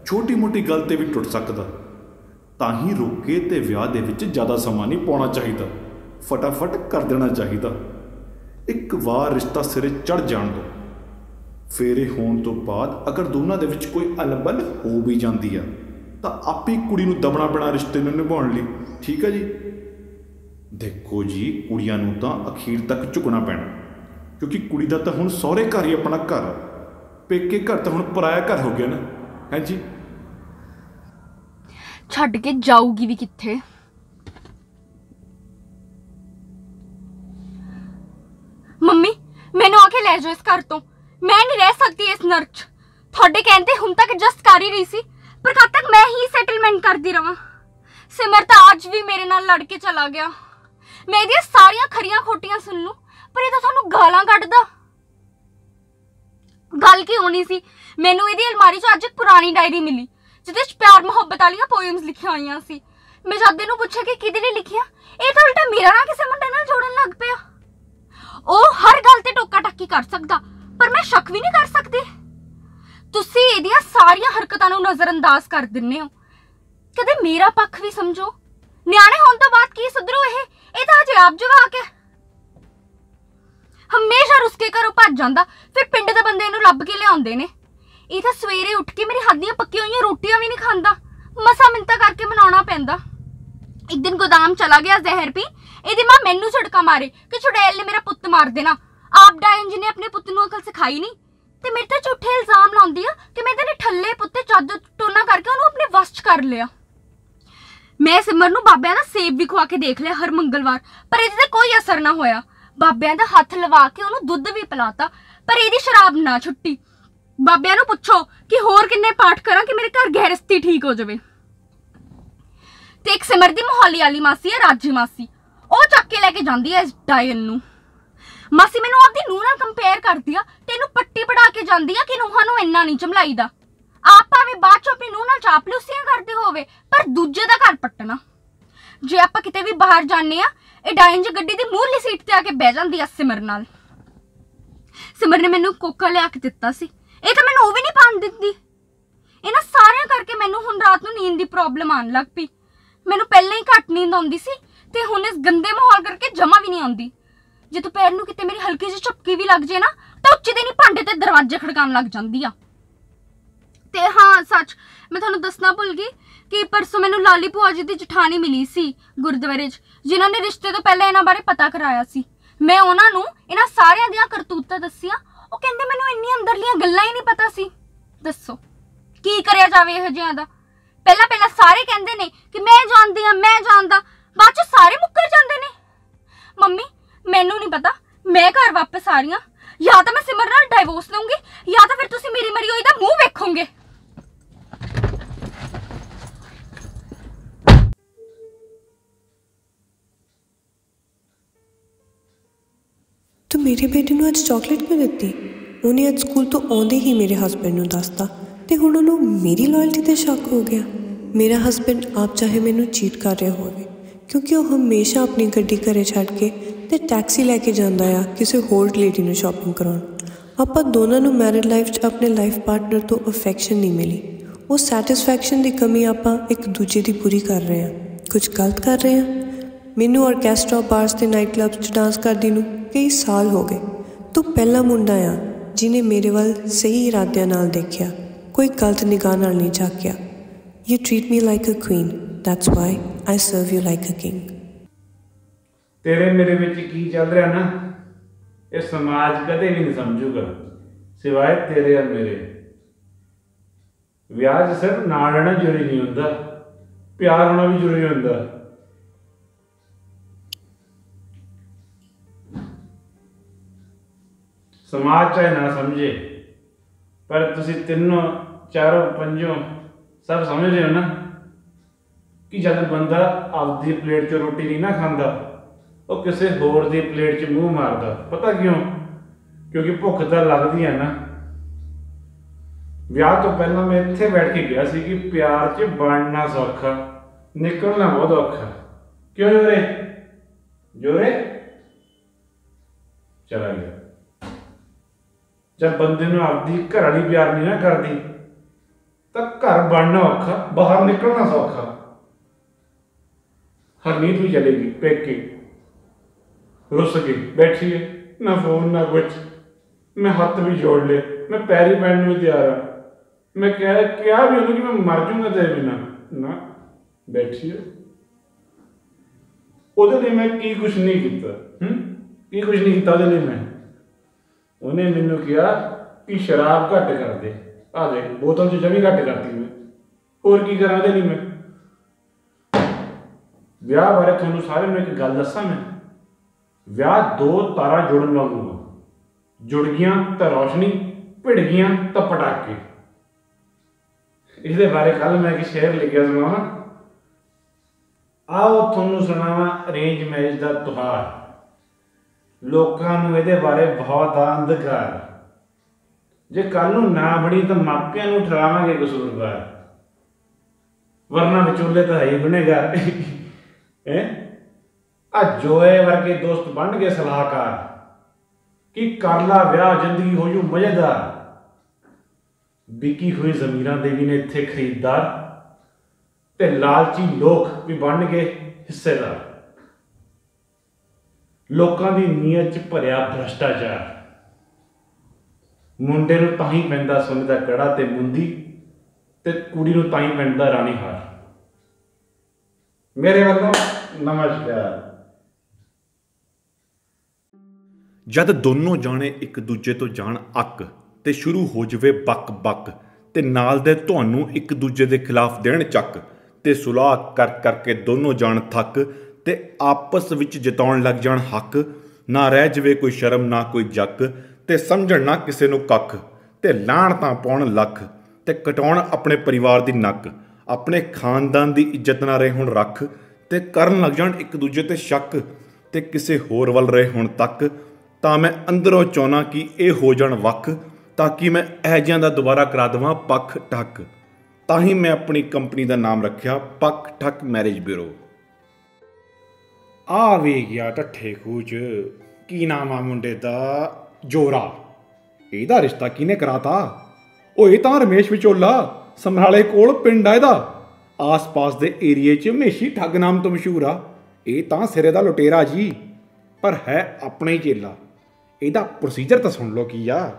ਛੋਟੀ-ਮੋਟੀ ਗੱਲ ਤੇ ਵੀ ਟੁੱਟ ਸਕਦਾ। ਤਾਂ ਹੀ ਰੋਕੇ ਤੇ ਵਿਆਹ ਦੇ ਵਿੱਚ ਜ਼ਿਆਦਾ ਸਮਾਂ ਨਹੀਂ ਪਾਉਣਾ ਚਾਹੀਦਾ। ਫਟਾਫਟ ਕਰ ਦੇਣਾ ਚਾਹੀਦਾ। ਇੱਕ ਵਾਰ ਰਿਸ਼ਤਾ ਸਿਰੇ ਚੜ ਜਾਣ ਦੋ। ਫੇਰੇ ਹੋਣ ਤੋਂ ਬਾਅਦ ਅਗਰ ਦੋਨਾਂ ਦੇ ਵਿੱਚ ਕੋਈ ਅਲਬਲ ਹੋ ਵੀ ਜਾਂਦੀ ਆ, ਤਾਂ ਆਪੇ ਕੁੜੀ ਨੂੰ ਦਬਣਾ ਪੈਣਾ ਰਿਸ਼ਤੇ ਨੂੰ ਨਿਭਾਉਣ ਲਈ। ਠੀਕ ਹੈ ਜੀ? ਦੇਖੋ ਜੀ, ਕੁੜੀਆਂ ਨੂੰ ਤਾਂ ਅਖੀਰ ਤੱਕ ਝੁਕਣਾ ਪੈਣਾ। ਕਿਉਂਕਿ ਕੁੜੀ ਦਾ ਤਾਂ ਹੁਣ ਸਹੁਰੇ ਘਰ ਹੀ ਆਪਣਾ ਘਰ ਪੇਕੇ ਘਰ ਤਾਂ ਹੁਣ ਪਰਾਇਆ ਘਰ ਹੋ ਗਿਆ ਨਾ। ਹੈ ਜੀ? ਛੱਡ ਕੇ ਜਾਊਗੀ ਵੀ ਕਿੱਥੇ? ਮੰਮੀ, ਮੈਨੂੰ ਆ ਕੇ ਲੈ ਜਾਓ ਇਸ ਘਰ ਤੋਂ। ਮੈਂ ਨਹੀਂ ਰਹਿ ਸਕਦੀ ਇਸ ਨਰਕ 'ਚ। ਤੁਹਾਡੇ ਕਹਿੰਦੇ ਹੁਣ ਤੱਕ ਐਡਜਸਟ ਕਰ ਹੀ ਰਹੀ ਸੀ, ਪਰ ਕਦ ਤੱਕ ਮੈਂ ਹੀ ਸੈਟਲਮੈਂਟ ਕਰਦੀ ਰਵਾਂ? ਸਿਮਰ ਤਾਂ ਅੱਜ ਵੀ ਮੇਰੇ ਨਾਲ ਲੜ ਕੇ ਚਲਾ ਗਿਆ। ਮੈਂ ਇਹਦੀਆਂ ਸਾਰੀਆਂ ਖਰੀਆਂ ਖੋਟੀਆਂ ਸੁਣ ਲੂੰ, ਪਰ ਇਹ ਤਾਂ ਤੁਹਾਨੂੰ ਗਾਲਾਂ ਕੱਢਦਾ। ਗੱਲ ਕੀ ਹੋਣੀ ਸੀ? ਮੈਨੂੰ ਇਹਦੀ ਅਲਮਾਰੀ 'ਚ ਅੱਜ ਇੱਕ ਪੁਰਾਣੀ ਡਾਇਰੀ ਮਿਲੀ। ਜਿਹਦੇ 'ਚ ਪਿਆਰ ਮੁਹੱਬਤ ਵਾਲੀਆਂ ਪੋਇਮਸ ਲਿਖੀਆਂ ਹੋਈਆਂ ਸੀ। ਮੈਂ ਜਦ ਇਹਨੂੰ ਪੁੱਛਿਆ ਕਿ ਕਿਹਦੇ ਲਈ ਲਿਖੀਆਂ, ਇਹ ਤਾਂ ਉਲਟਾ ਮੇਰਾ ਨਾ ਕਿਸੇ ਮੁੰਡੇ ਨਾਲ ਜੋੜਨ ਲੱਗ ਪਿਆ। ਉਹ ਹਰ ਗੱਲ ਤੇ ਟੋਕਾ ਟਾਕੀ ਕਰ ਸਕਦਾ, ਪਰ ਮੈਂ ਸ਼ੱਕ ਵੀ ਨਹੀਂ ਕਰ ਸਕਦੀ। ਤੁਸੀਂ ਇਹਦੀਆਂ ਸਾਰੀਆਂ ਹਰਕਤਾਂ ਨੂੰ ਨਜ਼ਰਅੰਦਾਜ਼ ਕਰ ਦਿੰਨੇ ਹੋ। ਕਦੇ ਮੇਰਾ ਪੱਖ ਵੀ ਸਮਝੋ। ਨਿਆਣੇ ਹੋਣ ਤੋਂ ਬਾਅਦ ਕੀ ਸੁਧਰੂ ਇਹ? ਇਹ ਤਾਂ ਅਜੇ ਆਪ ਜਵਾਕ ਹੈ। ਹਮੇਸ਼ਾ ਰੁਸਕੇ ਘਰੋਂ ਭੱਜ ਜਾਂਦਾ, ਫਿਰ ਪਿੰਡ ਦੇ ਬੰਦੇ ਇਹਨੂੰ ਲੱਭ ਕੇ ਲਿਆਉਂਦੇ ਨੇ। ਇਹ ਤਾਂ ਸਵੇਰੇ ਉੱਠ ਕੇ ਮੇਰੀ ਹੱਡੀਆਂ ਪੱਕੀਆਂ ਹੋਈਆਂ ਰੋਟੀਆਂ ਵੀ ਨਹੀਂ ਖਾਂਦਾ। ਮਸਾ ਮਿੰਤਾ ਕਰਕੇ ਮਨਾਉਣਾ ਪੈਂਦਾ। ਇੱਕ ਦਿਨ ਗੋਦਾਮ ਚਲਾ ਗਿਆ ਜ਼ਹਿਰ ਪੀ। ਇਹਦੀ ਮਾਂ ਮੈਨੂੰ ਝਟਕਾ ਮਾਰੇ ਕਿ ਛੁੜੈਲ ਨੇ ਮੇਰਾ ਪੁੱਤ ਮਾਰ ਦੇਣਾ। ਆਪ ਡਾਇਨ ਜੀ ਨੇ ਆਪਣੇ ਪੁੱਤ ਨੂੰ ਅਕਲ ਸਿਖਾਈ ਨਹੀਂ। ਤੇ ਮੇਰੇ ਤੇ ਝੂਠੇ ਇਲਜ਼ਾਮ ਲਾਉਂਦੀ ਆ ਕਿ ਮੈਂ ਇਹਦੇ ਠੱਲੇ ਪੁੱਤੇ ਚੱਦ ਟੋਨਾ ਕਰਕੇ ਉਹਨੂੰ ਆਪਣੇ ਵਸ 'ਚ ਕਰ ਲਿਆ। ਮੈਂ ਸਿਮਰ ਨੂੰ ਬਾਬਿਆਂ ਦਾ ਸੇਬ ਵੀ ਖਵਾ ਕੇ ਦੇਖ ਲਿਆ ਹਰ ਮੰਗਲਵਾਰ, ਪਰ ਇਹਦੇ ਤੇ ਕੋਈ ਅਸਰ ਨਾ ਹੋਇਆ। ਬਾਬਿਆਂ ਦਾ ਹੱਥ ਲਵਾ ਕੇ ਉਹਨੂੰ ਦੁੱਧ ਵੀ ਪਿਲਾਤਾ, ਪਰ ਇਹਦੀ ਸ਼ਰਾਬ ਨਾ ਛੁੱਟੀ। ਬਾਬਿਆਂ ਨੂੰ ਪੁੱਛੋ ਕਿ ਹੋਰ ਕਿੰਨੇ ਪਾਠ ਕਰਾਂ ਕਿ ਮੇਰੇ ਘਰ ਗਹਿਰਸਤੀ ਠੀਕ ਹੋ ਜਾਵੇ। ਤੇ ਇੱਕ ਸਿਮਰ ਦੀ ਮੋਹਾਲੀ ਵਾਲੀ ਮਾਸੀ ਹੈ, ਰਾਜੀ ਮਾਸੀ। ਉਹ ਚੱਕ ਕੇ ਲੈ ਕੇ ਜਾਂਦੀ ਹੈ ਇਸ ਡਾਇਨ ਨੂੰ। ਮਾਸੀ ਮੈਨੂੰ ਆਪਦੀ ਨੂੰਹ ਨਾਲ ਕੰਪੇਅਰ ਕਰਦੀ ਆ, ਤੇ ਇਹਨੂੰ ਪੱਟੀ ਪੜਾ ਕੇ ਜਾਂਦੀ ਆ ਕਿ ਨੂੰਹਾਂ ਨੂੰ ਇੰਨਾ ਨਹੀਂ ਚਮਲਾਈਦਾ ਆਪ ਭਾਵੇਂ ਬਾਅਦ ਚੋਂ ਆਪਣੀ ਨੂੰਹ ਨਾਲ ਚਾਪਲੂਸੀਆਂ ਕਰਦੇ ਹੋਵੇ, ਪਰ ਦੂਜੇ ਦਾ ਘਰ ਪੱਟਣਾ। ਜੇ ਆਪਾਂ ਕਿਤੇ ਵੀ ਬਾਹਰ ਜਾਂਦੇ ਆ, ਇਹ ਡਾਇਨ ਜੀ ਗੱਡੀ ਦੀ ਮੂਹਰਲੀ ਸੀਟ ਤੇ ਆ ਕੇ ਬਹਿ ਜਾਂਦੀ ਆ ਸਿਮਰ ਨਾਲ। ਸਿਮਰ ਨੇ ਮੈਨੂੰ ਕੋਕਾ ਲਿਆ ਕੇ ਦਿੱਤਾ ਸੀ। ਇਹ ਤਾਂ ਮੈਨੂੰ ਉਹ ਵੀ ਨਹੀਂ ਪਾਣ ਦਿੰਦੀ। ਇਹਨਾਂ ਸਾਰਿਆਂ ਕਰਕੇ ਮੈਨੂੰ ਹੁਣ ਰਾਤ ਨੂੰ ਨੀਂਦ ਦੀ ਪ੍ਰੋਬਲਮ ਆਉਣ ਲੱਗ ਪਈ। ਮੈਨੂੰ ਪਹਿਲਾਂ ਹੀ ਘੱਟ ਨੀਂਦ ਆਉਂਦੀ ਸੀ ਤੇ ਹੁਣ ਇਸ ਗੰਦੇ ਮਾਹੌਲ ਕਰਕੇ ਜਮਾ ਵੀ ਨਹੀਂ ਆਉਂਦੀ। ਜੇ ਦੁਪਹਿਰ ਨੂੰ ਕਿਤੇ ਮੇਰੀ ਹਲਕੀ ਜਿਹੀ ਝਪਕੀ ਵੀ ਲੱਗ ਜੇ ਨਾ, ਤਾਂ ਉੱਚੇ ਦੇ ਨਹੀਂ ਭਾਂਡੇ ਤੇ ਦਰਵਾਜ਼ੇ ਖੜਕਾਉਣ ਲੱਗ ਜਾਂਦੀ ਆ। ਤੇ ਹਾਂ, ਸੱਚ, ਮੈਂ ਤੁਹਾਨੂੰ ਦੱਸਣਾ ਭੁੱਲ ਗਈ ਕਿ ਪਰਸੋਂ ਮੈਨੂੰ ਲਾਲੀ ਭੂਆ ਜੀ ਦੀ ਜਠਾਣੀ ਮਿਲੀ ਸੀ ਗੁਰਦੁਆਰੇ 'ਚ, ਜਿਨ੍ਹਾਂ ਨੇ ਰਿਸ਼ਤੇ ਤੋਂ ਪਹਿਲਾਂ ਇਹਨਾਂ ਬਾਰੇ ਪਤਾ ਕਰਾਇਆ ਸੀ। ਮੈਂ ਉਹਨਾਂ ਨੂੰ ਇਹਨਾਂ ਸਾਰਿਆਂ ਦੀਆਂ ਕਰਤੂਤਾਂ ਦੱਸੀਆਂ ਉਹ ਕਹਿੰਦੇ ਮੈਨੂੰ ਇੰਨੀਆਂ ਅੰਦਰਲੀਆਂ ਗੱਲਾਂ ਹੀ ਨਹੀਂ ਪਤਾ ਸੀ। ਦੱਸੋ, ਕੀ ਕਰਿਆ ਜਾਵੇ ਇਹੋ ਜਿਹਿਆਂ ਦਾ? ਪਹਿਲਾਂ ਪਹਿਲਾਂ ਸਾਰੇ ਕਹਿੰਦੇ ਨੇ ਕਿ ਮੈਂ ਜਾਣਦੀ ਆ ਮੈਂ ਜਾਣਦਾ। ਬਾਅਦ ਚ ਸਾਰੇ ਮੁੱਕਰ ਜਾਂਦੇ ਨੇ। ਮੰਮੀ, ਮੈਨੂੰ ਨਹੀਂ ਪਤਾ, ਮੈਂ ਘਰ ਵਾਪਸ ਆ ਰਹੀ ਹਾਂ। ਜਾਂ ਤਾਂ ਮੈਂ ਸਿਮਰ ਨਾਲ ਡਾਈਵੋਰਸ ਲਵਾਂਗੀ ਮੇਰੇ ਬੇਟੇ ਨੂੰ ਅੱਜ ਚਾਕਲੇਟ ਕਿਉਂ ਦਿੱਤੀ? ਉਹਨੇ ਅੱਜ ਸਕੂਲ ਤੋਂ ਆਉਂਦੇ ਹੀ ਮੇਰੇ ਹਸਬੰਡ ਨੂੰ ਦੱਸਤਾ ਤੇ ਹੁਣ ਉਹਨੂੰ ਮੇਰੀ ਲਾਇਲਟੀ ਤੇ ਸ਼ੱਕ ਹੋ ਗਿਆ। ਮੇਰਾ ਹਸਬੰਡ ਆਪ ਚਾਹੇ ਮੈਨੂੰ ਚੀਟ ਕਰ ਰਿਹਾ ਹੋਵੇ, ਕਿਉਂਕਿ ਉਹ ਹਮੇਸ਼ਾ ਆਪਣੀ ਗੱਡੀ ਘਰੇ ਛੱਡ ਕੇ ਤੇ ਟੈਕਸੀ ਲੈ ਕੇ ਜਾਂਦਾ ਆ ਕਿਸੇ ਹੋਰ ਲੇਡੀ ਨੂੰ ਸ਼ਾਪਿੰਗ ਕਰਾਉਣ। ਆਪਾਂ ਦੋਨਾਂ ਨੂੰ ਮੈਰਿਡ ਲਾਈਫ 'ਚ ਆਪਣੇ ਲਾਈਫ ਪਾਰਟਨਰ ਤੋਂ ਅਫੈਕਸ਼ਨ ਨਹੀਂ ਮਿਲੀ। ਉਹ ਸੈਟੀਸਫੈਕਸ਼ਨ ਦੀ ਕਮੀ ਆਪਾਂ ਇੱਕ ਦੂਜੇ ਦੀ ਪੂਰੀ ਕਰ ਰਹੇ ਹਾਂ। ਕੁਝ ਗਲਤ ਕਰ ਰਹੇ ਹਾਂ? ਮੈਨੂੰ ਆਰਕੈਸਟਰਾ ਬਾਰਸ ਤੇ ਨਾਈਟ ਕਲੱਬਸ 'ਚ ਡਾਂਸ ਕਰਦੀ ਨੂੰ ਕਈ ਸਾਲ ਹੋ ਗਏ। ਤੂੰ ਪਹਿਲਾ ਮੁੰਡਾ ਆ ਜਿਨੇ ਮੇਰੇ ਵੱਲ ਸਹੀ ਇਰਾਦਿਆਂ ਨਾਲ ਦੇਖਿਆ, ਕੋਈ ਗਲਤ ਨਿਗਾਹ ਨਾਲ ਨਹੀਂ ਝਾਕਿਆ। You treat me like a queen that's why I serve you like a king ਤੇਰੇ ਮੇਰੇ ਵਿੱਚ ਕੀ ਚੱਲ ਰਿਹਾ ਨਾ? ਇਹ ਸਮਾਜ ਕਦੇ ਵੀ ਨਹੀਂ ਸਮਝੂਗਾ, ਸਿਵਾਏ ਤੇਰੇ ਔਰ ਮੇਰੇ। ਵਿਆਹ 'ਚ ਸਿਰਫ ਨਾਲ ਰਹਿਣਾ ਜ਼ਰੂਰੀ ਨਹੀਂ ਹੁੰਦਾ, ਪਿਆਰ ਹੋਣਾ ਵੀ ਜ਼ਰੂਰੀ ਹੁੰਦਾ। ਸਮਾਜ ਚਾਹੇ ਨਾ ਸਮਝੇ, ਪਰ ਤੁਸੀਂ ਤਿੰਨੋਂ, ਚਾਰੋਂ, ਪੰਜੋਂ ਸਭ ਸਮਝ ਰਹੇ ਹੋ ਨਾ ਕਿ ਜਦ ਬੰਦਾ ਆਪਦੀ ਪਲੇਟ 'ਚ ਰੋਟੀ ਨਹੀਂ ਨਾ ਖਾਂਦਾ, ਉਹ ਕਿਸੇ ਹੋਰ ਦੀ ਪਲੇਟ 'ਚ ਮੂੰਹ ਮਾਰਦਾ। ਪਤਾ ਕਿਉਂ? ਕਿਉਂਕਿ ਭੁੱਖ ਤਾਂ ਲੱਗਦੀ ਹੈ ਨਾ। ਵਿਆਹ ਤੋਂ ਪਹਿਲਾਂ ਮੈਂ ਇੱਥੇ ਬੈਠ ਕੇ ਗਿਆ ਸੀ ਕਿ ਪਿਆਰ 'ਚ ਬਣਨਾ ਸੌਖਾ, ਨਿਕਲਣਾ ਬਹੁਤ ਔਖਾ। ਕਿਉਂ ਜੋਰੇ? ਜੋਰੇ? ਚਲਾ ਗਿਆ। ਜਦ ਬੰਦੇ ਨੂੰ ਆਪਦੀ ਘਰ ਵਾਲੀ ਪਿਆਰ ਨਹੀਂ ਨਾ ਕਰਦੀ, ਤਾਂ ਘਰ ਬਣਨਾ ਔਖਾ, ਬਾਹਰ ਨਿਕਲਣਾ ਸੌਖਾ। ਹਰਨੀਤ ਵੀ ਚਲੇਗੀ ਪੇਕੇ। ਰੁੱਸ ਕੇ ਬੈਠੀ ਹੈ, ਨਾ ਫੋਨ, ਨਾ ਕੁਛ। ਮੈਂ ਹੱਥ ਵੀ ਜੋੜ ਲਏ ਮੈਂ ਪੈਰੀ ਪੈਣ ਨੂੰ ਵੀ ਤਿਆਰ ਆ ਮੈਂ ਕਿਹਾ ਕਿਹਾ ਵੀ ਉਹਨੂੰ ਕਿ ਮੈਂ ਮਰ ਜਾਊਂਗਾ ਤੇਰੇ ਬਿਨਾ। ਨਾ, ਬੈਠੀ ਹੈ। ਉਹਦੇ ਲਈ ਮੈਂ ਕੀ ਕੁਛ ਨਹੀਂ ਕੀਤਾ, ਹੂੰ? ਕੀ ਕੁਛ ਨਹੀਂ ਕੀਤਾ ਉਹਦੇ ਲਈ ਮੈਂ? ਉਹਨੇ ਮੈਨੂੰ ਕਿਹਾ ਕਿ ਸ਼ਰਾਬ ਘੱਟ ਕਰ ਦੇ ਆ ਦੇਖ, ਬੋਤਲ 'ਚ ਜਮੀ ਘੱਟ ਕਰਤੀ ਮੈਂ। ਹੋਰ ਕੀ ਕਰਾਂ ਉਹਦੇ ਲਈ ਮੈਂ? ਵਿਆਹ ਬਾਰੇ ਤੁਹਾਨੂੰ ਸਾਰਿਆਂ ਨੂੰ ਇੱਕ ਗੱਲ ਦੱਸਾਂ ਮੈਂ। ਵਿਆਹ ਦੋ ਤਾਰਾਂ ਜੁੜਨ ਵਾਂਗੂ ਜੁੜ ਗਈਆਂ ਤਾਂ ਰੋਸ਼ਨੀ ਭਿੜ ਗਈਆਂ ਤਾਂ ਪਟਾਕੇ। ਇਹਦੇ ਬਾਰੇ ਕੱਲ ਮੈਂ ਇੱਕ ਸ਼ੇਰ ਲਿਖਿਆ ਸੁਣਾਵਾਂ ਆਓ ਤੁਹਾਨੂੰ ਸੁਣਾਵਾਂ ਅਰੇਂਜ ਮੈਰਿਜ ਦਾ ਤਿਉਹਾਰ। ਲੋਕਾਂ ਨੂੰ ਇਹਦੇ ਬਾਰੇ ਬਹੁਤ ਆ ਅੰਧਕਾਰ। ਜੇ ਕੱਲ ਨੂੰ ਨਾ ਬਣੀ ਤਾਂ ਮਾਪਿਆਂ ਨੂੰ ਠਹਿਰਾਵਾਂਗੇ ਕਸੂਰਵਾਰ। ਵਰਨਾ ਵਿਚੋਲੇ ਤਾਂ ਹੈ ਹੀ ਗੁਨੇਗਾਰ। ਹੈ? ਆ ਜੋਏ ਵਰਗੇ ਦੋਸਤ ਬਣ ਗਏ ਸਲਾਹਕਾਰ। ਕਿ ਕਰ ਲਾ ਵਿਆਹ ਜ਼ਿੰਦਗੀ ਹੋ ਜੂ ਮਜ਼ੇਦਾਰ। ਵਿਕੀ ਹੋਈ ਜ਼ਮੀਰਾਂ ਦੇ ਵੀ ਨੇ ਇੱਥੇ ਖਰੀਦਦਾਰ। ਤੇ ਲਾਲਚੀ ਲੋਕ ਵੀ ਬਣ ਗਏ ਹਿੱਸੇਦਾਰ। ਲੋਕਾਂ ਦੀ ਨੀਅਤ 'ਚ ਭਰਿਆ ਭ੍ਰਸ਼ਟਾਚਾਰ। ਮੁੰਡੇ ਨੂੰ ਤਾਂ ਹੀ ਪੈਂਦਾ ਸੋਨੇ ਦਾ ਕੜਾ ਤੇ ਮੁੰਦੀ ਤੇ ਕੁੜੀ ਨੂੰ ਤਾਂ ਹੀ ਪੈਂਦਾ ਰਾਣੀ ਹਾਰ। ਮੇਰੇ ਵੱਲੋਂ ਨਮਸਕਾਰ। ਜਦ ਦੋਨੋਂ ਜਾਣੇ ਇੱਕ ਦੂਜੇ ਤੋਂ ਜਾਣ ਅੱਕ ਤੇ ਸ਼ੁਰੂ ਹੋ ਜਵੇ ਬੱਕ ਬੱਕ ਤੇ ਨਾਲ ਦੇ ਤੁਹਾਨੂੰ ਇੱਕ ਦੂਜੇ ਦੇ ਖਿਲਾਫ ਦੇਣ ਚੱਕ ਤੇ ਸੁਲਾਹ ਕਰ ਕਰਕੇ ਦੋਨੋਂ ਜਾਣ ਥੱਕ ਤੇ ਆਪਸ ਵਿੱਚ ਜਿਤਾਉਣ ਲੱਗ ਜਾਣ ਹੱਕ, ਨਾ ਰਹਿ ਜਵੇ ਕੋਈ ਸ਼ਰਮ, ਨਾ ਕੋਈ ਜੱਕ, ਤੇ ਸਮਝਣ ਨਾ ਕਿਸੇ ਨੂੰ ਕੱਖ, ਤੇ ਲਾਣ ਤਾਂ ਪਾਉਣ ਲੱਖ, ਤੇ ਕਟਾਉਣ ਆਪਣੇ ਪਰਿਵਾਰ ਦੀ ਨੱਕ, ਆਪਣੇ ਖਾਨਦਾਨ ਦੀ ਇੱਜ਼ਤ ਨਾ ਰਹੇ ਹੁਣ ਰੱਖ, ਤੇ ਕਰਨ ਲੱਗ ਜਾਣ ਇੱਕ ਦੂਜੇ ਤੇ ਸ਼ੱਕ, ਤੇ ਕਿਸੇ ਹੋਰ ਵੱਲ ਰਹੇ ਹੁਣ ਤੱਕ, ਤਾਂ ਮੈਂ ਅੰਦਰੋਂ ਚਾਹਨਾ ਕਿ ਇਹ ਹੋ ਜਾਣ ਵੱਖ, ਤਾਂ ਕਿ ਮੈਂ ਇਹ ਜਿਹਾਂ ਦਾ ਦੁਬਾਰਾ ਕਰਾ ਦੇਵਾਂ ਪੱਖ ਠੱਕ ਤਾਂ ਹੀ ਮੈਂ ਆਪਣੀ ਕੰਪਨੀ ਦਾ ਨਾਮ ਰੱਖਿਆ ਪੱਖ ਠੱਕ ਮੈਰਿਜ ਬਿਊਰੋ। ਆ ਵੀ ਗਿਆ ਟੱਠੇ ਖੂਚ ਕੀ ਨਾਮ ਆ ਮੁੰਡੇ ਦਾ? ਜੋਰਾ। ਇਹਦਾ ਰਿਸ਼ਤਾ ਕਿਹਨੇ ਕਰਾਤਾ? ਉਹ ਇਹ ਤਾਂ ਰਮੇਸ਼ ਵਿਚੋਲਾ, ਸਮਰਾਲੇ ਕੋਲ ਪਿੰਡ ਆ ਇਹਦਾ। ਆਸ-ਪਾਸ ਦੇ ਏਰੀਏ 'ਚ ਮੇਸ਼ੀ ਠੱਗ ਨਾਮ ਤੋਂ ਮਸ਼ਹੂਰ ਆ। ਇਹ ਤਾਂ ਸਿਰੇ ਦਾ ਲੁਟੇਰਾ ਜੀ, ਪਰ ਹੈ ਆਪਣੇ ਹੀ ਚੇਲਾ। ਇਹਦਾ ਪ੍ਰੋਸੀਜਰ ਤਾਂ ਸੁਣ ਲਓ ਕੀ ਆ।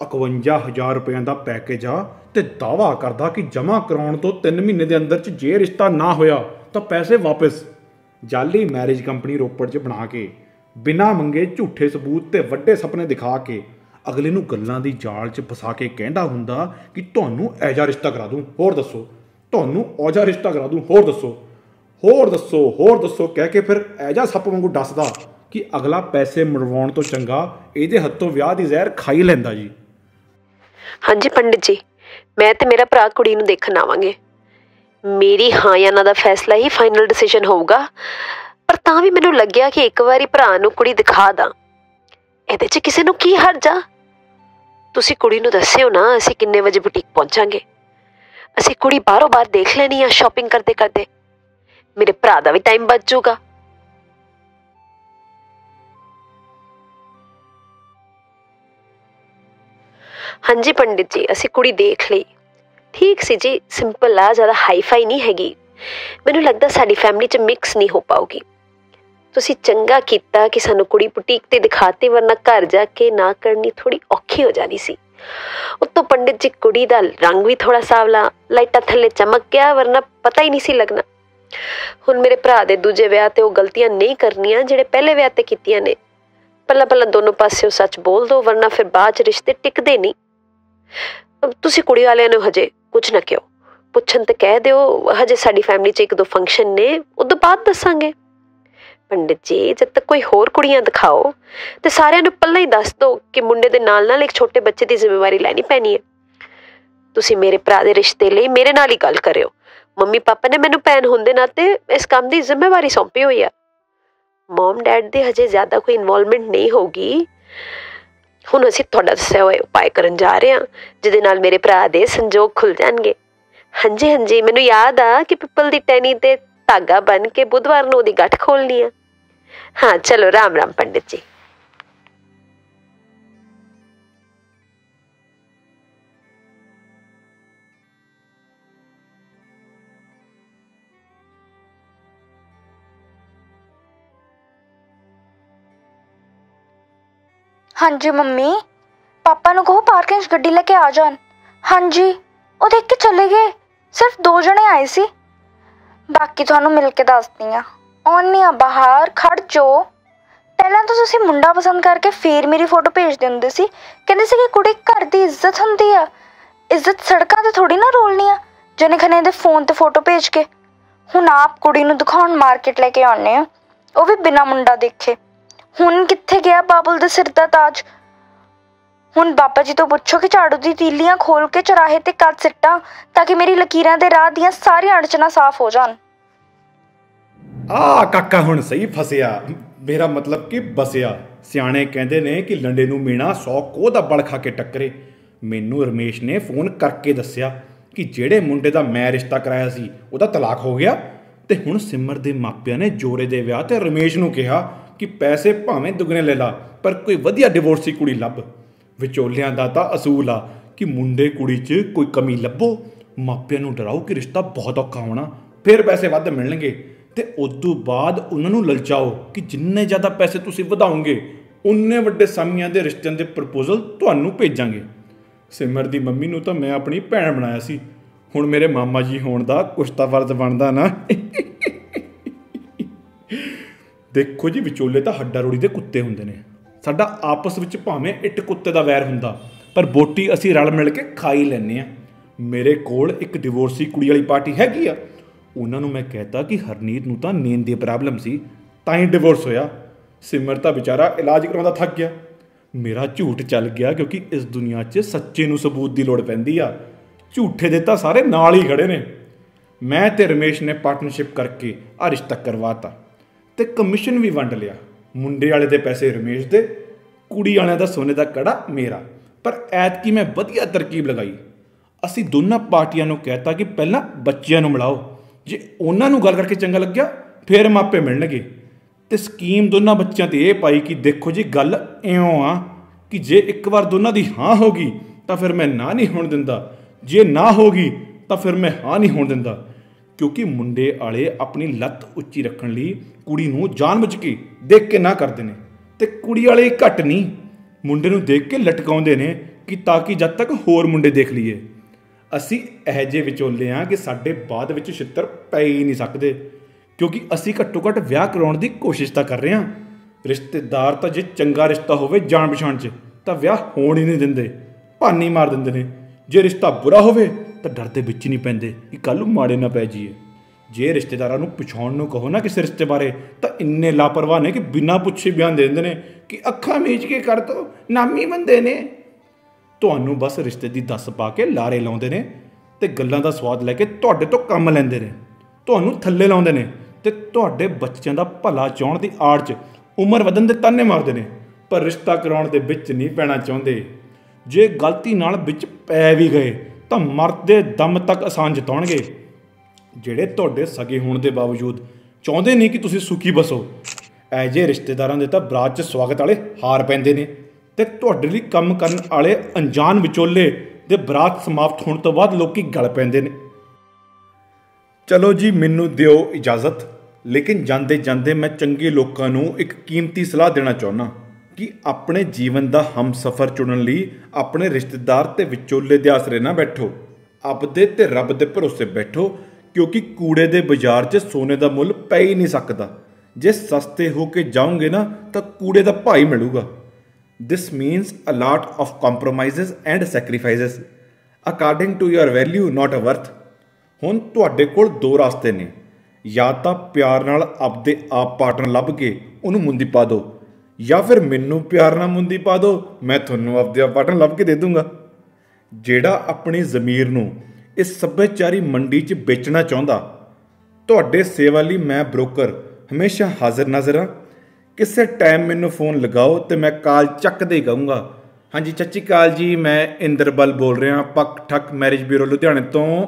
51000 ਰੁਪਏ ਦਾ ਪੈਕੇਜ ਆ ਤੇ ਦਾਵਾ ਕਰਦਾ ਕਿ ਜਮ੍ਹਾਂ ਕਰਾਉਣ ਤੋਂ 3 ਮਹੀਨੇ ਦੇ ਅੰਦਰ 'ਚ ਜੇ ਰਿਸ਼ਤਾ ਨਾ ਹੋਇਆ ਤਾਂ ਪੈਸੇ ਵਾਪਸ। ਜਾਲੀ ਮੈਰਿਜ ਕੰਪਨੀ ਰੋਪੜ 'ਚ ਬਣਾ ਕੇ, ਬਿਨਾਂ ਮੰਗੇ ਝੂਠੇ ਸਬੂਤ ਤੇ ਵੱਡੇ ਸੁਪਨੇ ਦਿਖਾ ਕੇ, ਅਗਲੇ ਨੂੰ ਗੱਲਾਂ ਦੀ ਜਾਲ 'ਚ ਫਸਾ ਕੇ ਕਹਿੰਦਾ ਹੁੰਦਾ ਕਿ ਤੁਹਾਨੂੰ ਐਜਾ ਰਿਸ਼ਤਾ ਕਰਾ ਦੂੰ, ਹੋਰ ਦੱਸੋ। ਤੁਹਾਨੂੰ ਔਜਾ ਰਿਸ਼ਤਾ ਕਰਾ ਦੂੰ, ਹੋਰ ਦੱਸੋ। ਹੋਰ ਦੱਸੋ ਹੋਰ ਦੱਸੋ, ਕਹਿ ਕੇ ਫਿਰ ਐਜਾ ਸੱਪ ਵਾਂਗੂ ਦੱਸਦਾ ਕਿ ਅਗਲਾ ਪੈਸੇ ਮਰਵਾਉਣ ਤੋਂ ਚੰਗਾ ਇਹਦੇ ਹੱਥੋਂ ਵਿਆਹ ਦੀ ਜ਼ਹਿਰ ਖਾਈ ਲੈਂਦਾ ਜੀ। ਹਾਂਜੀ ਪੰਡਿਤ ਜੀ, ਮੈਂ ਤੇ ਮੇਰਾ ਭਰਾ ਕੁੜੀ ਨੂੰ ਦੇਖਣ ਆਵਾਂਗੇ। ਮੇਰੀ ਹਾਂ ਜਾਂ ਨਾ ਦਾ ਫੈਸਲਾ ਹੀ ਫਾਈਨਲ ਡਿਸੀਜਨ ਹੋਊਗਾ। ਪਰ ਤਾਂ ਵੀ ਮੈਨੂੰ ਲੱਗਿਆ ਕਿ ਇੱਕ ਵਾਰੀ ਭਰਾ ਨੂੰ ਕੁੜੀ ਦਿਖਾ ਦਾਂ। ਇਹਦੇ 'ਚ ਕਿਸੇ ਨੂੰ ਕੀ ਹਰਜਾ ਤੁਸੀਂ ਕੁੜੀ ਨੂੰ ਦੱਸਿਓ ਨਾ, ਅਸੀਂ ਕਿੰਨੇ ਵਜੇ ਬੁਟੀਕ ਪਹੁੰਚਾਂਗੇ। ਅਸੀਂ ਕੁੜੀ ਬਾਹਰੋਂ ਬਾਹਰ ਦੇਖ ਲੈਣੀ ਆ ਸ਼ਾਪਿੰਗ ਕਰਦੇ ਕਰਦੇ। ਮੇਰੇ ਭਰਾ ਦਾ ਵੀ ਟਾਈਮ ਬਚ ਜਾਊਗਾ। ਹਾਂਜੀ ਪੰਡਿਤ ਜੀ, ਅਸੀਂ ਕੁੜੀ ਦੇਖ ਲਈ। ਠੀਕ ਸੀ ਜੀ ਸਿੰਪਲ ਆ, ਜ਼ਿਆਦਾ ਹਾਈਫਾਈ ਨਹੀਂ ਹੈਗੀ। ਮੈਨੂੰ ਲੱਗਦਾ ਸਾਡੀ ਫੈਮਿਲੀ 'ਚ ਮਿਕਸ ਨਹੀਂ ਹੋ ਪਾਉਗੀ ਤੁਸੀਂ ਚੰਗਾ ਕੀਤਾ ਕਿ ਸਾਨੂੰ ਕੁੜੀ ਬੁਟੀਕ ਤੇ ਦਿਖਾਤੀ, ਵਰਨਾ ਘਰ ਜਾ ਕੇ ਨਾ ਕਰਨੀ ਥੋੜੀ ਔਖੀ ਹੋ ਜਾਣੀ ਸੀ। ਉੱਤੋਂ ਪੰਡਿਤ ਜੀ ਕੁੜੀ ਦਾ ਰੰਗ ਵੀ ਥੋੜਾ ਸਾਵਲਾ, ਲਾਈਟਾਂ ਥੱਲੇ ਚਮਕ ਗਿਆ, ਵਰਨਾ ਪਤਾ ਹੀ ਨਹੀਂ ਸੀ ਲੱਗਣਾ। ਹੁਣ ਮੇਰੇ ਭਰਾ ਦੇ ਦੂਜੇ ਵਿਆਹ ਤੇ ਉਹ ਗਲਤੀਆਂ ਨਹੀਂ ਕਰਨੀਆਂ ਜਿਹੜੇ ਪਹਿਲੇ ਵਿਆਹ ਤੇ ਕੀਤੀਆਂ ਨੇ। ਪਹਿਲਾਂ ਪਹਿਲਾਂ ਦੋਨੋਂ ਪਾਸਿਓਂ ਸੱਚ ਬੋਲ ਦੋ, ਵਰਨਾ ਫਿਰ ਬਾਅਦ ਚ ਰਿਸ਼ਤੇ ਟਿਕਦੇ ਨਹੀਂ। ਤੁਸੀਂ ਕੁੜੀ ਵਾਲਿਆਂ ਨੂੰ ਹਜੇ ਕੁਝ ਨਾ ਕਿਓ ਪੁੱਛਣ ਤੇ ਕਹਿ ਦਿਓ, ਹਜੇ ਸਾਡੀ ਫੈਮਿਲੀ 'ਚ ਇੱਕ ਦੋ ਫੰਕਸ਼ਨ ਨੇ ਉਦੋਂ ਬਾਅਦ ਦੱਸਾਂਗੇ। ਪੰਡਿਤ ਜੀ, ਜਦ ਤੱਕ ਕੋਈ ਹੋਰ ਕੁੜੀਆਂ ਦਿਖਾਓ, ਤੇ ਸਾਰਿਆਂ ਨੂੰ ਪਹਿਲਾਂ ਹੀ ਦੱਸ ਦਿਓ ਕਿ ਮੁੰਡੇ ਦੇ ਨਾਲ ਨਾਲ ਇੱਕ ਛੋਟੇ ਬੱਚੇ ਦੀ ਜ਼ਿੰਮੇਵਾਰੀ ਲੈਣੀ ਪੈਣੀ ਹੈ। ਤੁਸੀਂ ਮੇਰੇ ਭਰਾ ਦੇ ਰਿਸ਼ਤੇ ਲਈ ਮੇਰੇ ਨਾਲ ਹੀ ਗੱਲ ਕਰਿਓ। ਮੰਮੀ ਪਾਪਾ ਨੇ ਮੈਨੂੰ ਭੈਣ ਹੁੰਦੇ ਨਾਤੇ ਇਸ ਕੰਮ ਦੀ ਜ਼ਿੰਮੇਵਾਰੀ ਸੌਂਪੀ ਹੋਈ ਆ। ਮਮ ਡੈਡ ਦੇ ਹਜੇ ਜ਼ਿਆਦਾ ਕੋਈ ਇਨਵੋਲਵਮੈਂਟ ਨਹੀਂ ਹੋਗੀ ਹੁਣ ਅਸੀਂ ਤੁਹਾਡਾ ਦੱਸਿਆ ਹੋਇਆ ਉਪਾਅ ਕਰਨ ਜਾ ਰਹੇ ਹਾਂ, ਜਿਹਦੇ ਨਾਲ ਮੇਰੇ ਭਰਾ ਦੇ ਸੰਜੋਗ ਖੁੱਲ ਜਾਣਗੇ। ਹਾਂਜੀ ਹਾਂਜੀ, ਮੈਨੂੰ ਯਾਦ ਆ ਕਿ ਪਿੱਪਲ ਦੀ ਟੈਨੀ ਤੇ ਧਾਗਾ ਬਨ ਕੇ ਬੁੱਧਵਾਰ ਨੂੰ ਉਹਦੀ ਗੱਠ ਖੋਲਣੀ ਆ। ਹਾਂ, ਚਲੋ, ਰਾਮ ਰਾਮ ਪੰਡਿਤ ਜੀ। ਹਾਂਜੀ, ਮੰਮੀ। ਪਾਪਾ ਨੂੰ ਕਹੋ ਪਾਰਕਿੰਗ 'ਚ ਗੱਡੀ ਲੈ ਕੇ ਆ ਜਾਣ। ਹਾਂਜੀ, ਉਹ ਦੇਖ ਕੇ ਚਲੇ ਗਏ। ਸਿਰਫ ਦੋ ਜਣੇ ਆਏ ਸੀ। ਬਾਕੀ ਤੁਹਾਨੂੰ ਮਿਲ ਕੇ ਦੱਸਦੀ ਆ ਆਉਣੀ ਆ ਬਾਹਰ, ਖੜ ਜੋ ਪਹਿਲਾਂ ਤਾਂ ਤੁਸੀਂ ਮੁੰਡਾ ਪਸੰਦ ਕਰਕੇ ਫੇਰ ਮੇਰੀ ਫੋਟੋ ਭੇਜਦੇ ਹੁੰਦੇ ਸੀ। ਕਹਿੰਦੇ ਸੀ ਕਿ ਕੁੜੀ ਘਰ ਦੀ ਇੱਜ਼ਤ ਹੁੰਦੀ ਆ। ਇੱਜ਼ਤ ਸੜਕਾਂ ਤੇ ਥੋੜੀ ਨਾ ਰੋਲਣੀ ਆ ਜਨੇ ਖਨੇ ਦੇ ਫੋਨ ਤੇ ਫੋਟੋ ਭੇਜ ਕੇ। ਹੁਣ ਆਪ ਕੁੜੀ ਨੂੰ ਦਿਖਾਉਣ ਮਾਰਕੀਟ ਲੈ ਕੇ ਆਉਨੇ ਆ ਉਹ ਵੀ ਬਿਨਾ ਮੁੰਡਾ ਦੇਖੇ। ਹੁਣ ਕਿੱਥੇ ਗਿਆ ਬਾਬੁਲ ਦੇ ਸਿਰ ਦਾ ਤਾਜ? ਹੁਣ ਬਾਬਾ ਜੀ ਤੋਂ ਪੁੱਛੋ ਕਿ ਝਾੜੂ ਦੀ ਤੀਲੀਆਂ ਖੋਲ ਕੇ ਚਰਾਹੇ ਤੇ ਕੱਟ ਸਿੱਟਾਂ ਤਾਂ ਕਿ ਮੇਰੀ ਲਕੀਰਾਂ ਦੇ ਰਾਹ ਦੀਆਂ ਸਾਰੀਆਂ ਅੜਚਨਾਂ ਸਾਫ਼ ਹੋ ਜਾਣ। ਆ ਕਾਕਾ ਹੁਣ ਸਹੀ ਫਸਿਆ। ਮੇਰਾ ਮਤਲਬ ਕਿ ਬਸਿਆ। ਸਿਆਣੇ ਕਹਿੰਦੇ ਨੇ ਕਿ ਲੰਡੇ ਨੂੰ ਮੀਣਾ 100 ਕੋਹ ਦਾ ਬਲ ਖਾ ਕੇ ਟੱਕਰੇ। ਮੈਨੂੰ ਰਮੇਸ਼ ਨੇ ਫੋਨ ਕਰਕੇ ਦੱਸਿਆ ਕਿ ਜਿਹੜੇ ਮੁੰਡੇ ਦਾ ਮੈਂ ਰਿਸ਼ਤਾ ਕਰਾਇਆ ਸੀ, ਉਹਦਾ ਤਲਾਕ ਹੋ ਗਿਆ ਤੇ ਹੁਣ ਸਿਮਰ ਦੇ ਮਾਪਿਆਂ ਨੇ ਜੋਰੇ ਦੇ ਵਿਆਹ ਤੇ ਰਮੇਸ਼ ਨੂੰ ਕਿਹਾ ਕਿ ਪੈਸੇ ਭਾਵੇਂ ਦੁੱਗਣੇ ਲੈ ਲਾ, ਪਰ ਕੋਈ ਵਧੀਆ ਡਿਵੋਰਸੀ ਕੁੜੀ ਲੱਭ। ਵਿਚੋਲਿਆਂ ਦਾ ਤਾਂ ਅਸੂਲ ਆ ਕਿ ਮੁੰਡੇ ਕੁੜੀ 'ਚ ਕੋਈ ਕਮੀ ਲੱਭੋ। ਮਾਪਿਆਂ ਨੂੰ ਡਰਾਓ ਕਿ ਰਿਸ਼ਤਾ ਬਹੁਤ ਔਖਾ ਹੋਣਾ, ਫਿਰ ਪੈਸੇ ਵੱਧ ਮਿਲਣਗੇ। ਤੇ ਉਦੋਂ ਬਾਅਦ ਉਹਨਾਂ ਨੂੰ ਲਲਚਾਓ ਕਿ ਜਿੰਨੇ ਜ਼ਿਆਦਾ ਪੈਸੇ ਤੁਸੀਂ ਵਧਾਓਗੇ, ਉਨੇ ਵੱਡੇ ਸਾਮੀਆਂ ਦੇ ਰਿਸ਼ਤਿਆਂ ਦੇ ਪ੍ਰਪੋਜ਼ਲ ਤੁਹਾਨੂੰ ਭੇਜਾਂਗੇ। ਸਿਮਰ ਦੀ ਮੰਮੀ ਨੂੰ ਤਾਂ ਮੈਂ ਆਪਣੀ ਭੈਣ ਬਣਾਇਆ ਸੀ। ਹੁਣ ਮੇਰੇ ਮਾਮਾ ਜੀ ਹੋਣ ਦਾ ਕੁਸ਼ਤਾ ਤਾਂ ਫਰਜ਼ ਬਣਦਾ ਨਾ। ਦੇਖੋ ਜੀ, ਵਿਚੋਲੇ ਤਾਂ ਹੱਡਾ ਰੋੜੀ ਦੇ ਕੁੱਤੇ ਹੁੰਦੇ ਨੇ। ਸਾਡਾ ਆਪਸ ਵਿੱਚ ਭਾਵੇਂ ਇੱਟ ਕੁੱਤੇ ਦਾ ਵੈਰ ਹੁੰਦਾ, ਪਰ ਬੋਟੀ ਅਸੀਂ ਰਲ ਮਿਲ ਕੇ ਖਾਈ ਲੈਨੇ ਆ ਮੇਰੇ ਕੋਲ ਇੱਕ ਡਿਵੋਰਸੀ ਕੁੜੀ ਵਾਲੀ ਪਾਰਟੀ ਹੈਗੀ ਆ। ਉਹਨਾਂ ਨੂੰ ਮੈਂ ਕਹਿਤਾ ਕਿ ਹਰਨੀਤ ਨੂੰ ਤਾਂ ਨੀਂਦ ਦੀ ਪ੍ਰੋਬਲਮ ਸੀ, ਤਾਂ ਹੀ ਡਿਵੋਰਸ ਹੋਇਆ। ਸਿਮਰ ਤਾਂ ਵਿਚਾਰਾ ਇਲਾਜ ਕਰਾਉਂਦਾ ਥੱਕ ਗਿਆ। ਮੇਰਾ ਝੂਠ ਚੱਲ ਗਿਆ ਕਿਉਂਕਿ ਇਸ ਦੁਨੀਆ 'ਚ ਸੱਚੇ ਨੂੰ ਸਬੂਤ ਦੀ ਲੋੜ ਪੈਂਦੀ ਆ। ਝੂਠੇ ਦੇ ਤਾਂ ਸਾਰੇ ਨਾਲ ਹੀ ਖੜੇ ਨੇ। ਮੈਂ ਤੇ ਰਮੇਸ਼ ਨੇ ਪਾਰਟਨਰਸ਼ਿਪ ਕਰਕੇ ਆ ਰਿਸ਼ਤਾ ਕਰਵਾਤਾ। ਤੇ ਕਮਿਸ਼ਨ ਵੀ ਵੰਡ ਲਿਆ। ਮੁੰਡੇ ਵਾਲੇ ਦੇ ਪੈਸੇ ਰਮੇਸ਼ ਦੇ, ਕੁੜੀ ਵਾਲਿਆਂ ਦਾ ਸੋਨੇ ਦਾ ਕੜਾ ਮੇਰਾ। ਪਰ ਐਤਕੀ ਮੈਂ ਵਧੀਆ ਤਰਕੀਬ ਲਗਾਈ। ਅਸੀਂ ਦੋਨਾਂ ਪਾਰਟੀਆਂ ਨੂੰ ਕਹਿਤਾ ਕਿ ਪਹਿਲਾਂ ਬੱਚਿਆਂ ਨੂੰ ਮਿਲਾਓ। ਜੇ ਉਹਨਾਂ ਨੂੰ ਗੱਲ ਕਰਕੇ ਚੰਗਾ ਲੱਗਿਆ, ਫਿਰ ਮਾਪੇ ਮਿਲਣਗੇ। ਤੇ ਸਕੀਮ ਦੋਨਾਂ ਬੱਚਿਆਂ ਤੇ ਇਹ ਪਾਈ ਕਿ ਦੇਖੋ ਜੀ, ਗੱਲ ਇਉਂ ਆ ਕਿ ਜੇ ਇੱਕ ਵਾਰ ਦੋਨਾਂ ਦੀ ਹਾਂ ਹੋ ਗਈ, ਤਾਂ ਫਿਰ ਮੈਂ ਨਾ ਨਹੀਂ ਹੋਣ ਦਿੰਦਾ। ਜੇ ਨਾ ਹੋ ਗਈ, ਤਾਂ ਫਿਰ ਮੈਂ ਹਾਂ ਨਹੀਂ ਹੋਣ ਦਿੰਦਾ। ਕਿਉਂਕਿ ਮੁੰਡੇ ਵਾਲੇ ਆਪਣੀ ਲੱਤ ਉੱਚੀ ਰੱਖਣ ਲਈ ਕੁੜੀ ਨੂੰ ਜਾਣਬੁੱਝ ਕੇ ਦੇਖ ਕੇ ਨਾ ਕਰਦੇ ਨੇ। ਤੇ ਕੁੜੀ ਵਾਲੇ ਘੱਟ ਨਹੀਂ, ਮੁੰਡੇ ਨੂੰ ਦੇਖ ਕੇ ਲਟਕਾਉਂਦੇ ਨੇ ਕਿ ਤਾਂ ਕਿ ਜਦ ਤੱਕ ਹੋਰ ਮੁੰਡੇ ਦੇਖ ਲਈਏ। ਅਸੀਂ ਇਹੋ ਜਿਹੇ ਵਿਚੋਲੇ ਆ ਕਿ ਸਾਡੇ ਬਾਅਦ ਵਿੱਚ ਛਿੱਤਰ ਪੈ ਹੀ ਨਹੀਂ ਸਕਦੇ, ਕਿਉਂਕਿ ਅਸੀਂ ਘੱਟੋ ਘੱਟ ਵਿਆਹ ਕਰਾਉਣ ਦੀ ਕੋਸ਼ਿਸ਼ ਤਾਂ ਕਰ ਰਹੇ ਹਾਂ। ਰਿਸ਼ਤੇਦਾਰ ਤਾਂ ਜੇ ਚੰਗਾ ਰਿਸ਼ਤਾ ਹੋਵੇ ਜਾਣ ਪਛਾਣ 'ਚ, ਤਾਂ ਵਿਆਹ ਹੋਣ ਹੀ ਨਹੀਂ ਦਿੰਦੇ, ਭਾਨੀ ਮਾਰ ਦਿੰਦੇ ਨੇ। ਜੇ ਰਿਸ਼ਤਾ ਬੁਰਾ ਹੋਵੇ, ਤਾਂ ਡਰ ਦੇ ਵਿੱਚ ਨਹੀਂ ਪੈਂਦੇ ਕਿ ਕੱਲ ਨੂੰ ਮਾੜੇ ਨਾ ਪੈ ਜਾਈਏ। ਜੇ ਰਿਸ਼ਤੇਦਾਰਾਂ ਨੂੰ ਪਛਾਉਣ ਨੂੰ ਕਹੋ ਨਾ ਕਿਸੇ ਰਿਸ਼ਤੇ ਬਾਰੇ, ਤਾਂ ਇੰਨੇ ਲਾਪਰਵਾਹ ਨੇ ਕਿ ਬਿਨਾਂ ਪੁੱਛੇ ਬਿਆਨ ਦੇ ਦਿੰਦੇ ਨੇ ਕਿ ਅੱਖਾਂ ਮੀਚ ਕੇ ਕਰ ਦੋ, ਨਾਮੀ ਬੰਦੇ ਨੇ। ਤੁਹਾਨੂੰ ਬਸ ਰਿਸ਼ਤੇ ਦੀ ਦੱਸ ਪਾ ਕੇ ਲਾਰੇ ਲਾਉਂਦੇ ਨੇ ਤੇ ਗੱਲਾਂ ਦਾ ਸਵਾਦ ਲੈ ਕੇ ਤੁਹਾਡੇ ਤੋਂ ਕੰਮ ਲੈਂਦੇ ਨੇ। ਤੁਹਾਨੂੰ ਥੱਲੇ ਲਾਉਂਦੇ ਨੇ ਤੇ ਤੁਹਾਡੇ ਬੱਚਿਆਂ ਦਾ ਭਲਾ ਚਾਹਣ ਦੀ ਆੜ 'ਚ ਉਮਰ ਵਧਣ ਦੇ ਤਾਨੇ ਮਾਰਦੇ ਨੇ, ਪਰ ਰਿਸ਼ਤਾ ਕਰਾਉਣ ਦੇ ਵਿੱਚ ਨਹੀਂ ਪੈਣਾ ਚਾਹੁੰਦੇ। ਜੇ ਗਲਤੀ ਨਾਲ ਵਿੱਚ ਪੈ ਵੀ ਗਏ, ਤਾਂ ਮਰਦੇ ਦਮ ਤੱਕ ਆਸਾਨ ਜਿਤਾਉਣਗੇ। ਜਿਹੜੇ ਤੁਹਾਡੇ ਸਗੇ ਹੋਣ ਦੇ ਬਾਵਜੂਦ ਚਾਹੁੰਦੇ ਨਹੀਂ ਕਿ ਤੁਸੀਂ ਸੁਖੀ ਬਸੋ। ਐ ਜੇ ਰਿਸ਼ਤੇਦਾਰਾਂ ਦੇ ਤਾਂ ਬਰਾਤ 'ਚ ਸਵਾਗਤ ਵਾਲੇ ਹਾਰ ਪੈਂਦੇ ਨੇ ਤੇ ਤੁਹਾਡੇ ਲਈ ਕੰਮ ਕਰਨ ਵਾਲੇ ਅਣਜਾਣ ਵਿਚੋਲੇ ਦੇ ਬਰਾਤ ਸਮਾਪਤ ਹੋਣ ਤੋਂ ਬਾਅਦ ਲੋਕੀ ਗਲ ਪੈਂਦੇ ਨੇ। ਚਲੋ ਜੀ, ਮੈਨੂੰ ਦਿਓ ਇਜਾਜ਼ਤ, ਲੇਕਿਨ ਜਾਂਦੇ ਜਾਂਦੇ ਮੈਂ ਚੰਗੇ ਲੋਕਾਂ ਨੂੰ ਇੱਕ ਕੀਮਤੀ ਸਲਾਹ ਦੇਣਾ ਚਾਹੁੰਦਾ ਕਿ ਆਪਣੇ ਜੀਵਨ ਦਾ ਹਮਸਫਰ ਚੁਣਨ ਲਈ ਆਪਣੇ ਰਿਸ਼ਤੇਦਾਰ ਤੇ ਵਿਚੋਲੇ ਦੇ ਆਸਰੇ ਨਾ ਬੈਠੋ। ਆਪਦੇ ਤੇ ਰੱਬ ਦੇ ਭਰੋਸੇ ਬੈਠੋ ਕਿਉਂਕਿ ਕੂੜੇ ਦੇ ਬਾਜ਼ਾਰ 'ਚ ਸੋਨੇ ਦਾ ਮੁੱਲ ਪੈ ਹੀ ਨਹੀਂ ਸਕਦਾ। ਜੇ ਸਸਤੇ ਹੋ ਕੇ ਜਾਓਗੇ ਨਾ, ਤਾਂ ਕੂੜੇ ਦਾ ਭਾਈ ਮਿਲੂਗਾ। This means a lot of compromises and sacrifices according to your value not a worth ਹੁਣ ਤੁਹਾਡੇ ਕੋਲ ਦੋ ਰਸਤੇ ਨੇ। ਜਾਂ ਤਾਂ ਪਿਆਰ ਨਾਲ ਆਪਦੇ ਆਪ ਪਾਰਟਨਰ ਲੱਭ ਕੇ ਉਹਨੂੰ ਮੁੰਦੀ ਪਾ ਦਿਓ, ਜਾਂ ਫਿਰ ਮੈਨੂੰ ਪਿਆਰ ਨਾਲ ਮੁੰਦੀ ਪਾ ਦਿਓ, ਮੈਂ ਤੁਹਾਨੂੰ ਆਪਦੇ ਆਪ ਪਾਰਟਨਰ ਲੱਭ ਕੇ ਦੇ ਦੂੰਗਾ। ਜਿਹੜਾ ਆਪਣੀ ਜ਼ਮੀਰ ਨੂੰ ਇਸ ਸੱਭਿਆਚਾਰੀ ਮੰਡੀ 'ਚ ਵੇਚਣਾ ਚਾਹੁੰਦਾ। ਤੁਹਾਡੇ ਸੇਵਾ ਲਈ ਮੈਂ ਬ੍ਰੋਕਰ, ਹਮੇਸ਼ਾ ਹਾਜ਼ਰ ਨਜ਼ਰ ਹਾਂ ਕਿਸੇ ਟਾਈਮ ਮੈਨੂੰ ਫੋਨ ਲਗਾਓ ਤੇ ਮੈਂ ਕਾਲ ਚੱਕਦੇ ਹੀ ਕਹੂੰਗਾ ਹਾਂਜੀ ਚੱਚੀ ਕਾਲ ਜੀ, ਮੈਂ ਇੰਦਰਬਲ ਬੋਲ ਰਿਹਾ ਪੱਕ ਠੱਕ ਮੈਰਿਜ ਬਿਊਰੋ ਲੁਧਿਆਣੇ ਤੋਂ।